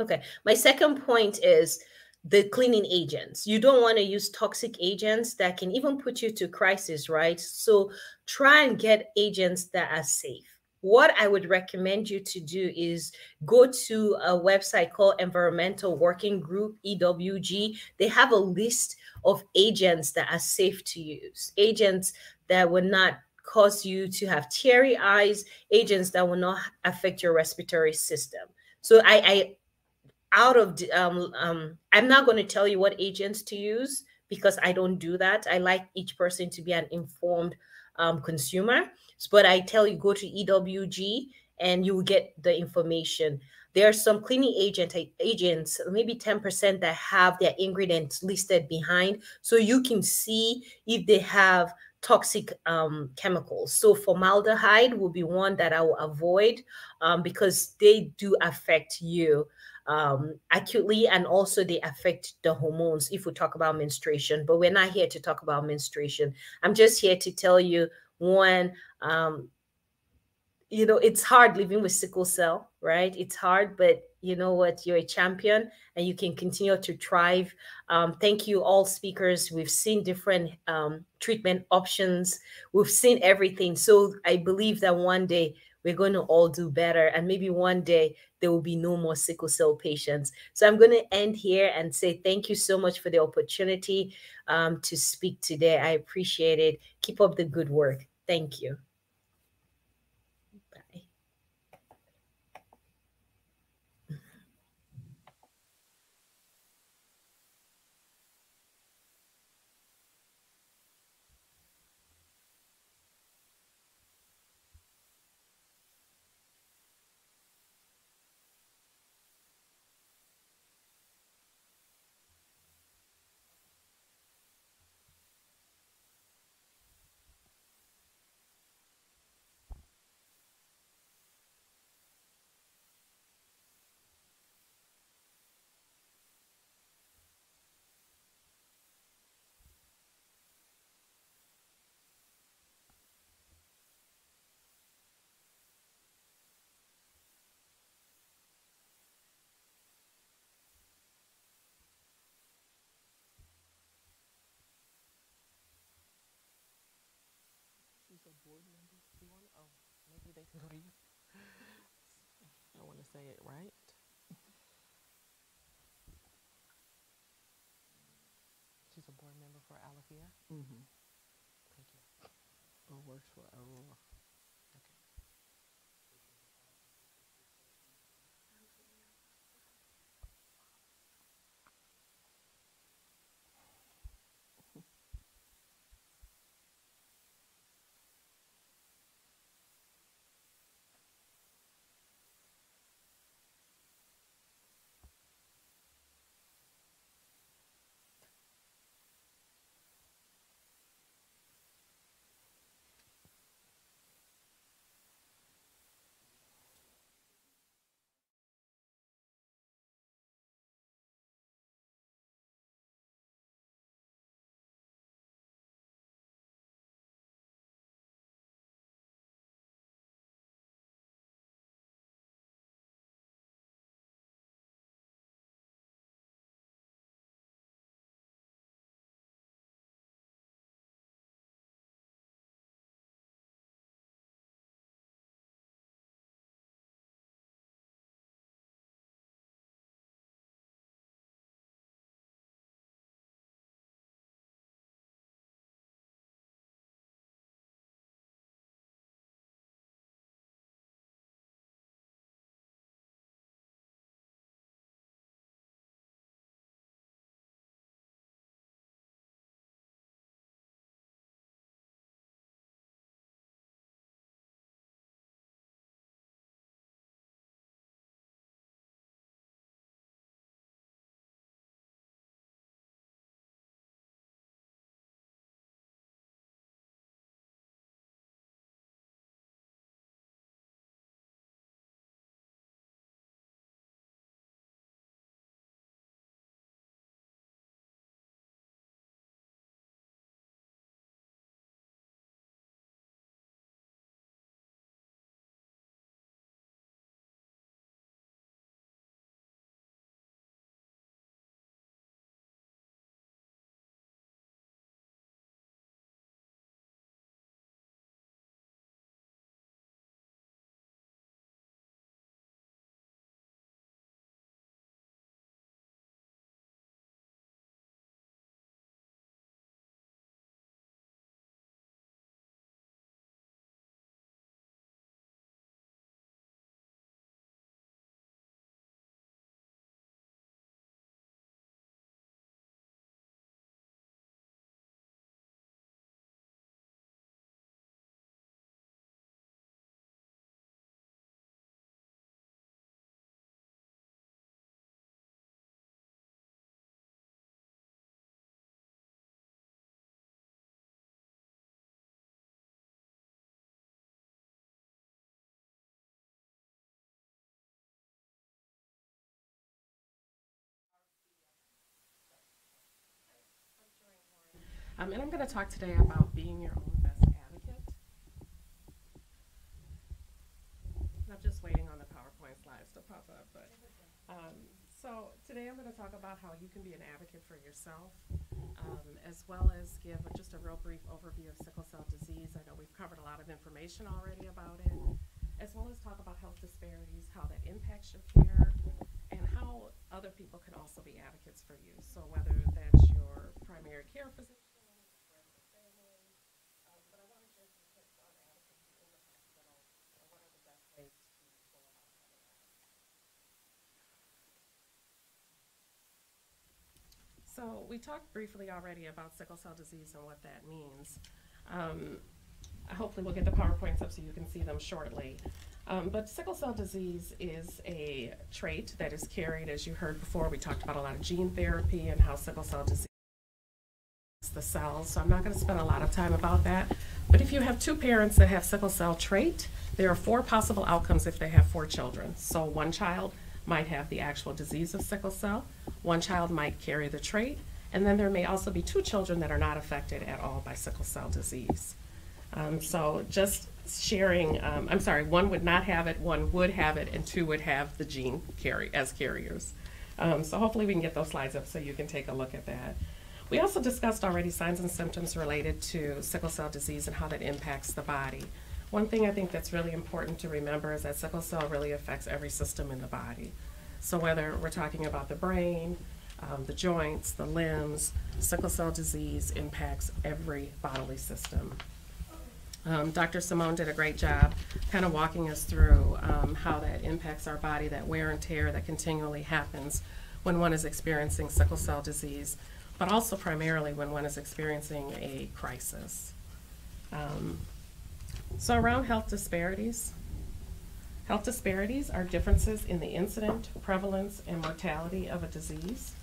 okay, my second point is the cleaning agents. You don't want to use toxic agents that can even put you to crisis, right? So try and get agents that are safe what I would recommend you to do is go to a website called Environmental Working Group, EWG. They have a list of agents that are safe to use, agents that will not cause you to have teary eyes, agents that will not affect your respiratory system. So I, I out of um, um, I'm not going to tell you what agents to use because I don't do that. I like each person to be an informed um, consumer. But I tell you, go to EWG and you will get the information. There are some cleaning agent agents, maybe 10% that have their ingredients listed behind, so you can see if they have toxic um, chemicals. So formaldehyde will be one that I will avoid um, because they do affect you um, acutely and also they affect the hormones if we talk about menstruation. But we're not here to talk about menstruation. I'm just here to tell you one um, you know it's hard living with sickle cell right? It's hard but you know what? You're a champion and you can continue to thrive. Um, thank you all speakers. We've seen different um, treatment options. We've seen everything. So i believe that one day we're going to all do better. And maybe one day there will be no more sickle cell patients. So I'm going to end here and say thank you so much for the opportunity um, to speak today. I appreciate it. Keep up the good work. Thank you. Maybe they can go to you. I want to say it right. She's a board member for Alafia. Mm-hmm. Thank you. Or works for Aurora. Um, and I'm going to talk today about being your own best advocate. I'm just waiting on the PowerPoint slides to pop up, but um, so today I'm going to talk about how you can be an advocate for yourself, um, as well as give just a real brief overview of sickle cell disease. I know we've covered a lot of information already about it, as well as talk about health disparities, how that impacts your care, and how other people can also be advocates for you. So whether that's your primary care physician, friends or family, um, but I want to share some tips on advocacy in the hospital and what are the best ways to go about setting that up. So we talked briefly already about sickle cell disease and what that means. Um, hopefully we'll get the PowerPoints up so you can see them shortly. Um, but sickle cell disease is a trait that is carried, as you heard before, we talked about a lot of gene therapy and how sickle cell disease the cells, so I'm not going to spend a lot of time about that. But if you have two parents that have sickle cell trait, there are four possible outcomes if they have four children. So one child might have the actual disease of sickle cell, one child might carry the trait, and then there may also be two children that are not affected at all by sickle cell disease. Um, so just sharing, um, I'm sorry, one would not have it, one would have it, and two would have the gene carry as carriers. Um, so hopefully we can get those slides up so you can take a look at that. We also discussed already signs and symptoms related to sickle cell disease and how that impacts the body. One thing I think that's really important to remember is that sickle cell really affects every system in the body. So whether we're talking about the brain, um, the joints, the limbs, sickle cell disease impacts every bodily system. Um, Dr. Simone did a great job kind of walking us through um, how that impacts our body, that wear and tear that continually happens when one is experiencing sickle cell disease, but also primarily when one is experiencing a crisis. Um, so around health disparities, health disparities are differences in the incident, prevalence, and mortality of a disease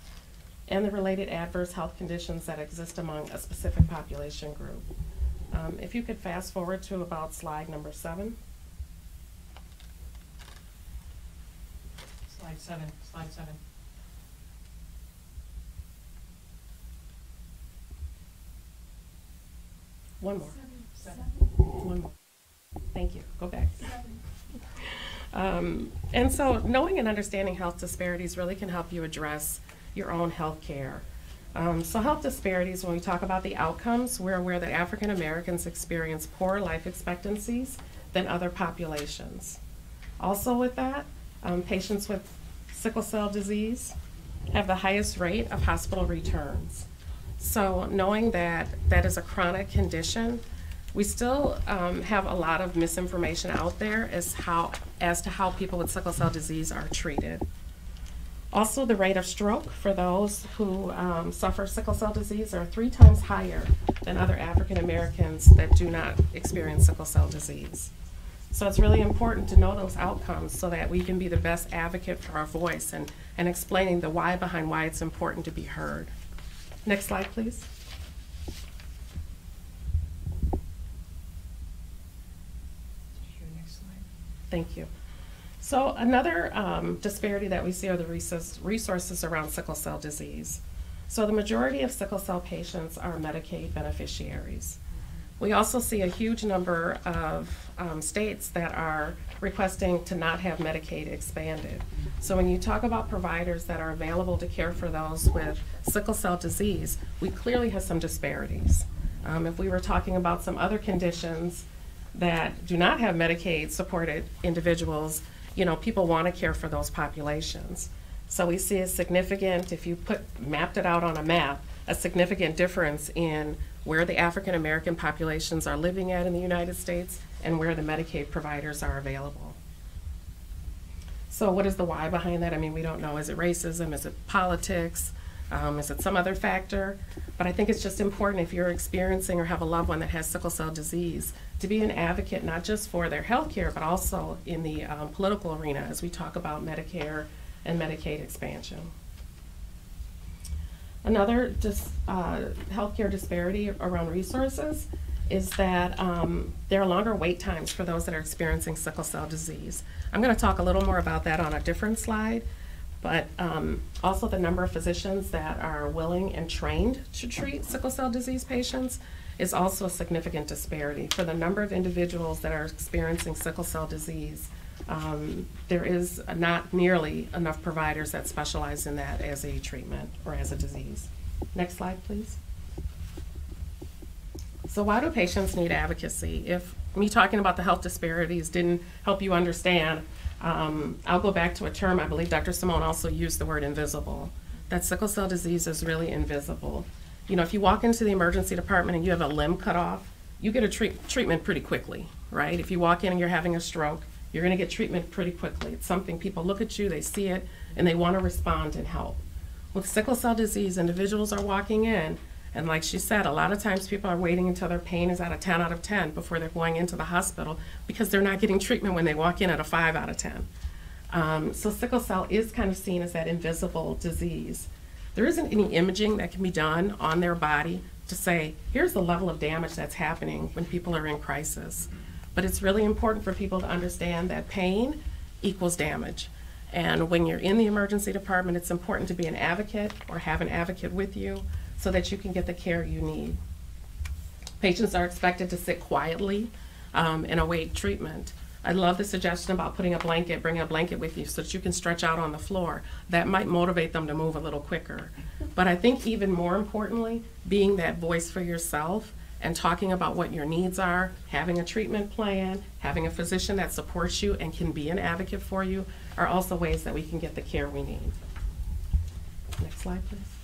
and the related adverse health conditions that exist among a specific population group. Um, if you could fast forward to about slide number seven. Slide seven, slide seven. One more. Seven. One more. Thank you. Go back. Um, and so knowing and understanding health disparities really can help you address your own health care. Um, so health disparities, when we talk about the outcomes, we're aware that African Americans experience poorer life expectancies than other populations. Also with that, um, patients with sickle cell disease have the highest rate of hospital returns. So knowing that that is a chronic condition, we still um, have a lot of misinformation out there as, how, as to how people with sickle cell disease are treated. Also, the rate of stroke for those who um, suffer sickle cell disease are three times higher than other African Americans that do not experience sickle cell disease. So it's really important to know those outcomes so that we can be the best advocate for our voice and, and explaining the why behind why it's important to be heard. Next slide, please. Thank you. So another um, disparity that we see are the resources around sickle cell disease. So the majority of sickle cell patients are Medicaid beneficiaries. We also see a huge number of um, states that are requesting to not have Medicaid expanded. So when you talk about providers that are available to care for those with sickle cell disease, we clearly have some disparities. Um, if we were talking about some other conditions that do not have Medicaid supported individuals, you know, people want to care for those populations. So we see a significant, if you put mapped it out on a map, a significant difference in where the African American populations are living at in the United States and where the Medicaid providers are available. So what is the why behind that? I mean, we don't know. Is it racism? Is it politics? Um, is it some other factor? But I think it's just important if you're experiencing or have a loved one that has sickle cell disease to be an advocate not just for their health care, but also in the um, political arena as we talk about Medicare and Medicaid expansion. Another dis, uh, healthcare disparity around resources is that um, there are longer wait times for those that are experiencing sickle cell disease. I'm going to talk a little more about that on a different slide, but um, also the number of physicians that are willing and trained to treat sickle cell disease patients is also a significant disparity. For the number of individuals that are experiencing sickle cell disease, um, there is not nearly enough providers that specialize in that as a treatment or as a disease. Next slide, please. So why do patients need advocacy? If me talking about the health disparities didn't help you understand, um, I'll go back to a term I believe Dr. Simone also used the word invisible. That sickle cell disease is really invisible. You know, if you walk into the emergency department and you have a limb cut off, you get a treat, treatment pretty quickly, right? If you walk in and you're having a stroke, you're going to get treatment pretty quickly. It's something people look at you, they see it, and they want to respond and help. With sickle cell disease, individuals are walking in, and like she said, a lot of times people are waiting until their pain is at a 10 out of 10 before they're going into the hospital because they're not getting treatment when they walk in at a 5 out of 10. Um, so sickle cell is kind of seen as that invisible disease. There isn't any imaging that can be done on their body to say, here's the level of damage that's happening when people are in crisis. But it's really important for people to understand that pain equals damage. And when you're in the emergency department, it's important to be an advocate or have an advocate with you so that you can get the care you need. Patients are expected to sit quietly um, and await treatment. I love the suggestion about putting a blanket, bringing a blanket with you so that you can stretch out on the floor. That might motivate them to move a little quicker. But I think even more importantly, being that voice for yourself and talking about what your needs are, having a treatment plan, having a physician that supports you and can be an advocate for you are also ways that we can get the care we need. Next slide, please.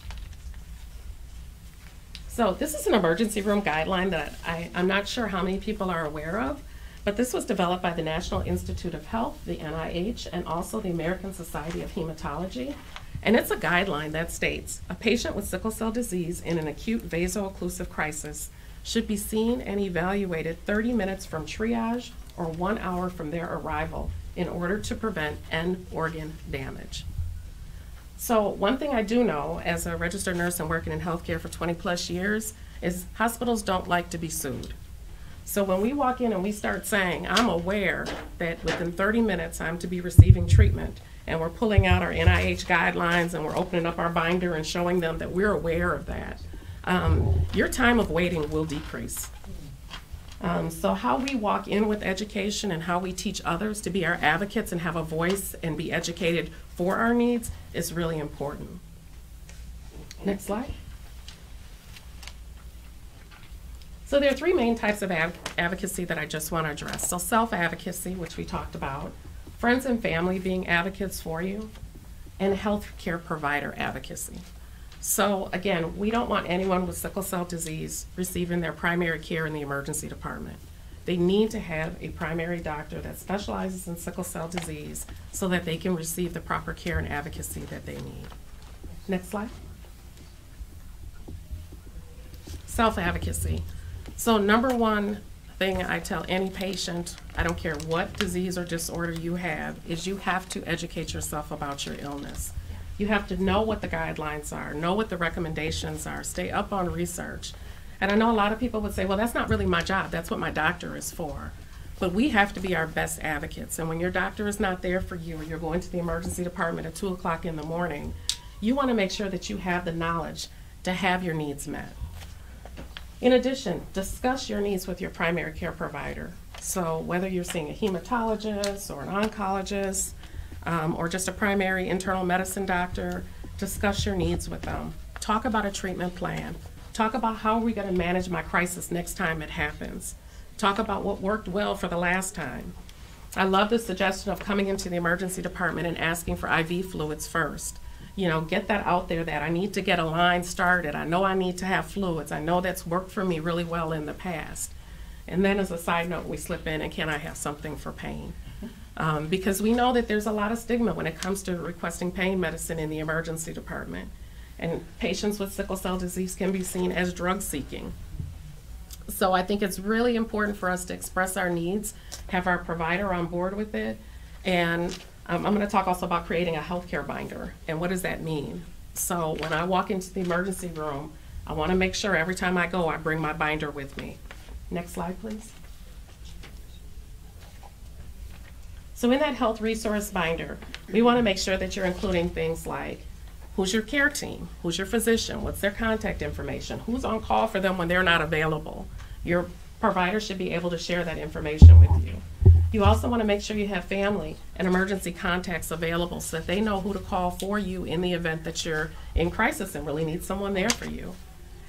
So this is an emergency room guideline that I, I'm not sure how many people are aware of, but this was developed by the National Institute of Health, the NIH, and also the American Society of Hematology. And it's a guideline that states a patient with sickle cell disease in an acute vaso-occlusive crisis should be seen and evaluated 30 minutes from triage or one hour from their arrival in order to prevent end organ damage. So one thing I do know as a registered nurse and working in healthcare for 20 plus years is hospitals don't like to be sued. So when we walk in and we start saying, I'm aware that within 30 minutes I'm to be receiving treatment, and we're pulling out our NIH guidelines and we're opening up our binder and showing them that we're aware of that, um, your time of waiting will decrease. Um, so how we walk in with education and how we teach others to be our advocates and have a voice and be educated for our needs is really important. Next slide. So there are three main types of ad advocacy that I just want to address. So self-advocacy, which we talked about, friends and family being advocates for you, and healthcare provider advocacy. So again, we don't want anyone with sickle cell disease receiving their primary care in the emergency department. They need to have a primary doctor that specializes in sickle cell disease so that they can receive the proper care and advocacy that they need. Next slide. Self-advocacy. So number one thing I tell any patient, I don't care what disease or disorder you have, is you have to educate yourself about your illness. You have to know what the guidelines are, know what the recommendations are, stay up on research. And I know a lot of people would say, well, that's not really my job. That's what my doctor is for. But we have to be our best advocates. And when your doctor is not there for you, or you're going to the emergency department at 2 o'clock in the morning, you want to make sure that you have the knowledge to have your needs met. In addition, discuss your needs with your primary care provider. So whether you're seeing a hematologist or an oncologist um, or just a primary internal medicine doctor, discuss your needs with them. Talk about a treatment plan. Talk about how are we going to manage my crisis next time it happens. Talk about what worked well for the last time. I love the suggestion of coming into the emergency department and asking for IV fluids first you know, get that out there that I need to get a line started. I know I need to have fluids. I know that's worked for me really well in the past. And then as a side note, we slip in and can I have something for pain? Um, because we know that there's a lot of stigma when it comes to requesting pain medicine in the emergency department. And patients with sickle cell disease can be seen as drug seeking. So I think it's really important for us to express our needs, have our provider on board with it, and um, I'm going to talk also about creating a healthcare binder and what does that mean. So when I walk into the emergency room, I want to make sure every time I go, I bring my binder with me. Next slide, please. So in that health resource binder, we want to make sure that you're including things like who's your care team, who's your physician, what's their contact information, who's on call for them when they're not available. Your provider should be able to share that information with you. You also want to make sure you have family and emergency contacts available so that they know who to call for you in the event that you're in crisis and really need someone there for you.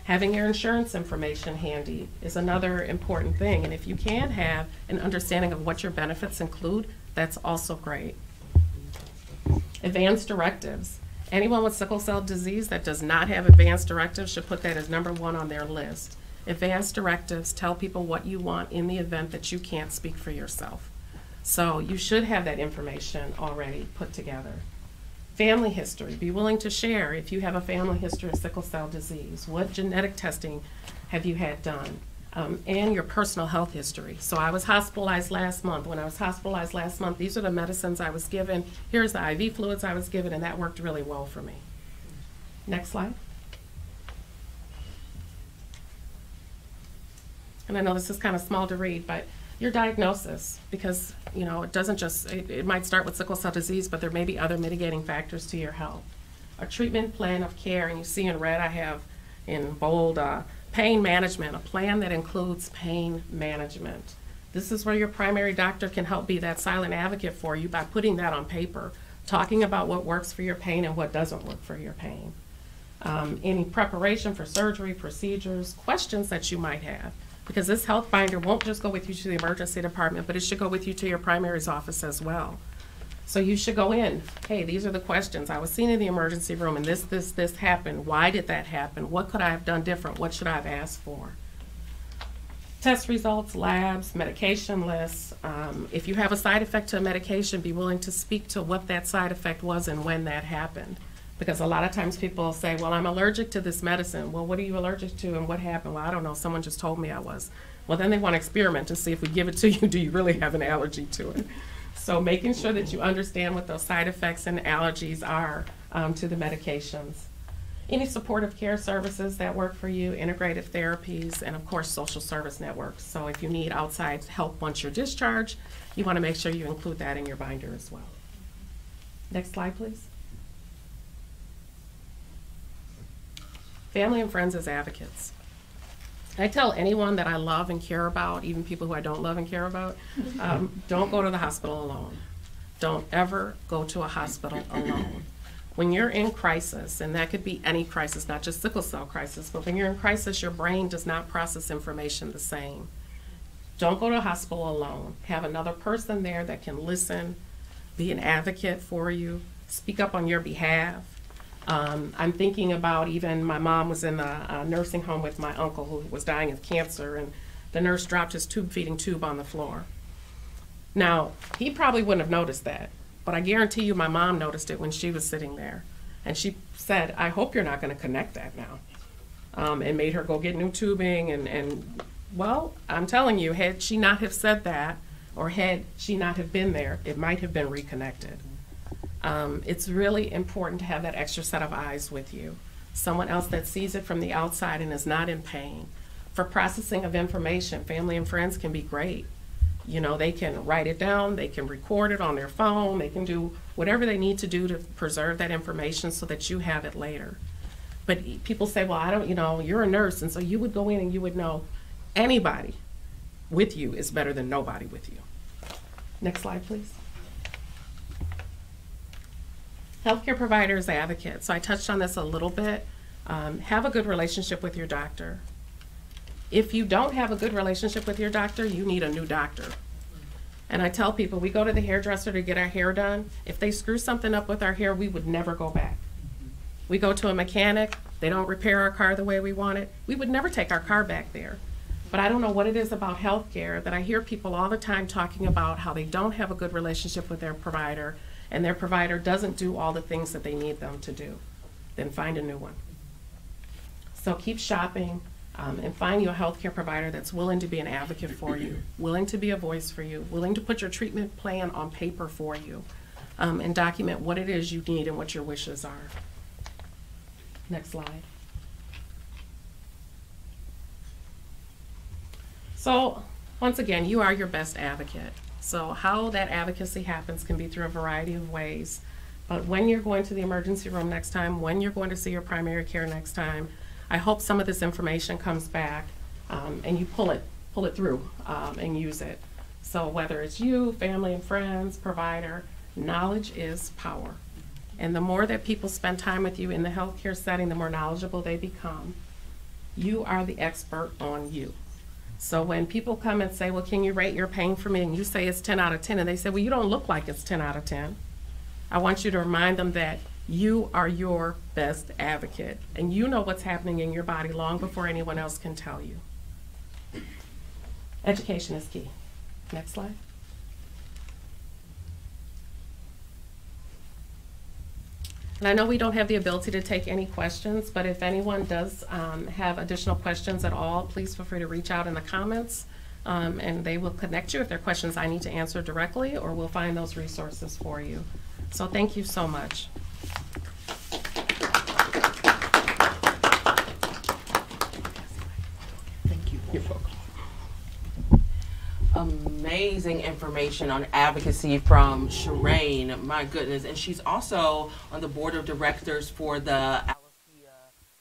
Having your insurance information handy is another important thing. And if you can have an understanding of what your benefits include, that's also great. Advanced directives. Anyone with sickle cell disease that does not have advanced directives should put that as number one on their list. Advanced directives tell people what you want in the event that you can't speak for yourself. So you should have that information already put together. Family history. Be willing to share if you have a family history of sickle cell disease. What genetic testing have you had done? Um, and your personal health history. So I was hospitalized last month. When I was hospitalized last month, these are the medicines I was given. Here's the IV fluids I was given, and that worked really well for me. Next slide. And I know this is kind of small to read, but your diagnosis, because you know it doesn't just it, it might start with sickle cell disease, but there may be other mitigating factors to your health. A treatment plan of care, and you see in red I have in bold uh, pain management, a plan that includes pain management. This is where your primary doctor can help be that silent advocate for you by putting that on paper, talking about what works for your pain and what doesn't work for your pain. Um, any preparation for surgery, procedures, questions that you might have because this health binder won't just go with you to the emergency department, but it should go with you to your primary's office as well. So you should go in, hey, these are the questions. I was seen in the emergency room and this, this, this happened. Why did that happen? What could I have done different? What should I have asked for? Test results, labs, medication lists. Um, if you have a side effect to a medication, be willing to speak to what that side effect was and when that happened. Because a lot of times people say, well, I'm allergic to this medicine. Well, what are you allergic to and what happened? Well, I don't know. Someone just told me I was. Well, then they want to experiment to see if we give it to you, do you really have an allergy to it? So making sure that you understand what those side effects and allergies are um, to the medications. Any supportive care services that work for you, integrative therapies, and of course, social service networks. So if you need outside help once you're discharged, you want to make sure you include that in your binder as well. Next slide, please. Family and friends as advocates. I tell anyone that I love and care about, even people who I don't love and care about, um, don't go to the hospital alone. Don't ever go to a hospital alone. When you're in crisis, and that could be any crisis, not just sickle cell crisis, but when you're in crisis, your brain does not process information the same. Don't go to a hospital alone. Have another person there that can listen, be an advocate for you, speak up on your behalf, um, I'm thinking about even my mom was in a, a, nursing home with my uncle who was dying of cancer, and the nurse dropped his tube feeding tube on the floor. Now, he probably wouldn't have noticed that, but I guarantee you my mom noticed it when she was sitting there. And she said, I hope you're not going to connect that now. Um, and made her go get new tubing. And, and, well, I'm telling you, had she not have said that, or had she not have been there, it might have been reconnected. Um, it's really important to have that extra set of eyes with you. Someone else that sees it from the outside and is not in pain. For processing of information, family and friends can be great. You know, they can write it down, they can record it on their phone, they can do whatever they need to do to preserve that information so that you have it later. But people say, well, I don't, you know, you're a nurse, and so you would go in and you would know anybody with you is better than nobody with you. Next slide, please. Healthcare providers advocate. So I touched on this a little bit. Um, have a good relationship with your doctor. If you don't have a good relationship with your doctor, you need a new doctor. And I tell people, we go to the hairdresser to get our hair done. If they screw something up with our hair, we would never go back. We go to a mechanic, they don't repair our car the way we want it. We would never take our car back there. But I don't know what it is about healthcare that I hear people all the time talking about how they don't have a good relationship with their provider and their provider doesn't do all the things that they need them to do, then find a new one. So keep shopping um, and find you a healthcare provider that's willing to be an advocate for you, willing to be a voice for you, willing to put your treatment plan on paper for you, um, and document what it is you need and what your wishes are. Next slide. So, once again, you are your best advocate. So how that advocacy happens can be through a variety of ways. But when you're going to the emergency room next time, when you're going to see your primary care next time, I hope some of this information comes back um, and you pull it, pull it through um, and use it. So whether it's you, family and friends, provider, knowledge is power. And the more that people spend time with you in the healthcare setting, the more knowledgeable they become. You are the expert on you. So when people come and say, well, can you rate your pain for me? And you say it's 10 out of 10, and they say, well, you don't look like it's 10 out of 10. I want you to remind them that you are your best advocate, and you know what's happening in your body long before anyone else can tell you. Education is key. Next slide. And I know we don't have the ability to take any questions, but if anyone does um, have additional questions at all, please feel free to reach out in the comments. Um, and they will connect you if there are questions I need to answer directly, or we'll find those resources for you. So thank you so much. Thank you. You're welcome. Amazing information on advocacy from Shireen. My goodness. And she's also on the board of directors for the Alafia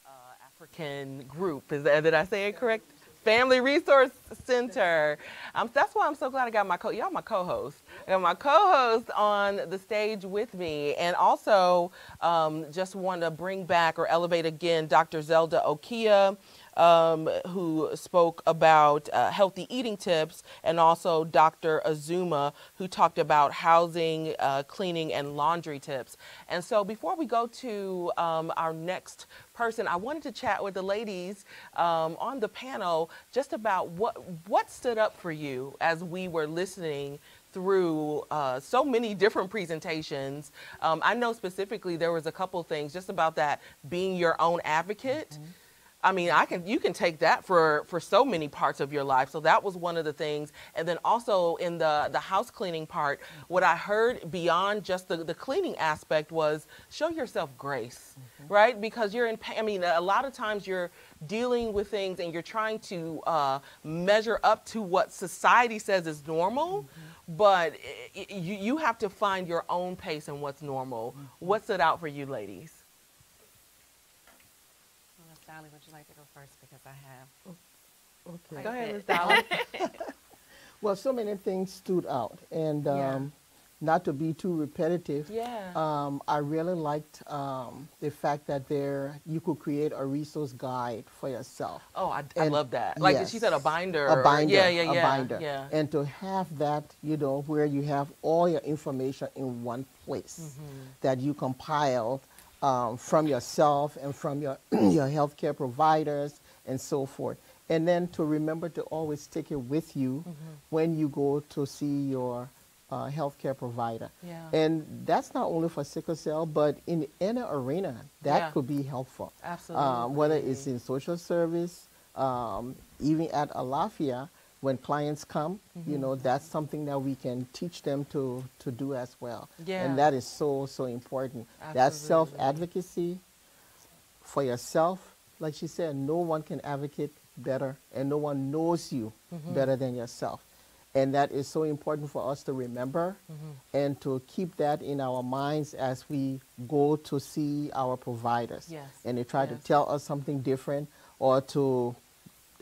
uh, African group. Is that, did I say it correct? Family Resource Center. Um, that's why I'm so glad I got my co y'all my co-host. I got my co-host on the stage with me, and also um, just want to bring back or elevate again Dr. Zelda Okia um, who spoke about uh, healthy eating tips, and also Dr. Azuma, who talked about housing, uh, cleaning, and laundry tips. And so before we go to um, our next person, I wanted to chat with the ladies um, on the panel just about what, what stood up for you as we were listening through uh, so many different presentations. Um, I know specifically there was a couple things just about that being your own advocate. Mm-hmm I mean, I can you can take that for for so many parts of your life. So that was one of the things. And then also in the the house cleaning part, what I heard beyond just the the cleaning aspect was show yourself grace, mm-hmm. right? Because you're in pain. I mean, a lot of times you're dealing with things and you're trying to uh, measure up to what society says is normal. Mm-hmm. But you, you have to find your own pace and what's normal. Mm-hmm. What stood out for you, ladies? Dolly, would you like to go first because I have. Okay. Go ahead, Ms. Dolly. well, so many things stood out, and um, yeah. not to be too repetitive. Yeah. Um, I really liked um, the fact that there you could create a resource guide for yourself. Oh, I, I love that. Like yes, she said, a binder. A binder. Yeah, yeah, yeah. A binder. Yeah. And to have that, you know, where you have all your information in one place mm-hmm. that you compiled um, from yourself and from your, your healthcare providers and so forth. And then to remember to always take it with you mm-hmm. when you go to see your uh, healthcare provider. Yeah. And that's not only for sickle cell, but in any arena, that yeah. could be helpful. Absolutely. Um, whether it's in social service, um, even at Alafia, when clients come, mm-hmm. you know, that's something that we can teach them to, to do as well. Yeah. And that is so, so important. Absolutely. That self advocacy for yourself, like she said, no one can advocate better and no one knows you mm-hmm. better than yourself. And that is so important for us to remember mm-hmm. and to keep that in our minds as we go to see our providers. Yes. And they try yes. to tell us something different or to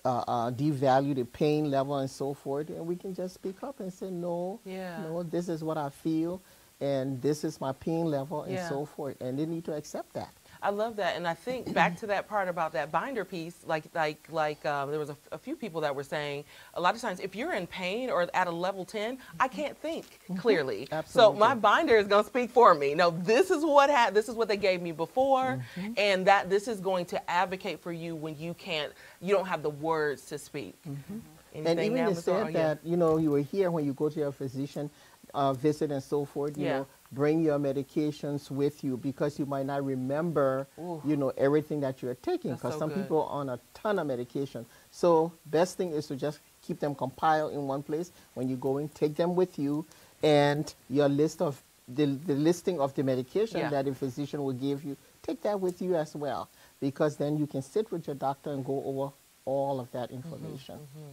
uh, uh, devalue the pain level and so forth, and we can just speak up and say, no, yeah. no, this is what I feel, and this is my pain level, and yeah. so forth, and they need to accept that. I love that, and I think back to that part about that binder piece. Like, like, like, um, there was a, a, few people that were saying a lot of times if you're in pain or at a level ten, I can't think clearly. Absolutely. So my binder is going to speak for me. No, this is what had. This is what they gave me before, mm-hmm. and that this is going to advocate for you when you can't. You don't have the words to speak. Mm-hmm. And even said oh, that you know you were here when you go to your physician uh, visit and so forth. You yeah. know bring your medications with you because you might not remember, Ooh. you know, everything that you're taking because so some good. people are on a ton of medication. So best thing is to just keep them compiled in one place. When you go in, take them with you and your list of the, the listing of the medication Yeah. that a physician will give you, take that with you as well because then you can sit with your doctor and go over all of that mm-hmm, information. Mm-hmm.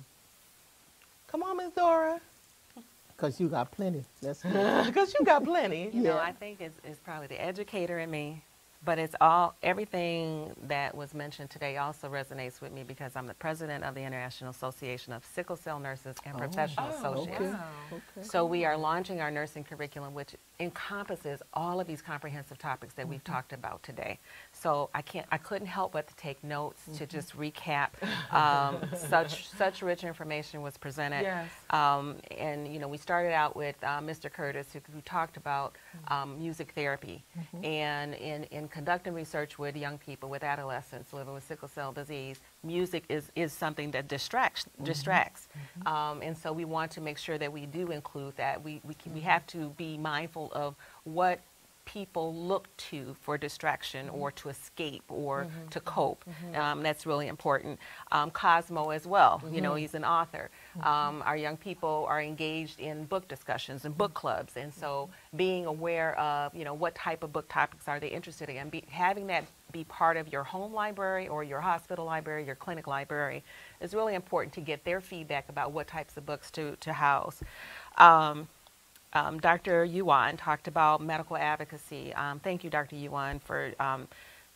Come on, Miss Dora. Because you got plenty. That's. Because you got plenty. You know, I think it's, it's probably the educator in me. But it's all, everything that was mentioned today also resonates with me because I'm the president of the International Association of Sickle Cell Nurses and Oh. Professional Oh, Associates. okay. Okay. So we are launching our nursing curriculum, which encompasses all of these comprehensive topics that we've Mhm. talked about today. So I can't, I couldn't help but to take notes to Mhm. just recap. Um, such such rich information was presented. Yes. Um, and you know, we started out with uh, Mr. Curtis, who, who talked about um, music therapy, Mhm. and in, in conducting research with young people, with adolescents living with sickle cell disease, music is, is something that distracts Mhm. distracts. Um, and so we want to make sure that we do include that. We we, can, we have to be mindful of what people look to for distraction or to escape or Mhm. to cope. Mhm. Um, that's really important. Um, Cosmo as well. You know, Mhm. he's an author. Um, our young people are engaged in book discussions and book clubs, and so being aware of you know what type of book topics are they interested in, and be, having that be part of your home library or your hospital library, your clinic library, is really important to get their feedback about what types of books to to house. Um, um, Dr. Uwan talked about medical advocacy. Um, thank you, Dr. Uwan, for um,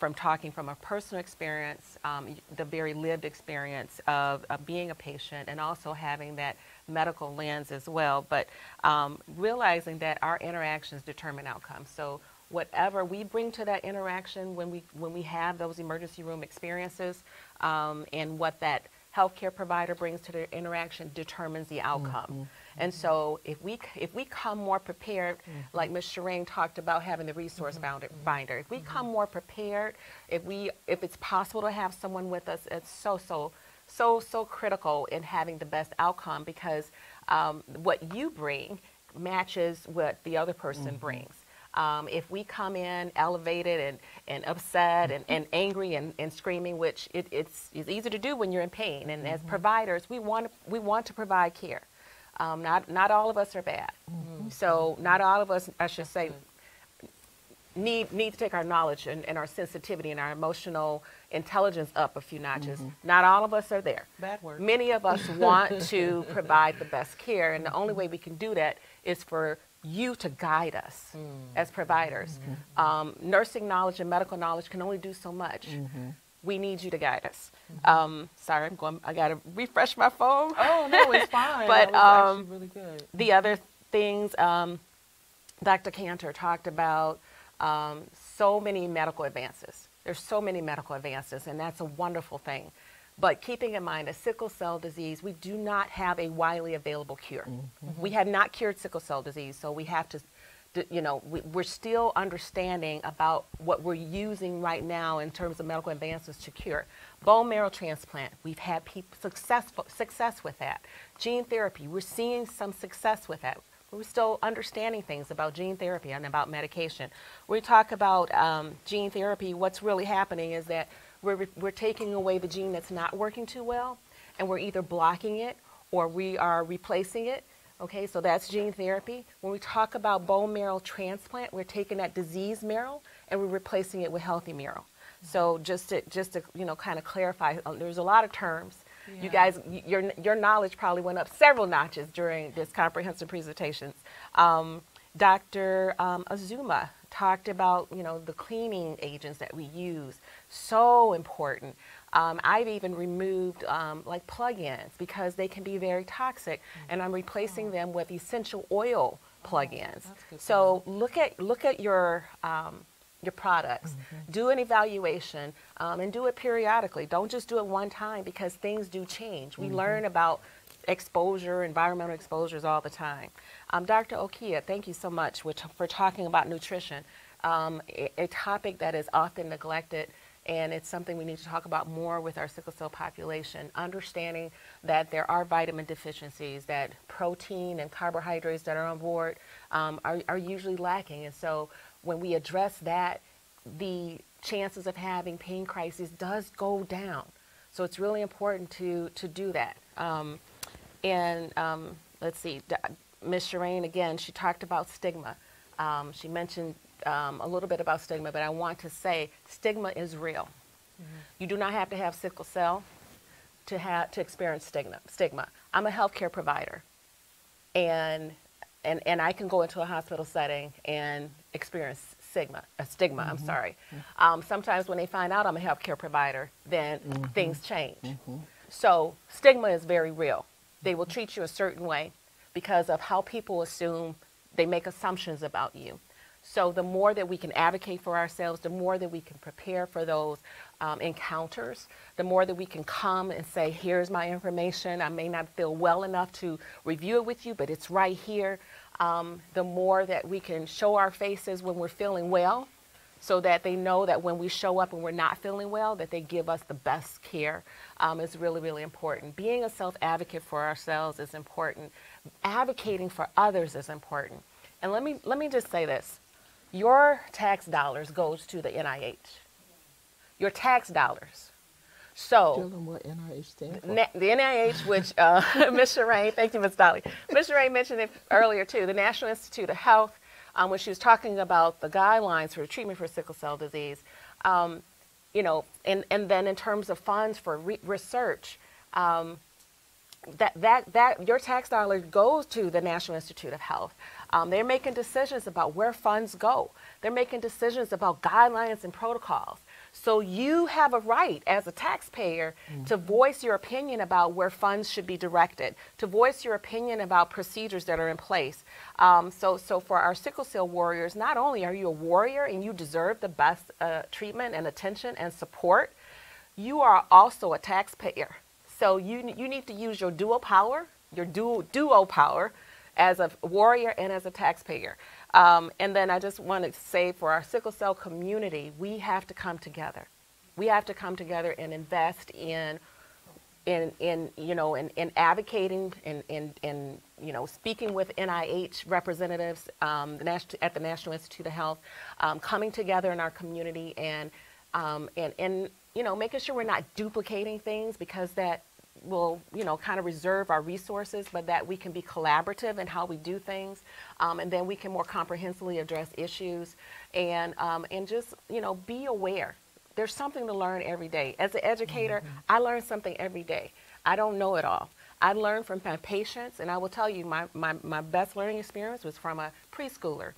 from talking from a personal experience, um, the very lived experience of, of being a patient, and also having that medical lens as well. But um, realizing that our interactions determine outcomes. So whatever we bring to that interaction when we when we have those emergency room experiences, um, and what that healthcare provider brings to the interaction determines the outcome. And so if we, if we come more prepared, mm-hmm. like Ms. Shireen talked about having the resource mm-hmm. bounder, binder, if we mm-hmm. come more prepared, if we, if it's possible to have someone with us, it's so, so, so, so critical in having the best outcome because um, what you bring matches what the other person brings. Um, if we come in elevated and, and upset and, and angry and, and screaming, which it, it's, it's easy to do when you're in pain, and as providers, we want, we want to provide care. Um, not, not all of us are bad. Mm-hmm. So not all of us, I should say, need, need to take our knowledge and, and our sensitivity and our emotional intelligence up a few notches. Mm-hmm. Not all of us are there. Bad word. Many of us want to provide the best care, and the only way we can do that is for you to guide us mm. as providers. Mm-hmm. Um, nursing knowledge and medical knowledge can only do so much. We need you to guide us. Um, sorry, I'm going. I gotta refresh my phone. Oh, no, it's fine. but um, really good. the other things, um, Dr. Kanter talked about um, so many medical advances. There's so many medical advances, and that's a wonderful thing. But keeping in mind, a sickle cell disease, we do not have a widely available cure. We have not cured sickle cell disease, so we have to, you know, we, we're still understanding about what we're using right now in terms of medical advances to cure. Bone marrow transplant, we've had successful success with that. Gene therapy, we're seeing some success with that. We're still understanding things about gene therapy and about medication. We talk about um, gene therapy. What's really happening is that we're, we're taking away the gene that's not working too well, and we're either blocking it or we are replacing it. Okay, so that's gene therapy. When we talk about bone marrow transplant, we're taking that diseased marrow and we're replacing it with healthy marrow. So just to just to you know kind of clarify, uh, there's a lot of terms. You guys, your your knowledge probably went up several notches during this comprehensive presentations. Um, Dr. Um, Azuma talked about you know the cleaning agents that we use, so important. Um, I've even removed um, like plug-ins because they can be very toxic, and I'm replacing them with essential oil plug-ins. So look at look at your um, your products. Do an evaluation um, and do it periodically. Don't just do it one time because things do change. We Mhm. learn about exposure, environmental exposures all the time. Um, Dr. Okia, thank you so much for talking about nutrition, um, a, a topic that is often neglected. And it's something we need to talk about more with our sickle cell population, understanding that there are vitamin deficiencies, that protein and carbohydrates that are on board um, are, are usually lacking. And so when we address that, the chances of having pain crises does go down. So it's really important to, to do that. Um, and um, let's see, Ms. Shireen, again, she talked about stigma. Um, she mentioned um, a little bit about stigma, but I want to say stigma is real. You do not have to have sickle cell to have to experience stigma. Stigma. I'm a healthcare provider, and and and I can go into a hospital setting and experience stigma. A stigma. I'm Mhm. sorry. Um, sometimes when they find out I'm a healthcare provider, then Mhm. things change. Mhm. So stigma is very real. They will treat you a certain way because of how people assume they make assumptions about you. So the more that we can advocate for ourselves, the more that we can prepare for those um, encounters, the more that we can come and say, here's my information. I may not feel well enough to review it with you, but it's right here. Um, the more that we can show our faces when we're feeling well, so that they know that when we show up and we're not feeling well, that they give us the best care um, is really, really important. Being a self advocate for ourselves is important. Advocating for others is important. And let me let me just say this: your tax dollars goes to the NIH. Your tax dollars. So Tell them what NIH stands for. Na- the NIH, which uh, Ms. Shireen, thank you, Ms. Dolly. Ms. Shireen mentioned it earlier too. The National Institute of Health, um, when she was talking about the guidelines for treatment for sickle cell disease, um, you know, and, and then in terms of funds for re- research, um, that, that, that your tax dollar goes to the National Institute of Health. Um, they're making decisions about where funds go. They're making decisions about guidelines and protocols. So you have a right as a taxpayer to voice your opinion about where funds should be directed, to voice your opinion about procedures that are in place. Um, so, so for our sickle cell warriors, not only are you a warrior and you deserve the best uh, treatment and attention and support, you are also a taxpayer. So you, you need to use your dual power, your dual, duo power, as a warrior and as a taxpayer. Um, and then I just want to say for our sickle cell community, we have to come together. We have to come together and invest in, in, in you know, in, in advocating and in, in, you know, speaking with NIH representatives um, at the National Institute of Health, um, coming together in our community and, um, and, and, you know, making sure we're not duplicating things because that will, you know, kind of reserve our resources, but that we can be collaborative in how we do things, um, and then we can more comprehensively address issues, and um, and just, you know, be aware. There's something to learn every day. As an educator, I learn something every day. I don't know it all. I learn from my patients, and I will tell you, my, my, my best learning experience was from a preschooler.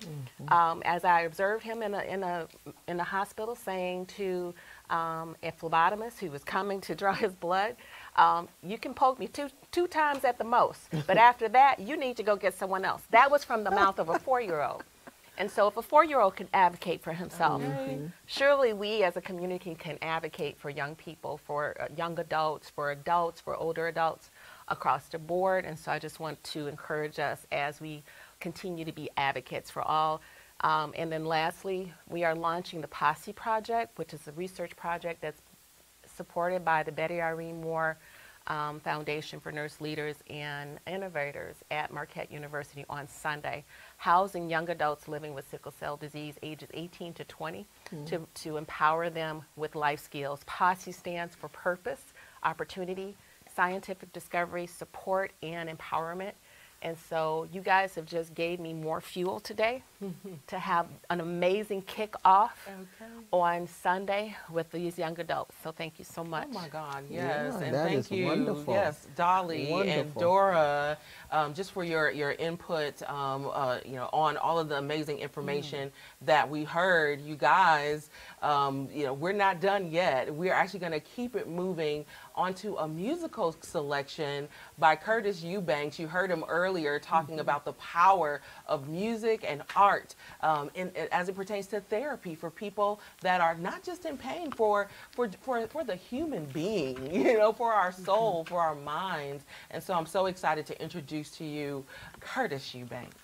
Um, as I observed him in a, in a, in a hospital saying to um, a phlebotomist who was coming to draw his blood, um, you can poke me two, two times at the most, but after that, you need to go get someone else. That was from the mouth of a four-year-old. And so if a four-year-old can advocate for himself, Mhm. surely we as a community can advocate for young people, for uh, young adults, for adults, for older adults across the board. And so I just want to encourage us as we continue to be advocates for all. Um, and then lastly, we are launching the Posse Project, which is a research project that's supported by the Betty Irene Moore um, Foundation for Nurse Leaders and Innovators at Marquette University on Sunday, housing young adults living with sickle cell disease ages 18 to 20 Mm. to, to empower them with life skills. POSSE stands for purpose, opportunity, scientific discovery, support, and empowerment. And so you guys have just gave me more fuel today to have an amazing kickoff Okay. on Sunday with these young adults. So thank you so much. Oh my God, yes, Yeah, and that thank is you, wonderful. yes, Dolly and Dora, um, just for your your input, um, uh, you know, on all of the amazing information that we heard. You guys, um, you know, we're not done yet. We're actually going to keep it moving onto a musical selection by Curtis Eubanks. You heard him earlier talking about the power of music and art um, in, in- as it pertains to therapy for people that are not just in pain, for, for, for, for the human being, you know, for our soul, for our minds. And so I'm so excited to introduce to you Curtis Eubanks.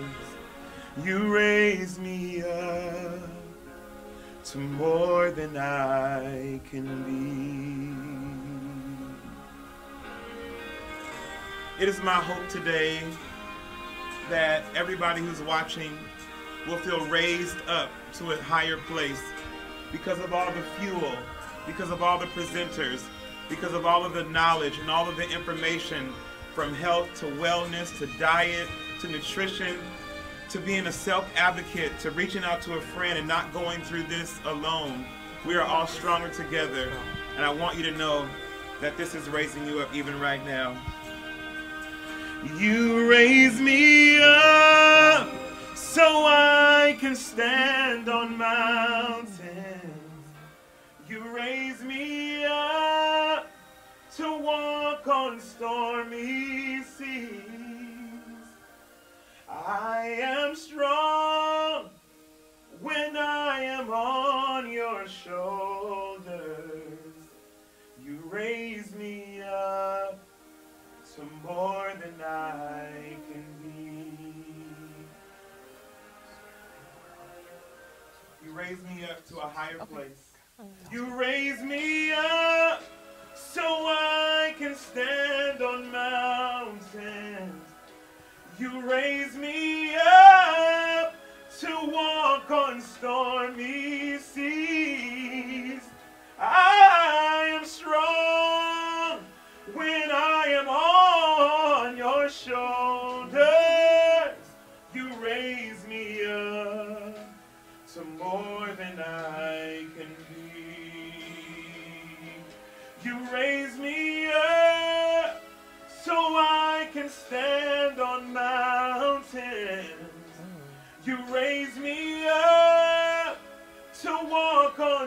You raise me up to more than I can be. It is my hope today that everybody who's watching will feel raised up to a higher place because of all the fuel, because of all the presenters, because of all of the knowledge and all of the information from health to wellness to diet to nutrition to being a self advocate to reaching out to a friend and not going through this alone. We are all stronger together. And I want you to know that this is raising you up even right now. You raise me up so I can stand on mountains. You raise me up to walk on stormy seas. Am strong when I am on your shoulders. You raise me up to more than I can be. You raise me up to a higher place. You raise me up so I can stand on mountains. You raise me up to walk on stormy seas. I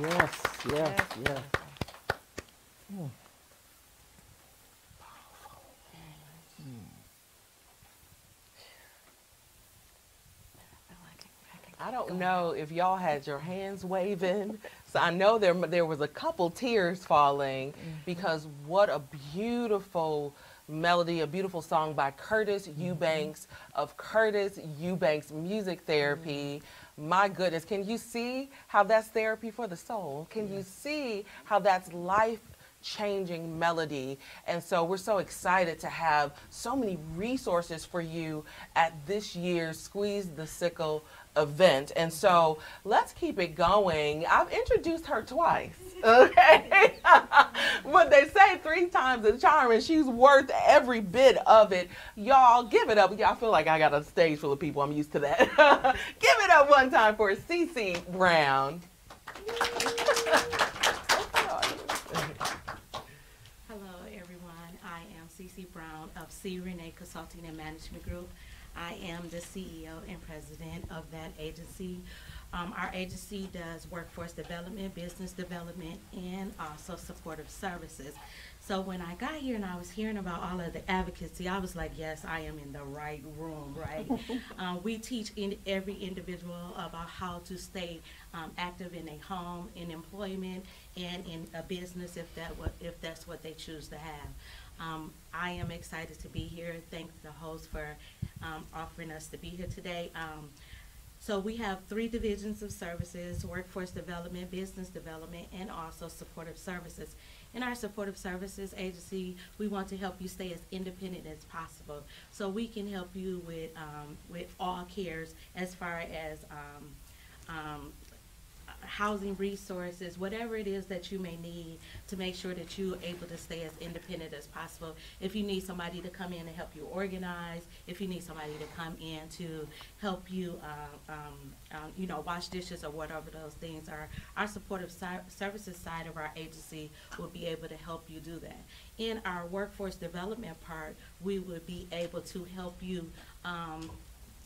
Yes, yes, yes. Mm. I don't know if y'all had your hands waving. So I know there there was a couple tears falling because what a beautiful melody, a beautiful song by Curtis Eubanks of Curtis Eubanks Music Therapy. My goodness, can you see how that's therapy for the soul? Can you see how that's life changing melody. And so we're so excited to have so many resources for you at this year's Squeeze the Sickle event. And so let's keep it going. I've introduced her twice. Okay. but they say three times a charm and she's worth every bit of it. Y'all give it up. Y'all feel like I got a stage full of people. I'm used to that. give it up one time for Cece Brown. Hello, everyone. I am Cece Brown of C. Renee Consulting and Management Group. I am the CEO and president of that agency. Um, our agency does workforce development, business development, and also supportive services. So when I got here and I was hearing about all of the advocacy, I was like, yes, I am in the right room, right? uh, we teach in every individual about how to stay um, active in a home, in employment, and in a business if that if that's what they choose to have. Um, I am excited to be here. Thank the host for um, offering us to be here today. Um, so we have three divisions of services, workforce development, business development, and also supportive services. In our supportive services agency, we want to help you stay as independent as possible. So we can help you with, um, with all cares as far as um, um, housing resources, whatever it is that you may need to make sure that you're able to stay as independent as possible. If you need somebody to come in and help you organize, if you need somebody to come in to help you, uh, um, um, you know, wash dishes or whatever those things are, our supportive si- services side of our agency will be able to help you do that. In our workforce development part, we would be able to help you um,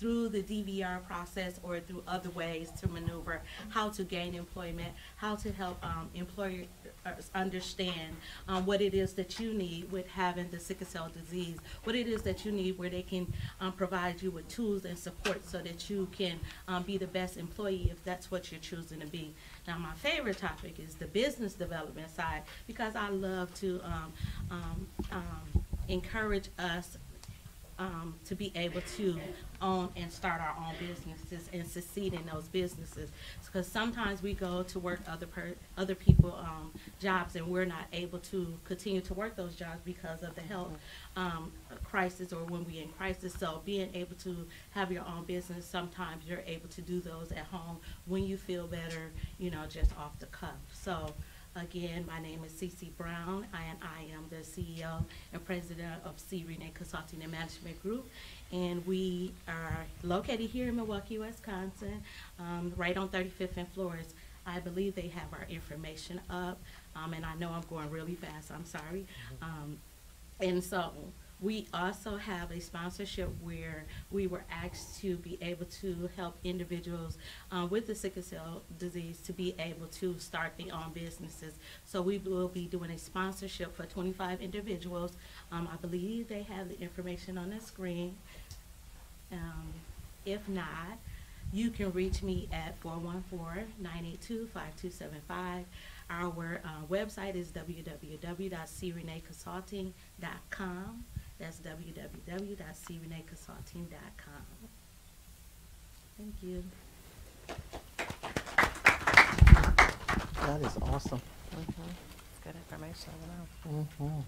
through the DVR process or through other ways to maneuver how to gain employment, how to help um, employers understand um, what it is that you need with having the sickle cell disease, what it is that you need where they can um, provide you with tools and support so that you can um, be the best employee if that's what you're choosing to be. Now, my favorite topic is the business development side because I love to um, um, encourage us um, to be able to own and start our own businesses and succeed in those businesses. Because sometimes we go to work other per, other people um, jobs and we're not able to continue to work those jobs because of the health um, crisis or when we're in crisis. So being able to have your own business, sometimes you're able to do those at home when you feel better, you know, just off the cuff. So. Again, my name is Cece Brown, and I am the CEO and president of C. Renee Consulting and Management Group. And we are located here in Milwaukee, Wisconsin, um, right on 35th and Flores. I believe they have our information up, um, and I know I'm going really fast. I'm sorry. Um, and so we also have a sponsorship where we were asked to be able to help individuals uh, with the sickle cell disease to be able to start their own businesses. So we will be doing a sponsorship for 25 individuals. Um, I believe they have the information on the screen. Um, if not, you can reach me at 414-982-5275. Our uh, website is www.creneconsulting.com. That's www.creneconsulting.com. Thank you. That is awesome. Mm-hmm. Good information. Mm-hmm.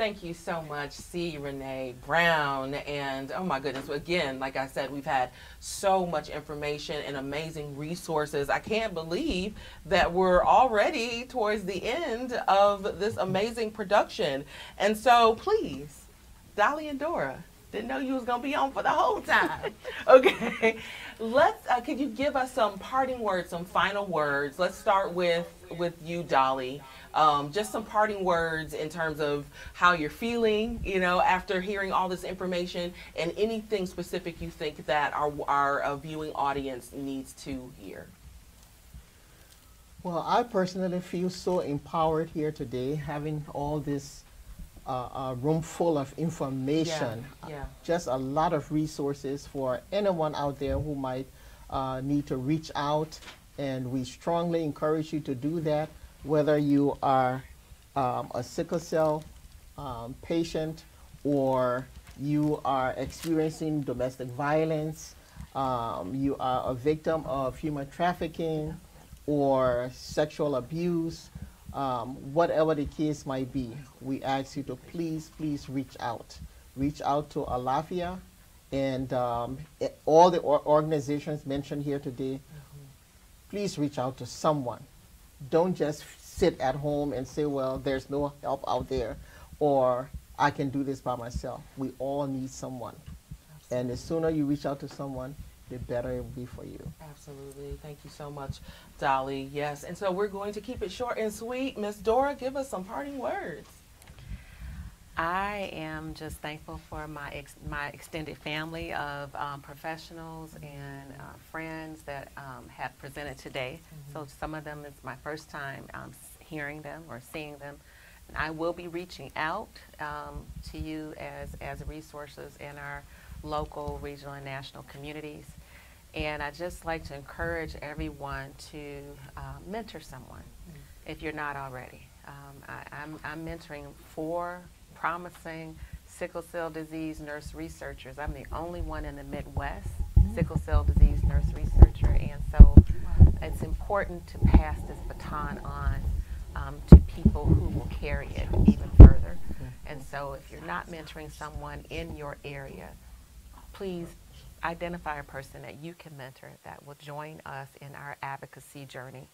Thank you so much, C. Renee Brown. And oh my goodness, again, like I said, we've had so much information and amazing resources. I can't believe that we're already towards the end of this amazing production. And so please, Dolly and Dora, didn't know you was gonna be on for the whole time. okay, let's. Uh, could you give us some parting words, some final words? Let's start with with you, Dolly. Um, just some parting words in terms of how you're feeling, you know, after hearing all this information, and anything specific you think that our our uh, viewing audience needs to hear. Well, I personally feel so empowered here today, having all this uh, a room full of information. Yeah, yeah. Just a lot of resources for anyone out there who might uh, need to reach out, and we strongly encourage you to do that, whether you are um, a sickle cell um, patient or you are experiencing domestic violence, um, you are a victim of human trafficking or sexual abuse, um, whatever the case might be, we ask you to please, please reach out. Reach out to Alafia and um, all the organizations mentioned here today. Please reach out to someone. Don't just sit at home and say, well, there's no help out there, or I can do this by myself. We all need someone. And the sooner you reach out to someone, the better it will be for you. Absolutely. Thank you so much, Dolly. Yes. And so we're going to keep it short and sweet. Miss Dora, give us some parting words. I am just thankful for my ex- my extended family of um, professionals and uh, friends that um, have presented today. So some of them is my first time um, hearing them or seeing them. And I will be reaching out um, to you as as resources in our local, regional, and national communities. And I just like to encourage everyone to uh, mentor someone if you're not already. Um, I, I'm, I'm mentoring four promising sickle cell disease nurse researchers. I'm the only one in the Midwest sickle cell disease nurse researcher, and so it's important to pass this baton on um, to people who will carry it even further. And so if you're not mentoring someone in your area, please identify a person that you can mentor that will join us in our advocacy journey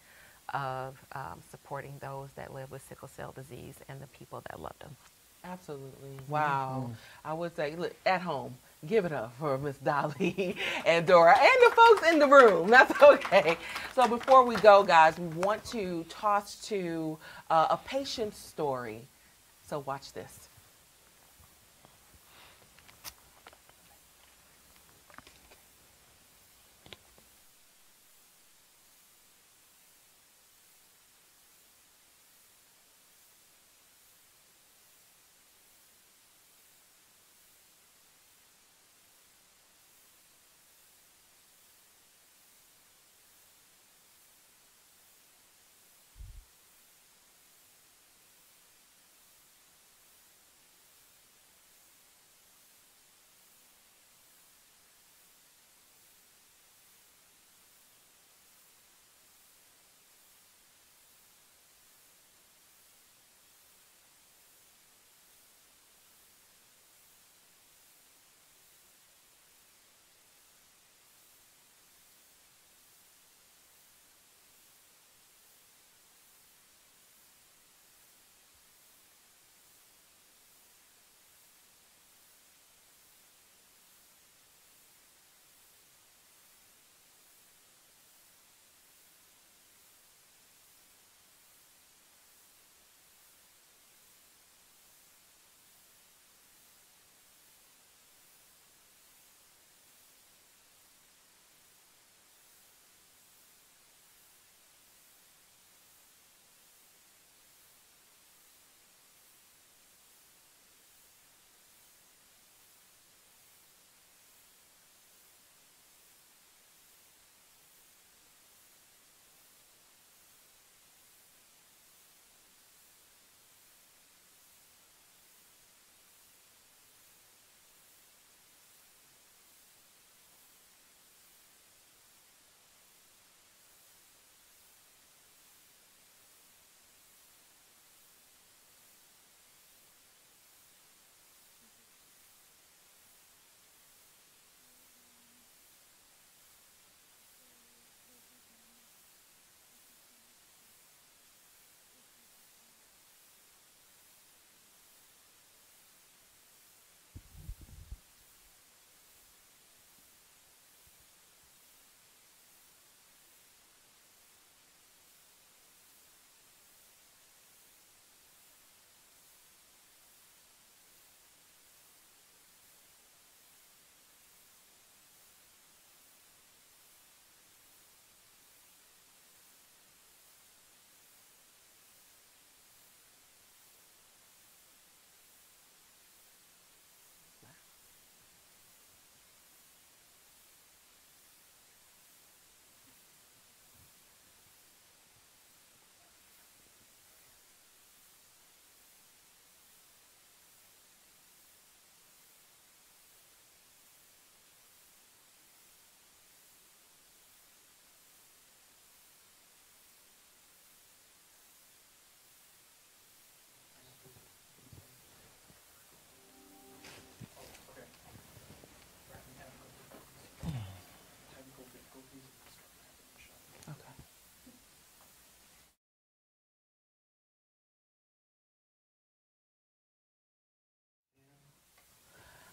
of um, supporting those that live with sickle cell disease and the people that love them. Absolutely. Wow. I would say, look, at home, give it up for Miss Dolly and Dora and the folks in the room. That's okay. So before we go, guys, we want to toss to uh, a patient story. So watch this.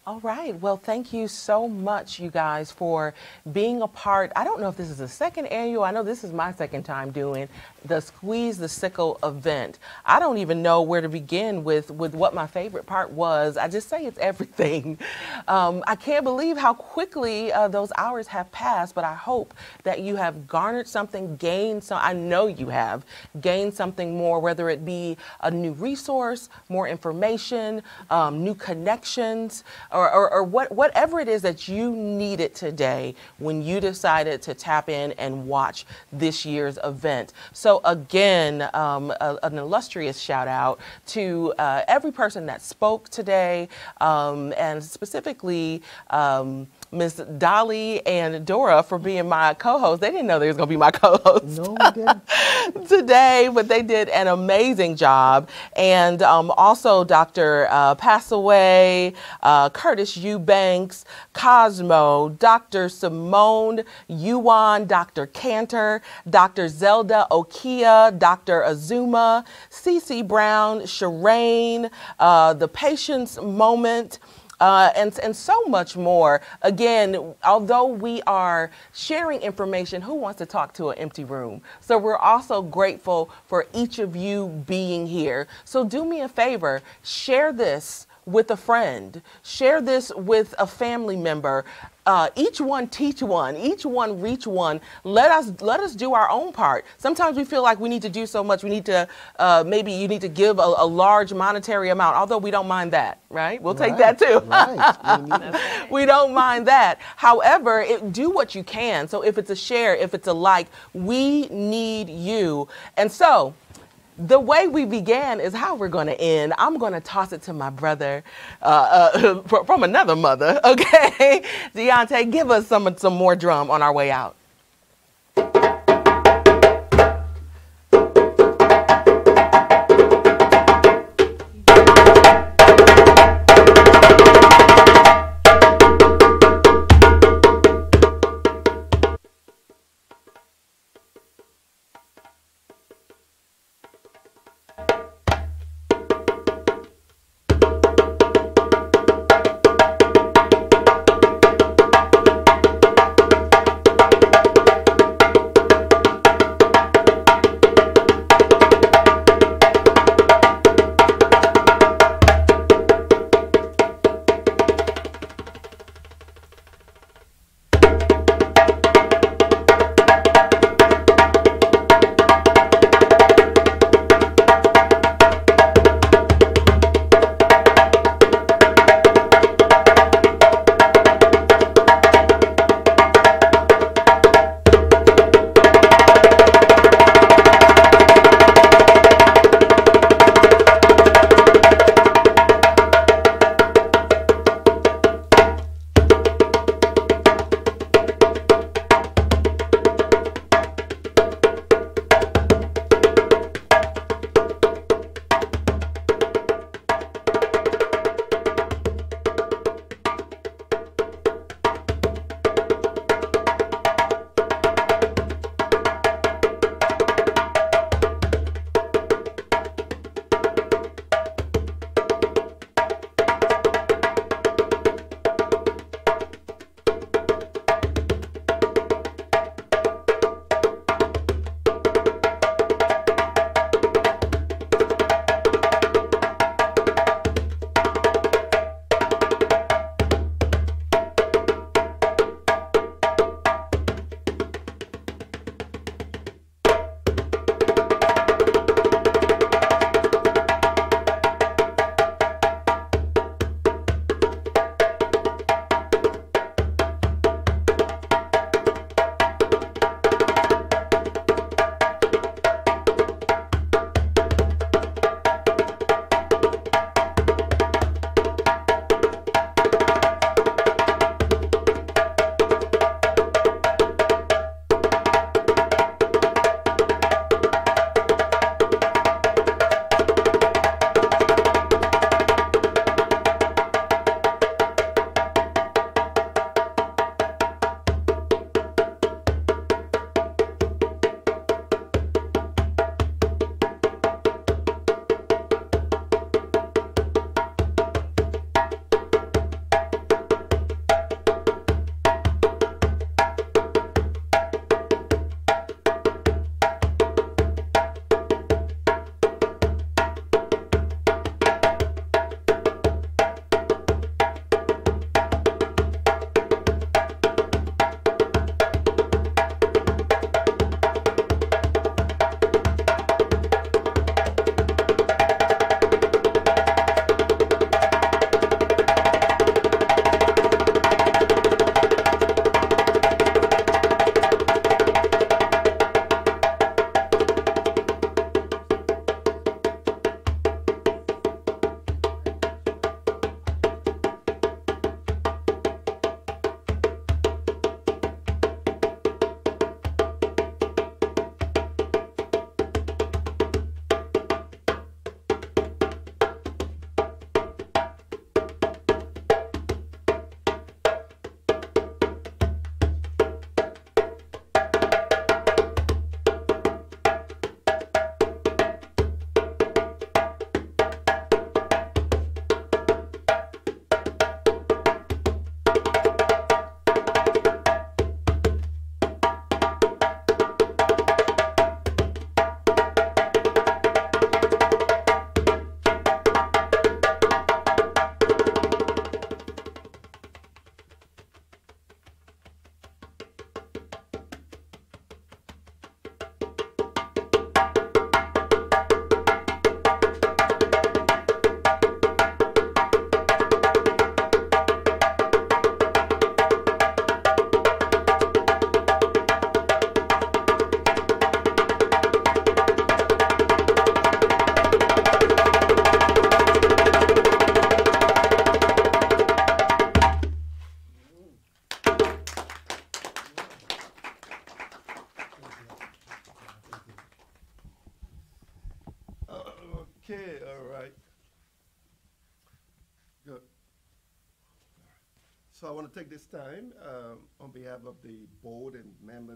All right. Well, thank you so much, you guys, for being a part. I don't know if this is the second annual. I know this is my second time doing the Squeeze the Sickle event. I don't even know where to begin with with what my favorite part was. I just say it's everything. Um, I can't believe how quickly uh, those hours have passed, but I hope that you have garnered something, gained some. I know you have gained something more, whether it be a new resource, more information, um, new connections or, or, or what, whatever it is that you needed today when you decided to tap in and watch this year's event. So, again, um, a, an illustrious shout out to uh, every person that spoke today, um, and specifically, um, Miss Dolly and Dora for being my co-host. They didn't know they was gonna be my co-host No, today, but they did an amazing job. And um, also Dr. Uh, Passaway, uh, Curtis Eubanks, Cosmo, Dr. Simone Uwan, Dr. Kanter, Dr. Zelda Okia, Dr. Azuma, Cece Brown, Shireen, uh, The Patience Moment uh, and, and so much more. Again, although we are sharing information, who wants to talk to an empty room? So we're also grateful for each of you being here. So do me a favor, share this with a friend, share this with a family member. Uh, each one teach one, each one reach one. Let us let us do our own part. Sometimes we feel like we need to do so much. We need to uh, maybe you need to give a, a large monetary amount. Although we don't mind that, right? We'll take that too. Right. we don't mind that. However, it, do what you can. So if it's a share, if it's a like, we need you. And so the way we began is how we're going to end. I'm going to toss it to my brother uh, uh, from another mother. Okay, Deontay, give us some some more drum on our way out.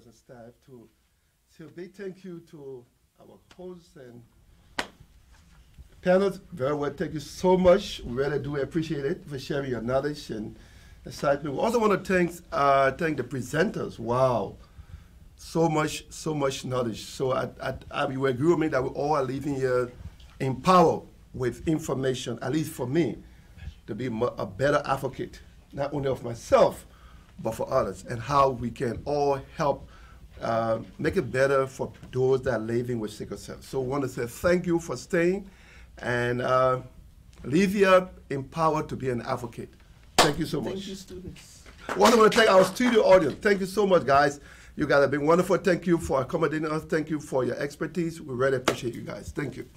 And staff to a big thank you to our hosts and panels. Very well, thank you so much. We really do appreciate it for sharing your knowledge and excitement. We also want to thank uh, thank the presenters. Wow, so much, so much knowledge. So I, I, I you agree with me that we all are leaving here empowered with information, at least for me, to be a better advocate, not only of myself, but for others, and how we can all help uh, make it better for those that are living with sickle cell. So I want to say thank you for staying and uh, leave here empowered to be an advocate. Thank you so much. Thank you, students. I want to thank our studio audience. Thank you so much, guys. You guys have been wonderful. Thank you for accommodating us. Thank you for your expertise. We really appreciate you guys. Thank you.